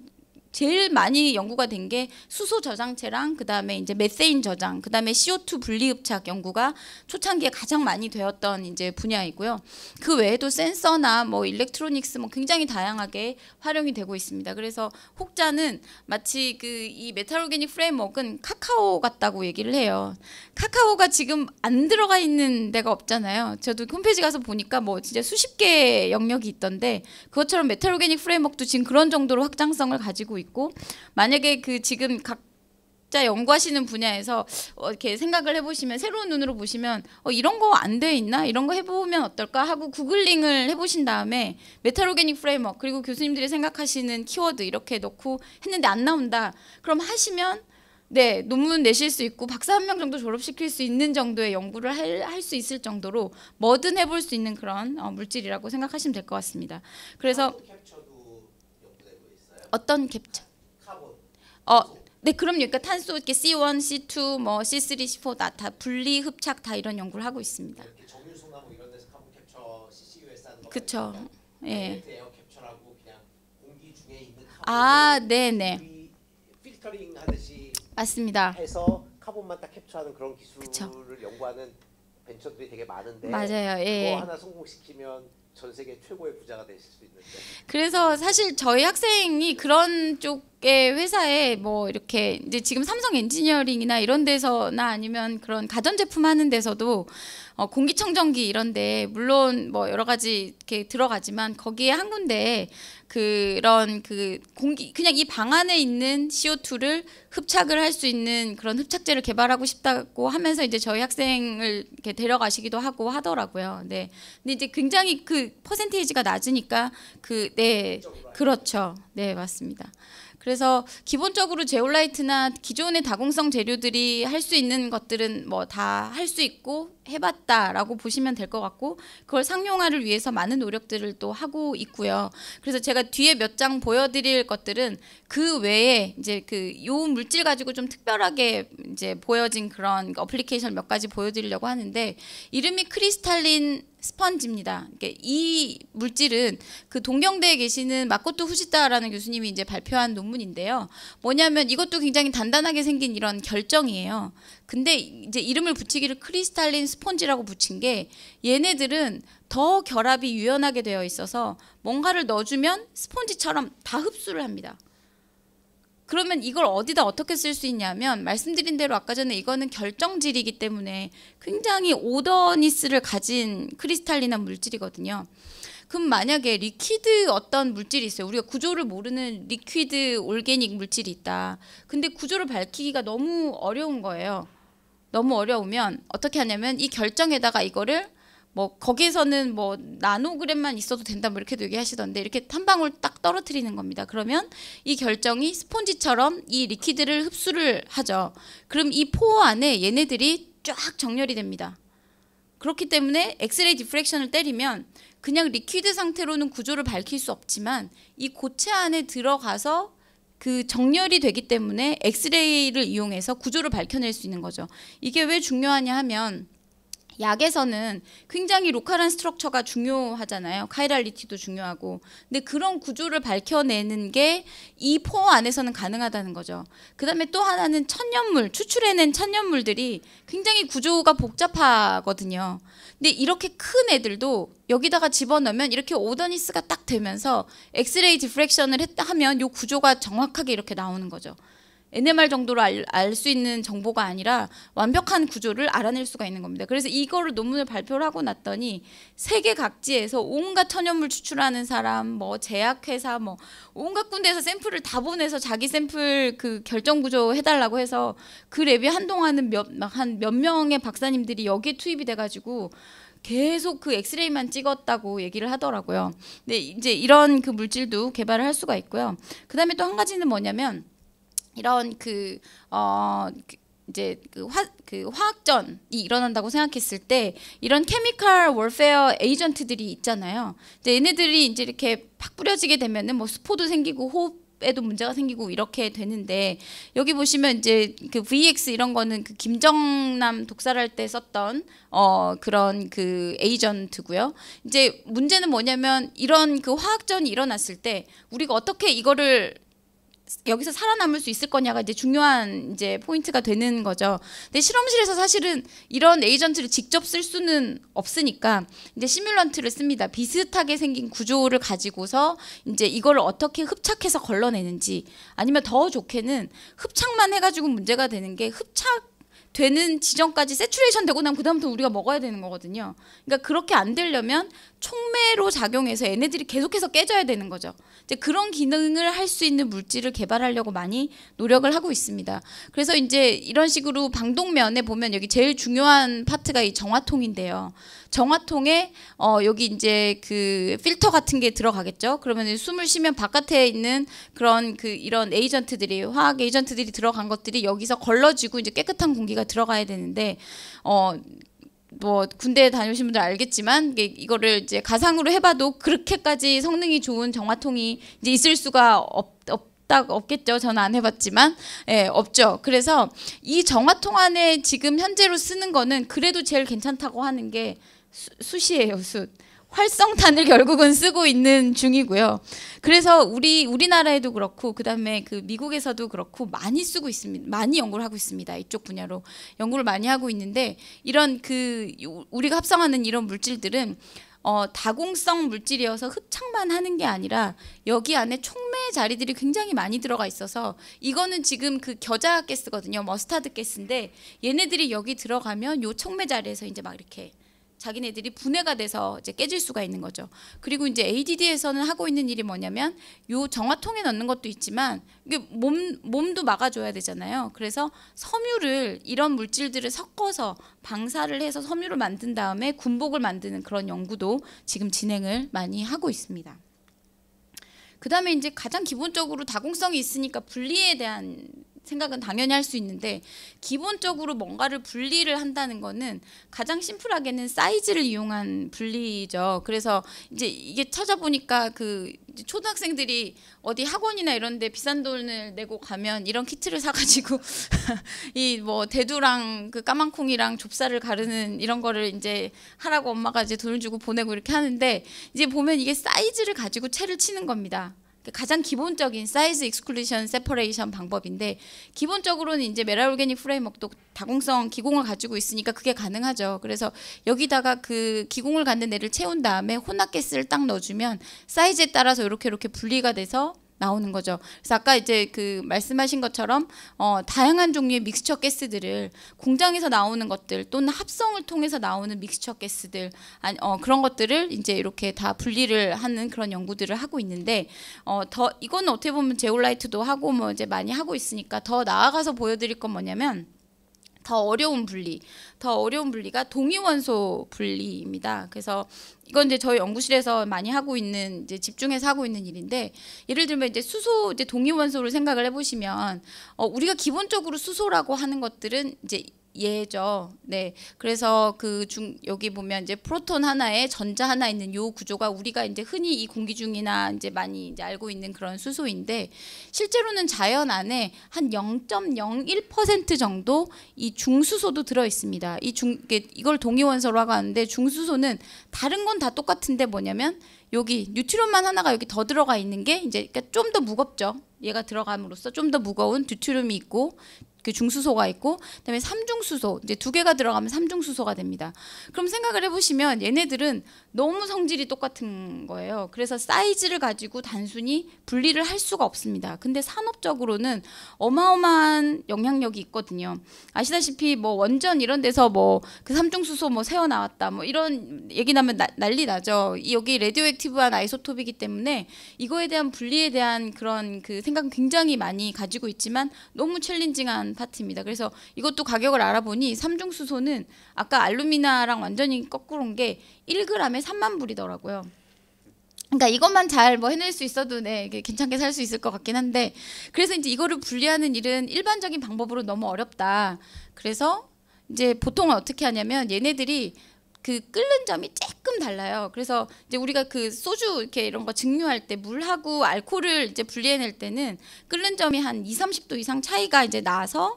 제일 많이 연구가 된 게 수소 저장체랑 그다음에 이제 메테인 저장, 그다음에 CO2 분리 흡착 연구가 초창기에 가장 많이 되었던 이제 분야이고요. 그 외에도 센서나 뭐 electronics 뭐 굉장히 다양하게 활용이 되고 있습니다. 그래서 혹자는 마치 그 이 metal-organic framework는 카카오 같다고 얘기를 해요. 카카오가 지금 안 들어가 있는 데가 없잖아요. 저도 홈페이지 가서 보니까 뭐 진짜 수십 개 영역이 있던데 그것처럼 metal-organic framework도 지금 그런 정도로 확장성을 가지고 있고 만약에 그 지금 각 자 연구하시는 분야에서 어, 이렇게 생각을 해보시면 새로운 눈으로 보시면 어, 이런 거 안 돼 있나? 이런 거 해보면 어떨까? 하고 googling을 해보신 다음에 metal-organic framework 그리고 교수님들이 생각하시는 키워드 이렇게 넣고 했는데 안 나온다. 그럼 하시면 네, 논문 내실 수 있고 박사 한 명 정도 졸업시킬 수 있는 정도의 연구를 할 수 있을 정도로 뭐든 해볼 수 있는 그런 어, 물질이라고 생각하시면 될 것 같습니다. 그래서. 어떤 capture? Carbon. 어, 네, 그럼요. 그러니까 탄소 이렇게 C1, C2, 뭐 C3, C4 다, 다 분리 흡착 다 이런 연구를 하고 있습니다. 이렇게 정유소나 뭐 이런 데서 carbon capture CCUS 하는 거. 그쵸. 예. air capture라고 그냥 공기 중에 있는. 아, 네, 네, 맞습니다. 해서 carbon만 딱 capture하는 그런 기술을 그쵸. 연구하는 벤처들이 되게 많은데 맞아요. 예. 그거 하나 성공시키면 전 세계 최고의 부자가 되실 수 있는데 그래서 사실 저희 학생이 그런 쪽 의 회사에 뭐 이렇게 이제 지금 삼성 엔지니어링이나 이런 데서나 아니면 그런 가전제품 하는 데서도 어, 공기청정기 이런데 물론 뭐 여러 가지 이렇게 들어가지만 거기에 한 군데 그런 그 공기 그냥 이 방 안에 있는 CO2를 흡착을 할 수 있는 그런 흡착제를 개발하고 싶다고 하면서 이제 저희 학생을 이렇게 데려가시기도 하고 하더라고요. 네. 근데 이제 굉장히 그 퍼센테이지가 낮으니까 그 네. 그렇죠. 네, 맞습니다. 그래서 기본적으로 제올라이트나 기존의 다공성 재료들이 할 수 있는 것들은 뭐 다 할 수 있고 해봤다라고 보시면 될 것 같고 그걸 상용화를 위해서 많은 노력들을 또 하고 있고요. 그래서 제가 뒤에 몇 장 보여드릴 것들은 그 외에 이제 그 요 물질 가지고 좀 특별하게 이제 보여진 그런 어플리케이션 몇 가지 보여드리려고 하는데 이름이 crystalline sponge입니다. 이 물질은 그 동경대에 계시는 마코토 후지타라는 교수님이 이제 발표한 논문인데요. 뭐냐면 이것도 굉장히 단단하게 생긴 이런 결정이에요. 근데 이제 이름을 붙이기를 crystalline sponge라고 붙인 게 얘네들은 더 결합이 유연하게 되어 있어서 뭔가를 넣어주면 스펀지처럼 다 흡수를 합니다. 그러면 이걸 어디다 어떻게 쓸 수 있냐면 말씀드린 대로 아까 전에 이거는 결정질이기 때문에 굉장히 orderness를 가진 crystalline한 물질이거든요. 그럼 만약에 liquid 어떤 물질이 있어요. 우리가 구조를 모르는 liquid organic 물질이 있다. 근데 구조를 밝히기가 너무 어려운 거예요. 너무 어려우면 어떻게 하냐면 이 결정에다가 이거를 뭐 거기에서는 뭐 나노그램만 있어도 된다 뭐 이렇게도 얘기하시던데 이렇게 한 방울 딱 떨어뜨리는 겁니다. 그러면 이 결정이 스폰지처럼 이 liquid를 흡수를 하죠. 그럼 이 pore 안에 얘네들이 쫙 정렬이 됩니다. 그렇기 때문에 엑스레이 diffraction을 때리면 그냥 liquid 상태로는 구조를 밝힐 수 없지만 이 고체 안에 들어가서 그 정렬이 되기 때문에 엑스레이를 이용해서 구조를 밝혀낼 수 있는 거죠. 이게 왜 중요하냐 하면 약에서는 굉장히 local한 structure가 중요하잖아요. chirality도 중요하고. 근데 그런 구조를 밝혀내는 게 이 pore 안에서는 가능하다는 거죠. 그다음에 또 하나는 천연물, 추출해낸 천연물들이 굉장히 구조가 복잡하거든요. 근데 이렇게 큰 애들도 여기다가 집어넣으면 이렇게 orderness가 딱 되면서 엑스레이 디프렉션을 했다 하면 요 구조가 정확하게 이렇게 나오는 거죠. NMR 정도로 알수 있는 정보가 아니라 완벽한 구조를 알아낼 수가 있는 겁니다. 그래서 이거를 논문을 발표를 하고 났더니 세계 각지에서 온갖 천연물 추출하는 사람, 뭐 제약회사, 뭐 온갖 군데에서 샘플을 다 보내서 자기 샘플 그 결정 구조 해달라고 해서 그 랩이 한동안은 몇한 몇 명의 박사님들이 여기에 투입이 돼가지고 계속 그 엑스레이만 찍었다고 얘기를 하더라고요. 근데 이제 이런 그 물질도 개발을 할 수가 있고요. 그 다음에 또 한 가지는 뭐냐면 이런 그 어 이제 그, 화, 그 화학전이 일어난다고 생각했을 때 이런 케미컬 월페어 에이전트들이 있잖아요. 이제 얘네들이 이제 이렇게 팍 뿌려지게 되면은 뭐 스포도 생기고 호흡 에도 문제가 생기고 이렇게 되는데 여기 보시면 이제 그 VX 이런 거는 그 김정남 독살할 때 썼던 어 그런 그 에이전트고요. 이제 문제는 뭐냐면 이런 그 화학전이 일어났을 때 우리가 어떻게 이거를 여기서 살아남을 수 있을 거냐가 이제 중요한 이제 포인트가 되는 거죠. 근데 실험실에서 사실은 이런 에이전트를 직접 쓸 수는 없으니까 이제 시뮬런트를 씁니다. 비슷하게 생긴 구조를 가지고서 이제 이걸 어떻게 흡착해서 걸러내는지 아니면 더 좋게는 흡착만 해가지고 문제가 되는 게 흡착 되는 지점까지 세츄레이션 되고 나면 그다음부터 우리가 먹어야 되는 거거든요. 그러니까 그렇게 안 되려면 촉매로 작용해서 얘네들이 계속해서 깨져야 되는 거죠. 이제 그런 기능을 할 수 있는 물질을 개발하려고 많이 노력을 하고 있습니다. 그래서 이제 이런 식으로 방독면에 보면 여기 제일 중요한 파트가 이 정화통인데요. 정화통에 어 여기 이제 그 필터 같은 게 들어가겠죠. 그러면 숨을 쉬면 바깥에 있는 그런 그 이런 에이전트들이 화학 에이전트들이 들어간 것들이 여기서 걸러지고 이제 깨끗한 공기가 들어가야 되는데 어 뭐 군대 다녀오신 분들 알겠지만 이거를 이제 가상으로 해봐도 그렇게까지 성능이 좋은 정화통이 이제 있을 수가 없, 없다 없겠죠. 저는 안 해봤지만 예, 없죠. 그래서 이 정화통 안에 지금 현재로 쓰는 거는 그래도 제일 괜찮다고 하는 게 수, 숯이에요. 숯. 활성탄을 결국은 쓰고 있는 중이고요. 그래서 우리 우리나라에도 그렇고 그다음에 그 미국에서도 그렇고 많이 쓰고 있습니다. 많이 연구를 하고 있습니다. 이쪽 분야로 연구를 많이 하고 있는데 이런 그 우리가 합성하는 이런 물질들은 어, 다공성 물질이어서 흡착만 하는 게 아니라 여기 안에 촉매 자리들이 굉장히 많이 들어가 있어서 이거는 지금 그 겨자 가스거든요. 머스타드 가스인데 얘네들이 여기 들어가면 요 촉매 자리에서 이제 막 이렇게 자기네들이 분해가 돼서 이제 깨질 수가 있는 거죠. 그리고 이제 ADD에서는 하고 있는 일이 뭐냐면 요 정화통에 넣는 것도 있지만 이게 몸 몸도 막아줘야 되잖아요. 그래서 섬유를 이런 물질들을 섞어서 방사를 해서 섬유를 만든 다음에 군복을 만드는 그런 연구도 지금 진행을 많이 하고 있습니다. 그 다음에 이제 가장 기본적으로 다공성이 있으니까 분리에 대한 생각은 당연히 할 수 있는데 기본적으로 뭔가를 분리를 한다는 거는 가장 심플하게는 사이즈를 이용한 분리죠. 그래서 이제 이게 찾아보니까 그 초등학생들이 어디 학원이나 이런 데 비싼 돈을 내고 가면 이런 키트를 사 가지고 이 뭐 대두랑 그 까만콩이랑 좁쌀을 가르는 이런 거를 이제 하라고 엄마가 이제 돈을 주고 보내고 이렇게 하는데 이제 보면 이게 사이즈를 가지고 채를 치는 겁니다. 가장 기본적인 size exclusion separation 방법인데 기본적으로는 이제 metal-organic framework도 다공성 기공을 가지고 있으니까 그게 가능하죠. 그래서 여기다가 그 기공을 갖는 애를 채운 다음에 혼합 가스를 딱 넣어주면 사이즈에 따라서 이렇게 이렇게 분리가 돼서 나오는 거죠. 그래서 아까 이제 그 말씀하신 것처럼 어, 다양한 종류의 믹스처 가스들을 공장에서 나오는 것들 또는 합성을 통해서 나오는 믹스처 가스들 아니, 어, 그런 것들을 이제 이렇게 다 분리를 하는 그런 연구들을 하고 있는데 어, 더 이거는 어떻게 보면 제올라이트도 하고 뭐 이제 많이 하고 있으니까 더 나아가서 보여드릴 건 뭐냐면. 더 어려운 분리, 더 어려운 분리가 동위원소 분리입니다. 그래서 이건 이제 저희 연구실에서 많이 하고 있는 이제 집중해서 하고 있는 일인데 예를 들면 이제 수소 이제 동위원소를 생각을 해보시면 어, 우리가 기본적으로 수소라고 하는 것들은 이제 예죠. 네. 그래서 그 중 여기 보면 이제 프로톤 하나에 전자 하나 있는 요 구조가 우리가 이제 흔히 이 공기 중이나 이제 많이 이제 알고 있는 그런 수소인데 실제로는 자연 안에 한 0.01% 정도 이 중수소도 들어 있습니다. 이 중 이걸 동위원소라고 하는데 중수소는 다른 건 다 똑같은데 뭐냐면 여기 뉴트론만 하나가 여기 더 들어가 있는 게 이제 그러니까 좀 더 무겁죠. 얘가 들어감으로써 좀 더 무거운 듀트륨이 있고 그 중수소가 있고 그다음에 삼중수소 이제 두 개가 들어가면 삼중수소가 됩니다. 그럼 생각을 해보시면 얘네들은 너무 성질이 똑같은 거예요. 그래서 사이즈를 가지고 단순히 분리를 할 수가 없습니다. 근데 산업적으로는 어마어마한 영향력이 있거든요. 아시다시피 뭐 원전 이런 데서 뭐 그 삼중수소 뭐 새어 나왔다 뭐 이런 얘기 나면 나- 난리 나죠. 이 여기 radioactive한 isotope이기 때문에 이거에 대한 분리에 대한 그런 그 생각 굉장히 많이 가지고 있지만 너무 challenging한 파트입니다. 그래서 이것도 가격을 알아보니 삼중수소는 아까 알루미나랑 완전히 거꾸로인 게 1g에 3만 불이더라고요. 그러니까 이것만 잘 뭐 해낼 수 있어도 네 괜찮게 살 수 있을 것 같긴 한데 그래서 이제 이거를 분리하는 일은 일반적인 방법으로 너무 어렵다. 그래서 이제 보통은 어떻게 하냐면 얘네들이 그 끓는 점이 조금 달라요. 그래서 이제 우리가 그 소주 이렇게 이런 거 증류할 때 물하고 알코올을 이제 분리해낼 때는 끓는 점이 한 2, 30도 이상 차이가 이제 나서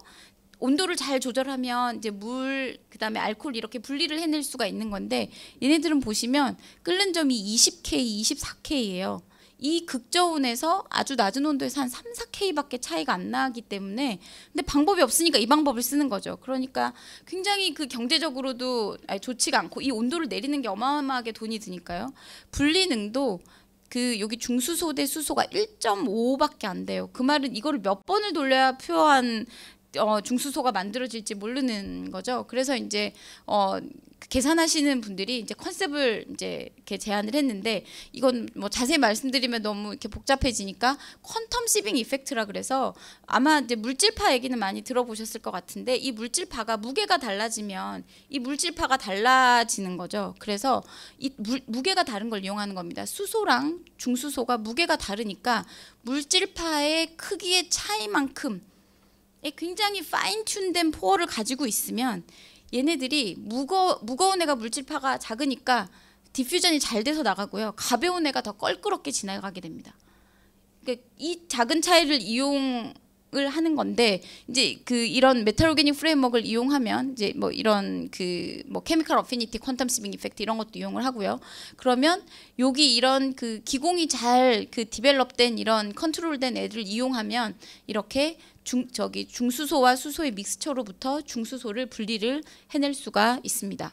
온도를 잘 조절하면 이제 물 그다음에 알코올 이렇게 분리를 해낼 수가 있는 건데 얘네들은 보시면 끓는 점이 20K, 24K예요. 이 극저온에서 아주 낮은 온도에서 한 3, 4K밖에 차이가 안 나기 때문에 근데 방법이 없으니까 이 방법을 쓰는 거죠. 그러니까 굉장히 그 경제적으로도 좋지가 않고 이 온도를 내리는 게 어마어마하게 돈이 드니까요. 분리능도 그 여기 중수소 대 수소가 1.5밖에 안 돼요. 그 말은 이거를 몇 번을 돌려야 표현 어, 중수소가 만들어질지 모르는 거죠. 그래서 이제 어, 그 계산하시는 분들이 이제 컨셉을 이제 이렇게 제안을 했는데 이건 뭐 자세히 말씀드리면 너무 이렇게 복잡해지니까 퀀텀 시빙 이펙트라 그래서 아마 이제 물질파 얘기는 많이 들어보셨을 것 같은데 이 물질파가 무게가 달라지면 이 물질파가 달라지는 거죠. 그래서 이 물, 무게가 다른 걸 이용하는 겁니다. 수소랑 중수소가 무게가 다르니까 물질파의 크기의 차이만큼 에 굉장히 파인 튠된 포어를 가지고 있으면 얘네들이 무거 무거운 애가 물질파가 작으니까 diffusion이 잘 돼서 나가고요. 가벼운 애가 더 껄끄럽게 지나가게 됩니다. 그러니까 이 작은 차이를 이용을 하는 건데 이제 그 이런 metal-organic framework를 이용하면 이제 뭐 이런 그 뭐 chemical affinity quantum sieving effect 이런 것도 이용을 하고요. 그러면 여기 이런 그 기공이 잘 그 develop된 이런 control된 애들을 이용하면 이렇게 중 저기 중수소와 수소의 mixture로부터 중수소를 분리를 해낼 수가 있습니다.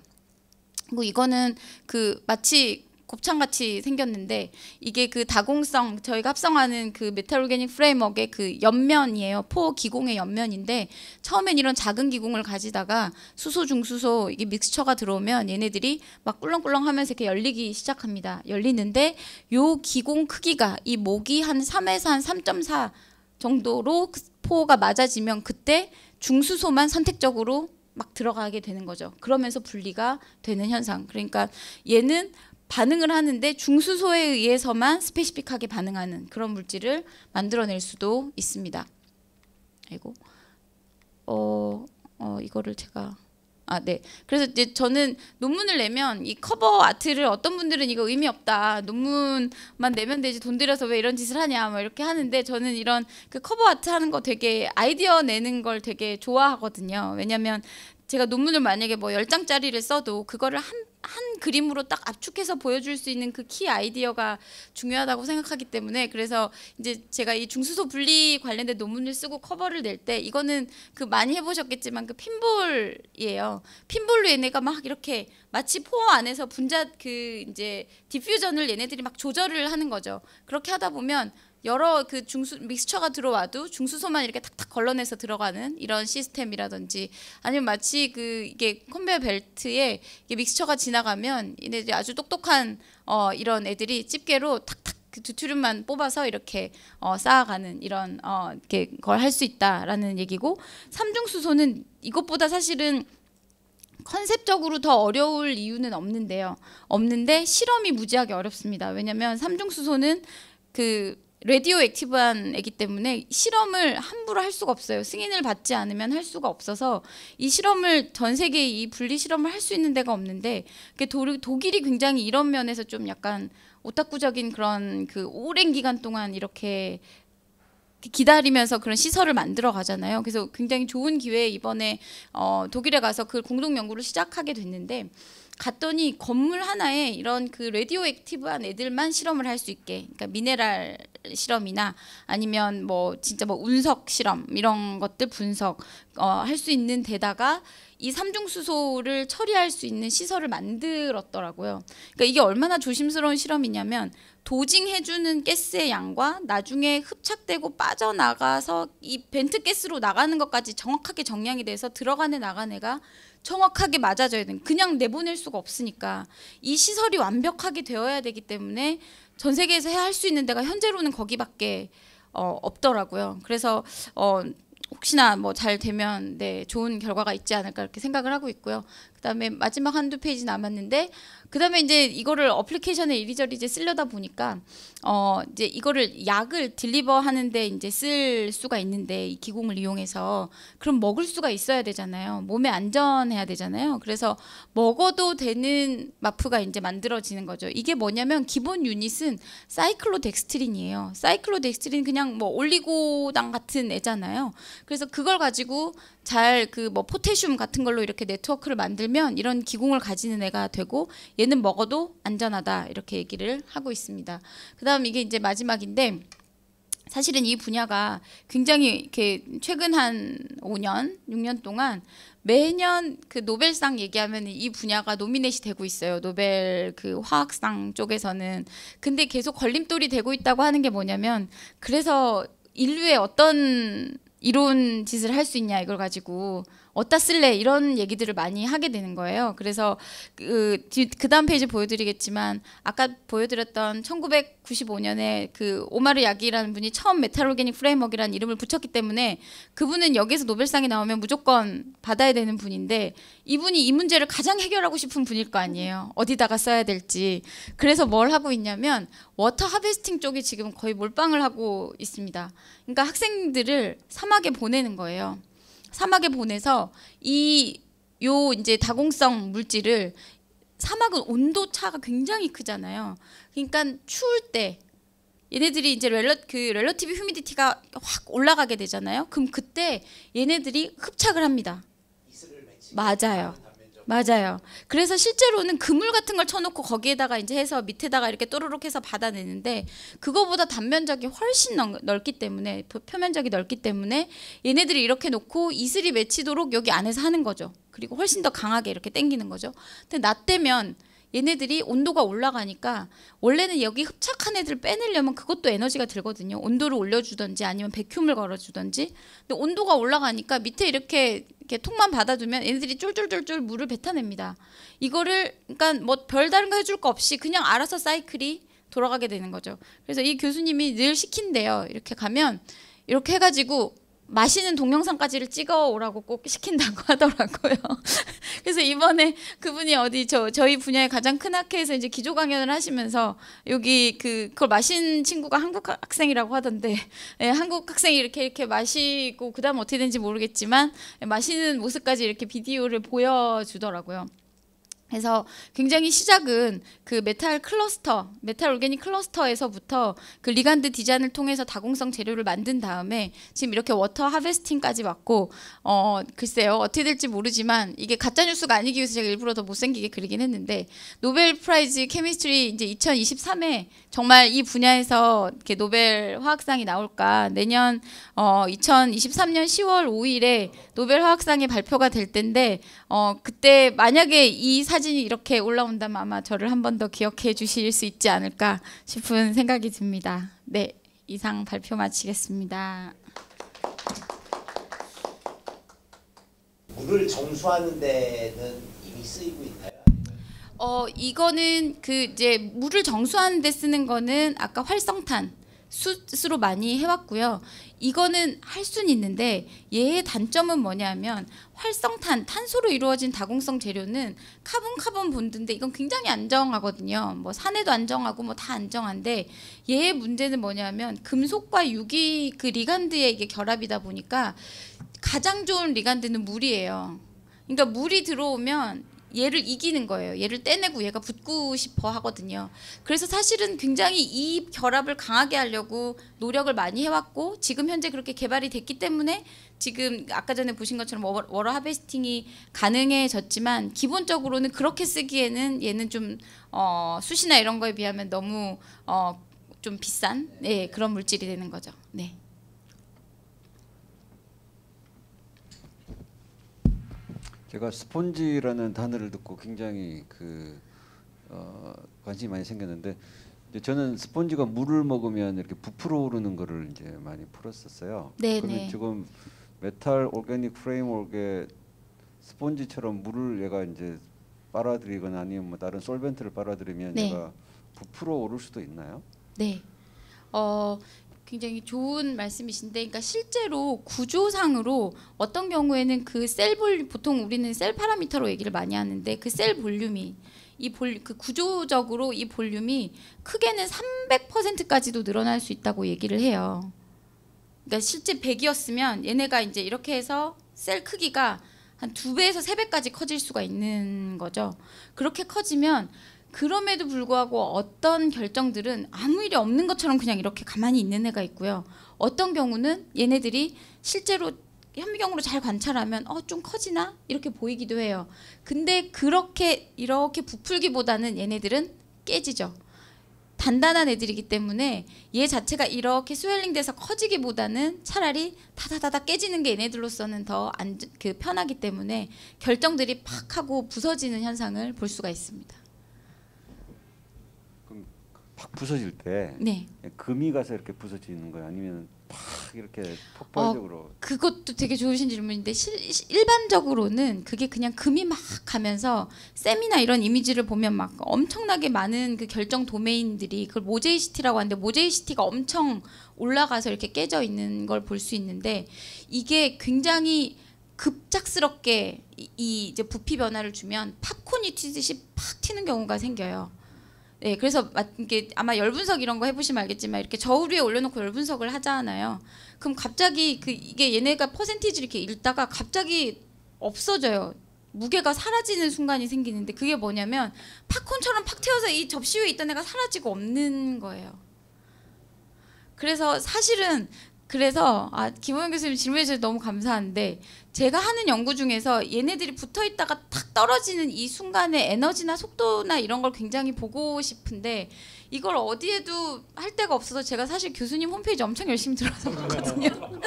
그리고 이거는 그 마치 곱창같이 생겼는데 이게 그 다공성 저희가 합성하는 그 metal-organic framework의 그 옆면이에요. pore 기공의 옆면인데 처음엔 이런 작은 기공을 가지다가 수소 중수소 이게 믹스처가 들어오면 얘네들이 막 꿀렁꿀렁하면서 이렇게 열리기 시작합니다. 열리는데 요 기공 크기가 이 목이 한 3에서 한 3.4 정도로 그 pore가 맞아지면 그때 중수소만 선택적으로 막 들어가게 되는 거죠. 그러면서 분리가 되는 현상. 그러니까 얘는 반응을 하는데 중수소에 의해서만 specific하게 반응하는 그런 물질을 만들어낼 수도 있습니다. 아이고, 어, 어 이거를 제가 아, 네. 그래서 이제 저는 논문을 내면 이 cover art를 어떤 분들은 이거 의미 없다. 논문만 내면 되지 돈 들여서 왜 이런 짓을 하냐. 뭐 이렇게 하는데 저는 이런 그 cover art 하는 거 되게 아이디어 내는 걸 되게 좋아하거든요. 왜냐면 제가 논문을 만약에 뭐 10장짜리를 써도 그거를 한, 한 그림으로 딱 압축해서 보여줄 수 있는 그 key idea가 중요하다고 생각하기 때문에 그래서 이제 제가 이 중수소 분리 관련된 논문을 쓰고 커버를 낼 때 이거는 그 많이 해보셨겠지만 그 핀볼이에요. 핀볼로 얘네가 막 이렇게 마치 pore 안에서 분자 그 이제 diffusion을 얘네들이 막 조절을 하는 거죠. 그렇게 하다 보면 여러 그 중수 mixture가 들어와도 중수소만 이렇게 탁탁 걸러내서 들어가는 이런 시스템이라든지 아니면 마치 그 이게 컨베이어 벨트에 이게 믹스처가 지나가면 얘네들이 아주 똑똑한 어 이런 애들이 집게로 탁탁 그 듀테륨만 뽑아서 이렇게 어 쌓아가는 이런 어 이렇게 걸 할 수 있다라는 얘기고 삼중수소는 이것보다 사실은 concept적으로 더 어려울 이유는 없는데요. 없는데 실험이 무지하게 어렵습니다. 왜냐하면 삼중수소는 그 radioactive한 애기 때문에 실험을 함부로 할 수가 없어요. 승인을 받지 않으면 할 수가 없어서 이 실험을 전 세계 이 분리 실험을 할 수 있는 데가 없는데 독일이 굉장히 이런 면에서 좀 약간 오타쿠적인 그런 그 오랜 기간 동안 이렇게 기다리면서 그런 시설을 만들어 가잖아요. 그래서 굉장히 좋은 기회에 이번에 어, 독일에 가서 그 공동 연구를 시작하게 됐는데 갔더니 건물 하나에 이런 그 radioactive한 애들만 실험을 할 수 있게 그러니까 미네랄 실험이나 아니면 뭐 진짜 뭐 운석 실험 이런 것들 분석 어, 할 수 있는 데다가 이 삼중수소를 처리할 수 있는 시설을 만들었더라고요. 그러니까 이게 얼마나 조심스러운 실험이냐면 도징해주는 가스의 양과 나중에 흡착되고 빠져나가서 이 벤트 가스로 나가는 것까지 정확하게 정량이 돼서 들어가네 나가네가 정확하게 맞아져야 되는 그냥 내보낼 수가 없으니까 이 시설이 완벽하게 되어야 되기 때문에 전 세계에서 할 수 있는 데가 현재로는 거기밖에 어, 없더라고요. 그래서 어, 혹시나 뭐 잘 되면 네 좋은 결과가 있지 않을까 이렇게 생각을 하고 있고요. 그다음에 마지막 한두 페이지 남았는데 그다음에 이제 이거를 application에 이리저리 이제 쓰려다 보니까 어 이제 이거를 약을 deliver 하는데 이제 쓸 수가 있는데 이 기공을 이용해서 그럼 먹을 수가 있어야 되잖아요. 몸에 안전해야 되잖아요. 그래서 먹어도 되는 MOF가 이제 만들어지는 거죠. 이게 뭐냐면 기본 유닛은 cyclodextrin이에요. cyclodextrin 그냥 뭐 올리고당 같은 애잖아요. 그래서 그걸 가지고 잘 그 뭐 potassium 같은 걸로 이렇게 네트워크를 만들 면 이런 기공을 가지는 애가 되고 얘는 먹어도 안전하다 이렇게 얘기를 하고 있습니다. 그다음 이게 이제 마지막인데 사실은 이 분야가 굉장히 이렇게 최근 한 5년, 6년 동안 매년 그 노벨상 얘기하면 이 분야가 nominate 되고 있어요. 노벨 그 화학상 쪽에서는. 근데 계속 걸림돌이 되고 있다고 하는 게 뭐냐면 그래서 인류의 어떤 이로운 짓을 할 수 있냐 이걸 가지고 어디다 쓸래 이런 얘기들을 많이 하게 되는 거예요. 그래서 그, 뒤- 그 다음 페이지 보여드리겠지만 아까 보여드렸던 1995년에 그 오마르 야기라는 분이 처음 metal-organic framework라는 이름을 붙였기 때문에 그분은 여기서 노벨상이 나오면 무조건 받아야 되는 분인데 이분이 이 문제를 가장 해결하고 싶은 분일 거 아니에요. 어디다가 써야 될지. 그래서 뭘 하고 있냐면 water harvesting 쪽이 지금 거의 몰빵을 하고 있습니다. 그러니까 학생들을 사막에 보내는 거예요. 사막에 보내서 이 요 이제 다공성 물질을 사막은 온도 차가 굉장히 크잖아요. 그러니까 추울 때 얘네들이 이제 rela- 그 relative humidity가 확 올라가게 되잖아요. 그럼 그때 얘네들이 흡착을 합니다. 맞아요. 맞아요. 그래서 실제로는 그물 같은 걸 쳐놓고 거기에다가 이제 해서 밑에다가 이렇게 또르륵 해서 받아내는데 그거보다 단면적이 훨씬 넓, 넓기 때문에 표- 표면적이 넓기 때문에 얘네들이 이렇게 놓고 이슬이 맺히도록 여기 안에서 하는 거죠. 그리고 훨씬 더 강하게 이렇게 당기는 거죠. 근데 낮 되면 얘네들이 온도가 올라가니까 원래는 여기 흡착한 애들 빼내려면 그것도 에너지가 들거든요. 온도를 올려주든지 아니면 백큐음을 걸어주든지. 근데 온도가 올라가니까 밑에 이렇게 이렇게 통만 받아두면 얘네들이 쫄쫄쫄쫄 물을 뱉어냅니다. 이거를 그러니까 뭐 별다른 거 해줄 거 없이 그냥 알아서 사이클이 돌아가게 되는 거죠. 그래서 이 교수님이 늘 시킨대요. 이렇게 가면 이렇게 해가지고 마시는 동영상까지를 찍어 오라고 꼭 시킨다고 하더라고요. 그래서 이번에 그분이 어디 저 저희 분야의 가장 큰 학회에서 이제 기조 강연을 하시면서 여기 그 그걸 마신 친구가 한국 학생이라고 하던데 예, 한국 학생이 이렇게 이렇게 마시고 그다음 어떻게 되는지 모르겠지만 예, 마시는 모습까지 이렇게 비디오를 보여주더라고요. 그래서 굉장히 시작은 그 metal cluster, metal organic cluster에서부터 그 ligand 디자인을 통해서 다공성 재료를 만든 다음에 지금 이렇게 water harvesting까지 왔고 어 글쎄요 어떻게 될지 모르지만 이게 가짜 뉴스가 아니기 위해서 제가 일부러 더 못생기게 그리긴 했는데 Nobel Prize Chemistry 이제 2023에 정말 이 분야에서 이렇게 노벨 화학상이 나올까? 내년 어 2023년 10월 5일에 노벨 화학상이 발표가 될 텐데 어 그때 만약에 이사 진이 이렇게 올라온다면 아마 저를 한 번 더 기억해 주실 수 있지 않을까 싶은 생각이 듭니다. 네, 이상 발표 마치겠습니다. 물을 정수하는 데는 이미 쓰이고 있나요? 어 이거는 그 이제 물을 정수하는 데 쓰는 거는 아까 활성탄 숯으로 많이 해왔고요. 이거는 할 수는 있는데 얘의 단점은 뭐냐면 활성탄 탄소로 이루어진 다공성 재료는 carbon carbon bond인데 이건 굉장히 안정하거든요. 뭐 산에도 안정하고 뭐 다 안정한데 얘의 문제는 뭐냐면 금속과 유기 그 ligand의 이게 결합이다 보니까 가장 좋은 ligand는 물이에요. 그러니까 물이 들어오면 얘를 이기는 거예요. 얘를 떼내고 얘가 붙고 싶어 하거든요. 그래서 사실은 굉장히 이 결합을 강하게 하려고 노력을 많이 해왔고 지금 현재 그렇게 개발이 됐기 때문에 지금 아까 전에 보신 것처럼 워- 워러 하베스팅이 가능해졌지만 기본적으로는 그렇게 쓰기에는 얘는 좀 어, 숯이나 이런 거에 비하면 너무 어, 좀 비싼 네, 그런 물질이 되는 거죠. 네. 제가 스폰지라는 단어를 듣고 굉장히 그 어, 관심이 많이 생겼는데 저는 스폰지가 물을 먹으면 이렇게 부풀어 오르는 거를 이제 많이 풀었었어요. 네, 그런데 네. 지금 metal organic framework에 스폰지처럼 물을 얘가 이제 빨아들이거나 아니면 뭐 다른 solvent를 빨아들이면 네. 얘가 부풀어 오를 수도 있나요? 네. 어 굉장히 좋은 말씀이신데 그러니까 실제로 구조상으로 어떤 경우에는 그 cell volume 보통 우리는 cell parameter로 얘기를 많이 하는데 그 cell volume이 이볼그 구조적으로 이 볼륨이 크게는 300%까지도 늘어날 수 있다고 얘기를 해요. 그러니까 실제 100이었으면 얘네가 이제 이렇게 해서 셀 크기가 한 두 배에서 세 배까지 커질 수가 있는 거죠. 그렇게 커지면 그럼에도 불구하고 어떤 결정들은 아무 일이 없는 것처럼 그냥 이렇게 가만히 있는 애가 있고요. 어떤 경우는 얘네들이 실제로 현미경으로 잘 관찰하면 어 좀 커지나 이렇게 보이기도 해요. 근데 그렇게 이렇게 부풀기보다는 얘네들은 깨지죠. 단단한 애들이기 때문에 얘 자체가 이렇게 스웰링돼서 커지기보다는 차라리 다다다다 깨지는 게 얘네들로서는 더안그 편하기 때문에 결정들이 팍 하고 부서지는 현상을 볼 수가 있습니다. 팍 부서질 때 네. 금이 가서 이렇게 부서지는 거예요? 아니면 팍 이렇게 폭발적으로 그것도 되게 좋으신 질문인데 실, 시- 일반적으로는 그게 그냥 금이 막 가면서 셈이나 이런 이미지를 보면 막 엄청나게 많은 그 결정 도메인들이 그걸 모제이시티라고 하는데 모제이시티가 엄청 올라가서 이렇게 깨져 있는 걸 볼 수 있는데 이게 굉장히 급작스럽게 이, 이 이제 부피 변화를 주면 팝콘이 튀듯이 팍 튀는 경우가 생겨요. 네, 그래서 마- 이게 아마 열 분석 이런 거 해보시면 알겠지만 이렇게 저울 위에 올려놓고 열 분석을 하잖아요. 그럼 갑자기 그 이게 얘네가 퍼센티지 이렇게 읽다가 갑자기 없어져요. 무게가 사라지는 순간이 생기는데 그게 뭐냐면 팝콘처럼 팍 튀어서 이 접시 위에 있던 애가 사라지고 없는 거예요. 그래서 사실은 그래서 아 김호영 교수님 질문해 주셔서 너무 감사한데 제가 하는 연구 중에서 얘네들이 붙어 있다가 탁 떨어지는 이 순간의 에너지나 속도나 이런 걸 굉장히 보고 싶은데 이걸 어디에도 할 데가 없어서 제가 사실 교수님 홈페이지 엄청 열심히 들어서 봤거든요.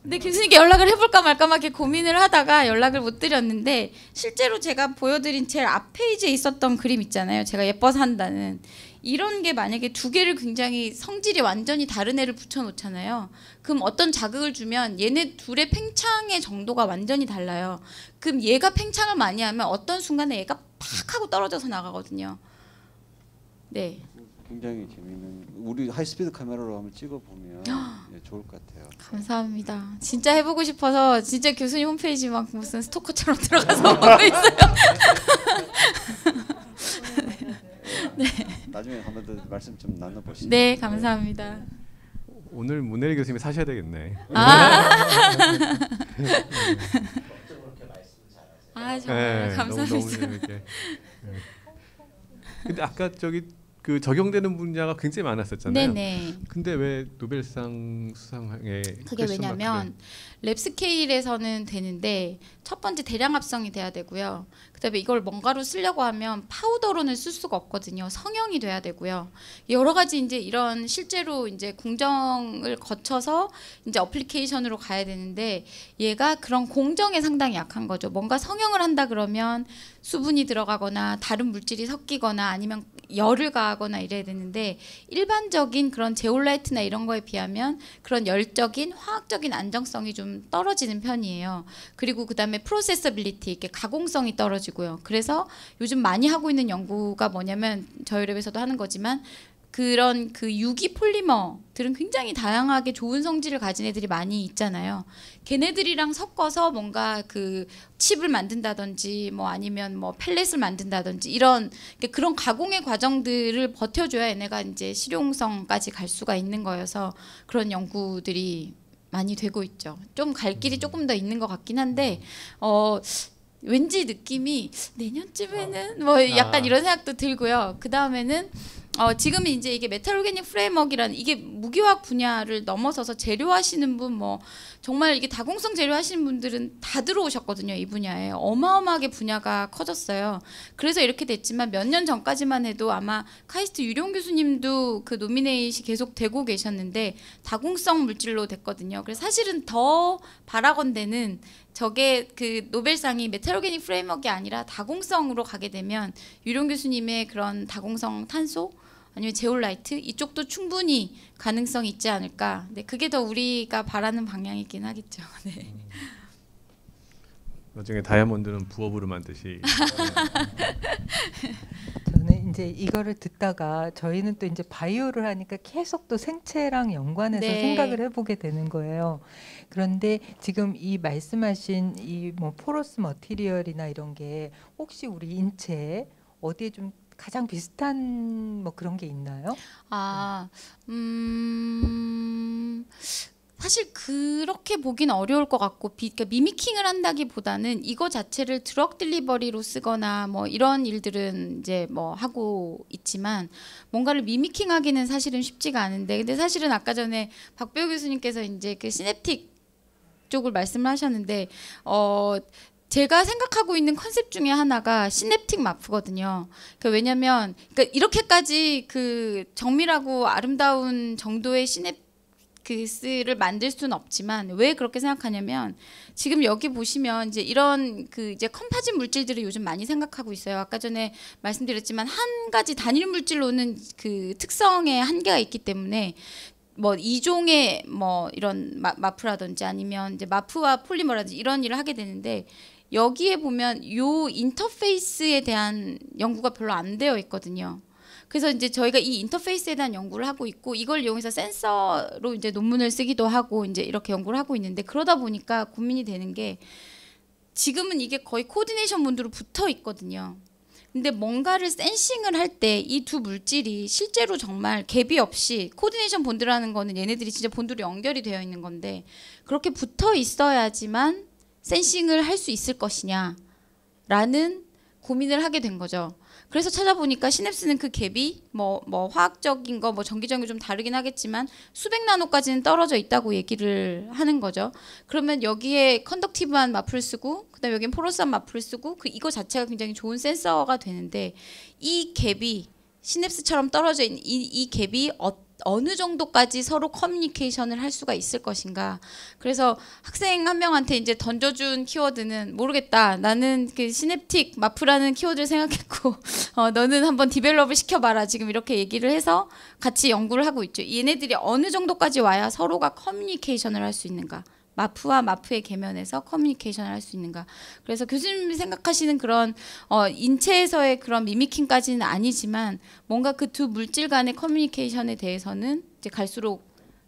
근데 교수님께 연락을 해볼까 말까 막 이렇게 고민을 하다가 연락을 못 드렸는데 실제로 제가 보여드린 제일 앞 페이지에 있었던 그림 있잖아요. 제가 예뻐서 한다는 이런 게 만약에 두 개를 굉장히 성질이 완전히 다른 애를 붙여놓잖아요. 그럼 어떤 자극을 주면 얘네 둘의 팽창의 정도가 완전히 달라요. 그럼 얘가 팽창을 많이 하면 어떤 순간에 얘가 팍 하고 떨어져서 나가거든요. 네, 굉장히 재미있는 우리 하이스피드 카메라로 한번 찍어 보면 예, 좋을 것 같아요. 감사합니다. 진짜 해보고 싶어서 진짜 교수님 홈페이지 막 무슨 스토커처럼 들어가서 보고 있어요. 나중에 한번 더 말씀 좀 나눠 보시죠. 네, 감사합니다. 오늘 문혜리 교수님이 사셔야 되겠네. 아, 아 정말 네, 감사합니다. 너무 너무 재밌게. 네. 근데 아까 저기 그 적용되는 분야가 굉장히 많았었잖아요. 네네. 근데 왜 노벨상 수상에 그게 왜냐면 랩 스케일에서는 되는데 첫 번째 대량 합성이 돼야 되고요. 그다음에 이걸 뭔가로 쓰려고 하면 파우더로는 쓸 수가 없거든요. 성형이 돼야 되고요. 여러 가지 이제 이런 실제로 이제 공정을 거쳐서 이제 application으로 가야 되는데 얘가 그런 공정에 상당히 약한 거죠. 뭔가 성형을 한다 그러면 수분이 들어가거나 다른 물질이 섞이거나 아니면 열을 가하거나 이래야 되는데 일반적인 그런 제올라이트나 이런 거에 비하면 그런 열적인 화학적인 안정성이 좀 떨어지는 편이에요. 그리고 그다음에 processability 이렇게 가공성이 떨어지고 요. 그래서 요즘 많이 하고 있는 연구가 뭐냐면 저희 lab에서도 하는 거지만 그런 그 유기 폴리머들은 굉장히 다양하게 좋은 성질을 가진 애들이 많이 있잖아요. 걔네들이랑 섞어서 뭔가 그 칩을 만든다든지 뭐 아니면 뭐 펠렛을 만든다든지 이런 그러니까 그런 가공의 과정들을 버텨줘야 얘네가 이제 실용성까지 갈 수가 있는 거여서 그런 연구들이 많이 되고 있죠. 좀 갈 길이 조금 더 있는 것 같긴 한데 어 왠지 느낌이 내년쯤에는 뭐 약간 아. 이런 생각도 들고요. 그 다음에는 어 지금 이제 이게 metal organic framework라는 이게 무기화학 분야를 넘어서서 재료하시는 분 뭐 정말 이게 다공성 재료 하시는 분들은 다 들어오셨거든요. 이 분야에 어마어마하게 분야가 커졌어요. 그래서 이렇게 됐지만 몇 년 전까지만 해도 아마 카이스트 유룡 교수님도 그 nominate 계속 되고 계셨는데 다공성 물질로 됐거든요. 그래서 사실은 더 바라건대는 저게 그 노벨상이 metal organic framework가 아니라 다공성으로 가게 되면 유룡 교수님의 그런 다공성 탄소 아니면 제올라이트 이쪽도 충분히 가능성이 있지 않을까. 네, 그게 더 우리가 바라는 방향이긴 하겠죠. 네. 나중에 다이아몬드는 부업으로 만드시. 저는 이제 이거를 듣다가 저희는 또 이제 바이오를 하니까 계속 또 생체랑 연관해서 네. 생각을 해보게 되는 거예요. 그런데 지금 이 말씀하신 이 뭐 포러스 머티리얼이나 이런 게 혹시 우리 인체에 어디에 좀 가장 비슷한 뭐 그런 게 있나요? 아, 음, 사실 그렇게 보긴 어려울 것 같고, 비, 그러니까 미미킹을 한다기보다는 이거 자체를 드럭 딜리버리로 쓰거나 뭐 이런 일들은 이제 뭐 하고 있지만 뭔가를 미미킹하기는 사실은 쉽지가 않은데, 근데 사실은 아까 전에 박배우 교수님께서 이제 그 시냅틱 쪽을 말씀을 하셨는데, 어. 제가 생각하고 있는 컨셉 중에 하나가 시냅틱 마프거든요. 그 왜냐면 그러니까 이렇게까지 그 정밀하고 아름다운 정도의 시냅스를 만들 수는 없지만 왜 그렇게 생각하냐면 지금 여기 보시면 이제 이런 그 이제 컴파짓 물질들을 요즘 많이 생각하고 있어요. 아까 전에 말씀드렸지만 한 가지 단일 물질로는 그 특성의 한계가 있기 때문에 뭐 이종의 뭐 이런 M, MOF라든지 아니면 이제 MOF와 폴리머라든지 이런 일을 하게 되는데 여기에 보면 요 인터페이스에 대한 연구가 별로 안 되어 있거든요. 그래서 이제 저희가 이 인터페이스에 대한 연구를 하고 있고 이걸 이용해서 센서로 이제 논문을 쓰기도 하고 이제 이렇게 연구를 하고 있는데 그러다 보니까 고민이 되는 게 지금은 이게 거의 coordination bond로 붙어 있거든요. 근데 뭔가를 sensing을 할 때 이 두 물질이 실제로 정말 갭이 없이 coordination bond라는 거는 얘네들이 진짜 bond로 연결이 되어 있는 건데 그렇게 붙어 있어야지만 sensing을 할 수 있을 것이냐라는 고민을 하게 된 거죠. 그래서 찾아보니까 시냅스는 그 갭이 뭐 뭐 화학적인 거 뭐 전기적인 거좀 다르긴 하겠지만 수백 나노까지는 떨어져 있다고 얘기를 하는 거죠. 그러면 여기에 conductive한 MOF를 쓰고 그 다음에 여기는 porous한 MOF를 쓰고 그 이거 자체가 굉장히 좋은 센서가 되는데 이 갭이 시냅스처럼 떨어져 있는 이, 이 갭이 어, 어느 정도까지 서로 커뮤니케이션을 할 수가 있을 것인가. 그래서 학생 한 명한테 이제 던져준 키워드는 모르겠다. 나는 그 synaptic MOF라는 키워드를 생각했고, 어, 너는 한번 develop을 시켜봐라. 지금 이렇게 얘기를 해서 같이 연구를 하고 있죠. 얘네들이 어느 정도까지 와야 서로가 커뮤니케이션을 할 수 있는가. MOF와 MOF의 계면에서 커뮤니케이션을 할 수 있는가. 그래서 교수님이 생각하시는 그런 어, 인체에서의 그런 mimicking까지는 아니지만 뭔가 그 두 물질 간의 커뮤니케이션에 대해서는 이제 갈수록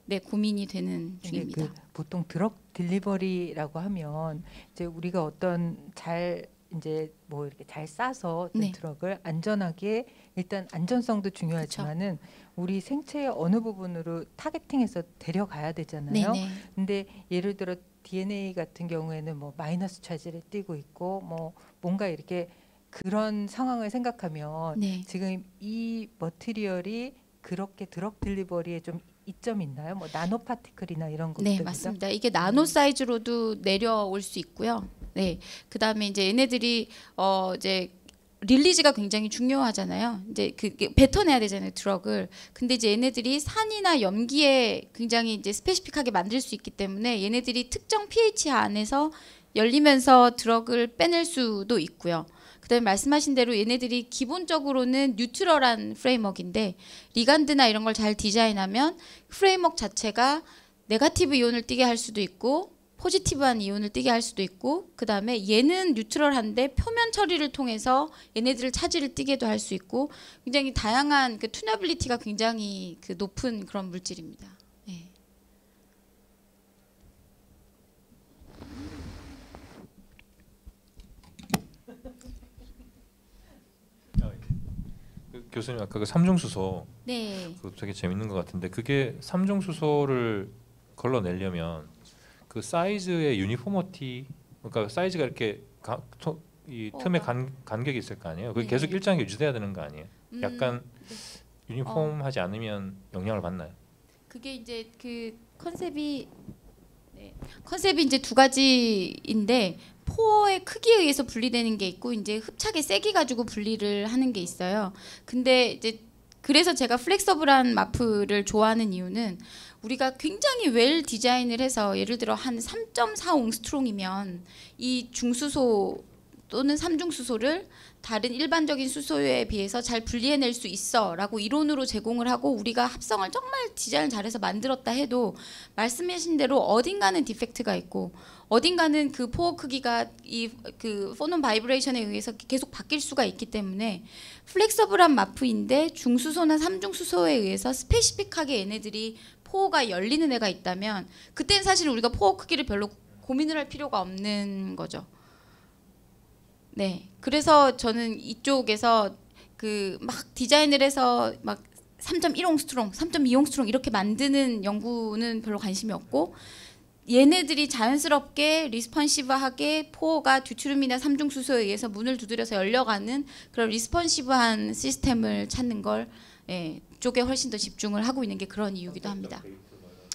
네 고민이 되는 이게 중입니다. 그 보통 드럭 딜리버리라고 하면 이제 우리가 어떤 잘 이제 뭐 이렇게 잘 싸서 네. 드럭을 안전하게 일단 안전성도 중요하지만은 우리 생체의 어느 부분으로 타겟팅해서 데려가야 되잖아요. 네네. 근데 예를 들어 DNA 같은 경우에는 뭐 마이너스 차지를 띠고 있고 뭐 뭔가 이렇게 그런 상황을 생각하면 네. 지금 이 머티리얼이 그렇게 드럭 딜리버리에 좀 이점이 있나요? 뭐 나노 파티클이나 이런 것들 네, 맞습니다. 이게 나노 사이즈로도 내려올 수 있고요. 네, 그 다음에 이제 얘네들이 어 이제 릴리즈가 굉장히 중요하잖아요. 이제 그그 뱉어내야 되잖아요, 드럭을. 근데 이제 얘네들이 산이나 염기에 굉장히 이제 스페시픽하게 만들 수 있기 때문에 얘네들이 특정 pH 안에서 열리면서 드럭을 빼낼 수도 있고요. 그다음에 말씀하신 대로 얘네들이 기본적으로는 neutral한 framework인데 리간드나 이런 걸 잘 디자인하면 framework 자체가 negative 이온을 띠게 할 수도 있고 positive한 이온을 띠게 할 수도 있고 그 다음에 얘는 neutral한데 표면 처리를 통해서 얘네들을 차지를 띠게도 할 수 있고 굉장히 다양한 그 tunability가 굉장히 그 높은 그런 물질입니다. 네. 그 교수님 아까 그 삼중수소 네. 그거 되게 재밌는 것 같은데 그게 삼중수소를 걸러내려면 그 사이즈의 uniformity 그러니까 사이즈가 이렇게 가, 토, 이 틈에 어, 간, 간격이 있을 거 아니에요. 그게 네. 계속 일정하게 유지돼야 되는 거 아니에요. 음, 약간 uniform하지 않으면 영향을 받나요? 그게 이제 그 컨셉이 컨셉이 이제 두 가지인데 포어의 크기에 의해서 분리되는 게 있고 이제 흡착의 세기 가지고 분리를 하는 게 있어요. 근데 이제 그래서 제가 flexible한 MOF를 좋아하는 이유는 우리가 굉장히 well design을 해서 예를 들어 한 3.4 옹스트롬이면 이 중수소 또는 삼중수소를 다른 일반적인 수소에 비해서 잘 분리해낼 수 있어라고 이론으로 제공을 하고 우리가 합성을 정말 디자인을 잘해서 만들었다 해도 말씀하신 대로 어딘가는 defect가 있고 어딘가는 그 pore 크기가 이 그 phonon vibration에 의해서 계속 바뀔 수가 있기 때문에 flexible한 MOF인데 중수소나 삼중수소에 의해서 specific하게 얘네들이 pore가 열리는 애가 있다면 그때는 사실 우리가 pore 크기를 별로 고민을 할 필요가 없는 거죠. 네. 그래서 저는 이쪽에서 그 막 디자인을 해서 막 3.1옹스트롬, 3.2옹스트롬 이렇게 만드는 연구는 별로 관심이 없고 얘네들이 자연스럽게 responsive하게 pore가 deuterium이나 삼중 수소에 의해서 문을 두드려서 열려가는 그런 responsive한 시스템을 찾는 걸 예, 쪽에 훨씬 더 집중을 하고 있는 게 그런 이유기도 합니다.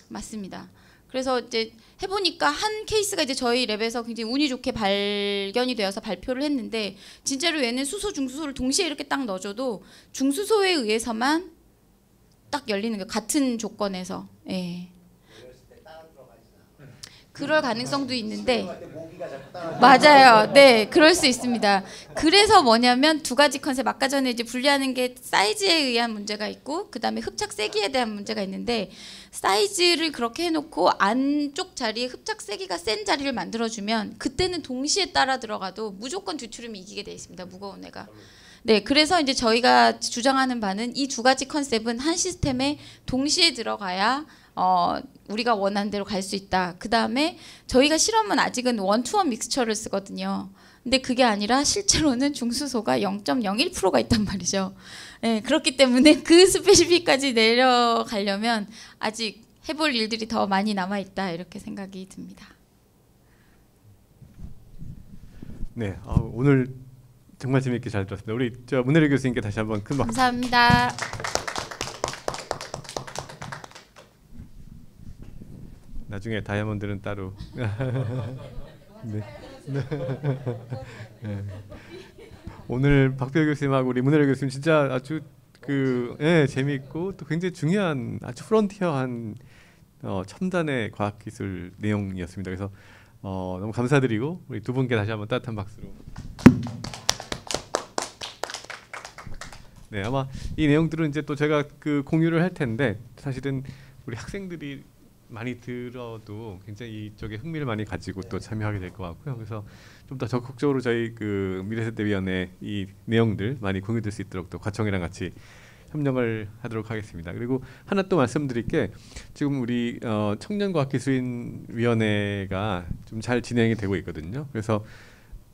맞습니다. 그래서 이제 해보니까 한 케이스가 이제 저희 lab에서 굉장히 운이 좋게 발견이 되어서 발표를 했는데 진짜로 얘는 수소 중수소를 동시에 이렇게 딱 넣어줘도 중수소에 의해서만 딱 열리는 거 같은 조건에서 예. 그럴 가능성도 있는데 맞아요. 네, 그럴 수 있습니다. 그래서 뭐냐면 두 가지 컨셉 아까 전에 이제 분리하는 게 사이즈에 의한 문제가 있고 그다음에 흡착 세기에 대한 문제가 있는데 사이즈를 그렇게 해 놓고 안쪽 자리에 흡착 세기가 센 자리를 만들어 주면 그때는 동시에 따라 들어가도 무조건 듀트륨이 이기게 돼 있습니다. 무거운 애가. 네, 그래서 이제 저희가 주장하는 바는 이 두 가지 컨셉은 한 시스템에 동시에 들어가야 어, 우리가 원하는 대로 갈 수 있다. 그 다음에 저희가 실험은 아직은 원투원 믹스처를 쓰거든요. 근데 그게 아니라 실제로는 중수소가 0.01%가 있단 말이죠. 네, 그렇기 때문에 그 스페시피까지 내려가려면 아직 해볼 일들이 더 많이 남아 있다 이렇게 생각이 듭니다. 네, 아, 오늘 정말 재미있게 잘 들었습니다. 우리 저 문혜리 교수님께 다시 한번 큰 박수. 감사합니다. 나중에 다이아몬드는 따로. 네. 네. 오늘 박배우 교수님하고 우리 문혜리 교수님 진짜 아주 그 예, 재미있고 또 굉장히 중요한 아주 프론티어한 어, 첨단의 과학기술 내용이었습니다. 그래서 어, 너무 감사드리고 우리 두 분께 다시 한번 따뜻한 박수로. 네, 아마 이 내용들은 이제 또 제가 그 공유를 할 텐데 사실은 우리 학생들이 많이 들어도 굉장히 이쪽에 흥미를 많이 가지고 또 참여하게 될 것 같고요. 그래서 좀 더 적극적으로 저희 그 미래세대위원회 이 내용들 많이 공유될 수 있도록 또 과청이랑 같이 협력을 하도록 하겠습니다. 그리고 하나 또 말씀드릴 게 지금 우리 어, 청년과학기술인위원회가 좀 잘 진행이 되고 있거든요. 그래서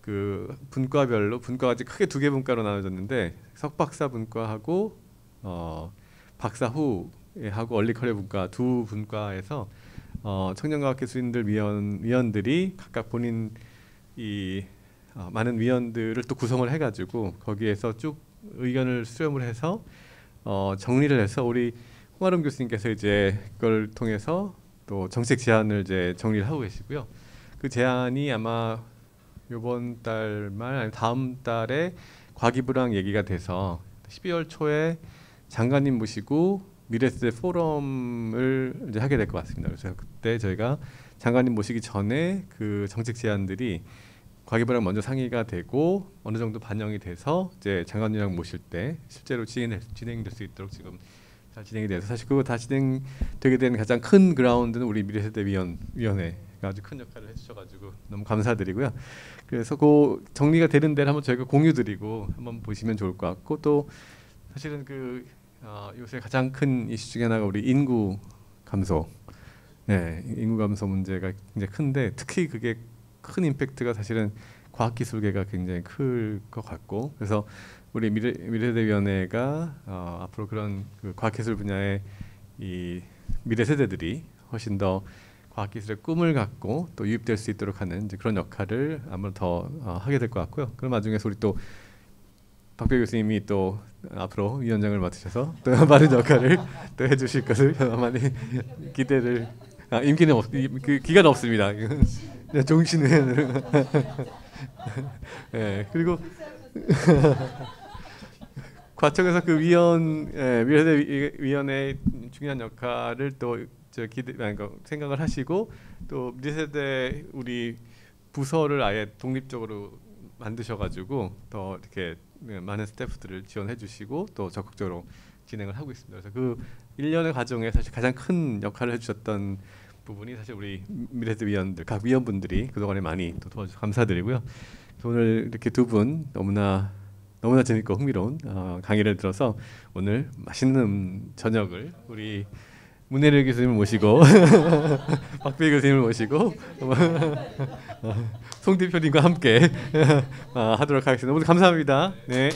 그 분과별로 분과가 크게 두 개 분과로 나눠졌는데 석박사 분과하고 어, 박사 후 예, 하고 얼리 커리어 분과 두 분과에서 어, 청년과학기술인들 위원 위원들이 각각 본인 이 어, 많은 위원들을 또 구성을 해가지고 거기에서 쭉 의견을 수렴을 해서 어, 정리를 해서 우리 홍아름 교수님께서 이제 그걸 통해서 또 정책 제안을 이제 정리를 하고 계시고요. 그 제안이 아마 이번 달 말 아니 다음 달에 과기부랑 얘기가 돼서 12월 초에 장관님 모시고 미래세 포럼을 이제 하게 될 것 같습니다. 그래서 그때 저희가 장관님 모시기 전에 그 정책 제안들이 과기부랑 먼저 상의가 되고 어느 정도 반영이 돼서 이제 장관님이랑 모실 때 실제로 진행 진행될 수 있도록 지금 잘 진행이 돼서 사실 그거 다 진행되게 된 가장 큰 그라운드는 우리 미래세대 위원 위원회가 아주 큰 역할을 해주셔가지고 너무 감사드리고요. 그래서 그 정리가 되는 데를 한번 저희가 공유드리고 한번 보시면 좋을 것 같고 또 사실은 그 어, 요새 가장 큰 이슈 중에 하나가 우리 인구 감소. 네, 인구 감소 문제가 굉장히 큰데 특히 그게 큰 임팩트가 사실은 과학기술계가 굉장히 클 것 같고 그래서 우리 미래, 미래대위원회가 어, 앞으로 그런 그 과학기술 분야의 이 미래 세대들이 훨씬 더 과학기술의 꿈을 갖고 또 유입될 수 있도록 하는 그런 역할을 아무래도 더 어, 하게 될 것 같고요. 그런 와중에서 우리 또 박배 교수님이 또 앞으로 위원장을 맡으셔서 또 많은 역할을 또 해주실 것을 많이 기대를 아, 임기는 없, 이- 그 기간 없습니다. 네, 종신은 예 그리고 과청에서 그 위원 예, 위원회 위- 위원회의 중요한 역할을 또 저 기대 아니, 그 생각을 하시고 또 미래세대 우리 부서를 아예 독립적으로 만드셔가지고 더 이렇게 네, 많은 스태프들을 지원해 주시고 또 적극적으로 진행을 하고 있습니다. 그래서 그 1년의 과정에 사실 가장 큰 역할을 해주셨던 부분이 사실 우리 미래세대 위원들 각 위원분들이 그동안에 많이 또 도와주셔서 감사드리고요. 오늘 이렇게 두 분 너무나 너무나 재밌고 흥미로운 어, 강의를 들어서 오늘 맛있는 저녁을 우리 문혜를 교수님을 모시고 박배 교수님을 모시고 송 대표님과 함께 어, 하도록 하겠습니다. 모두 감사합니다. 네.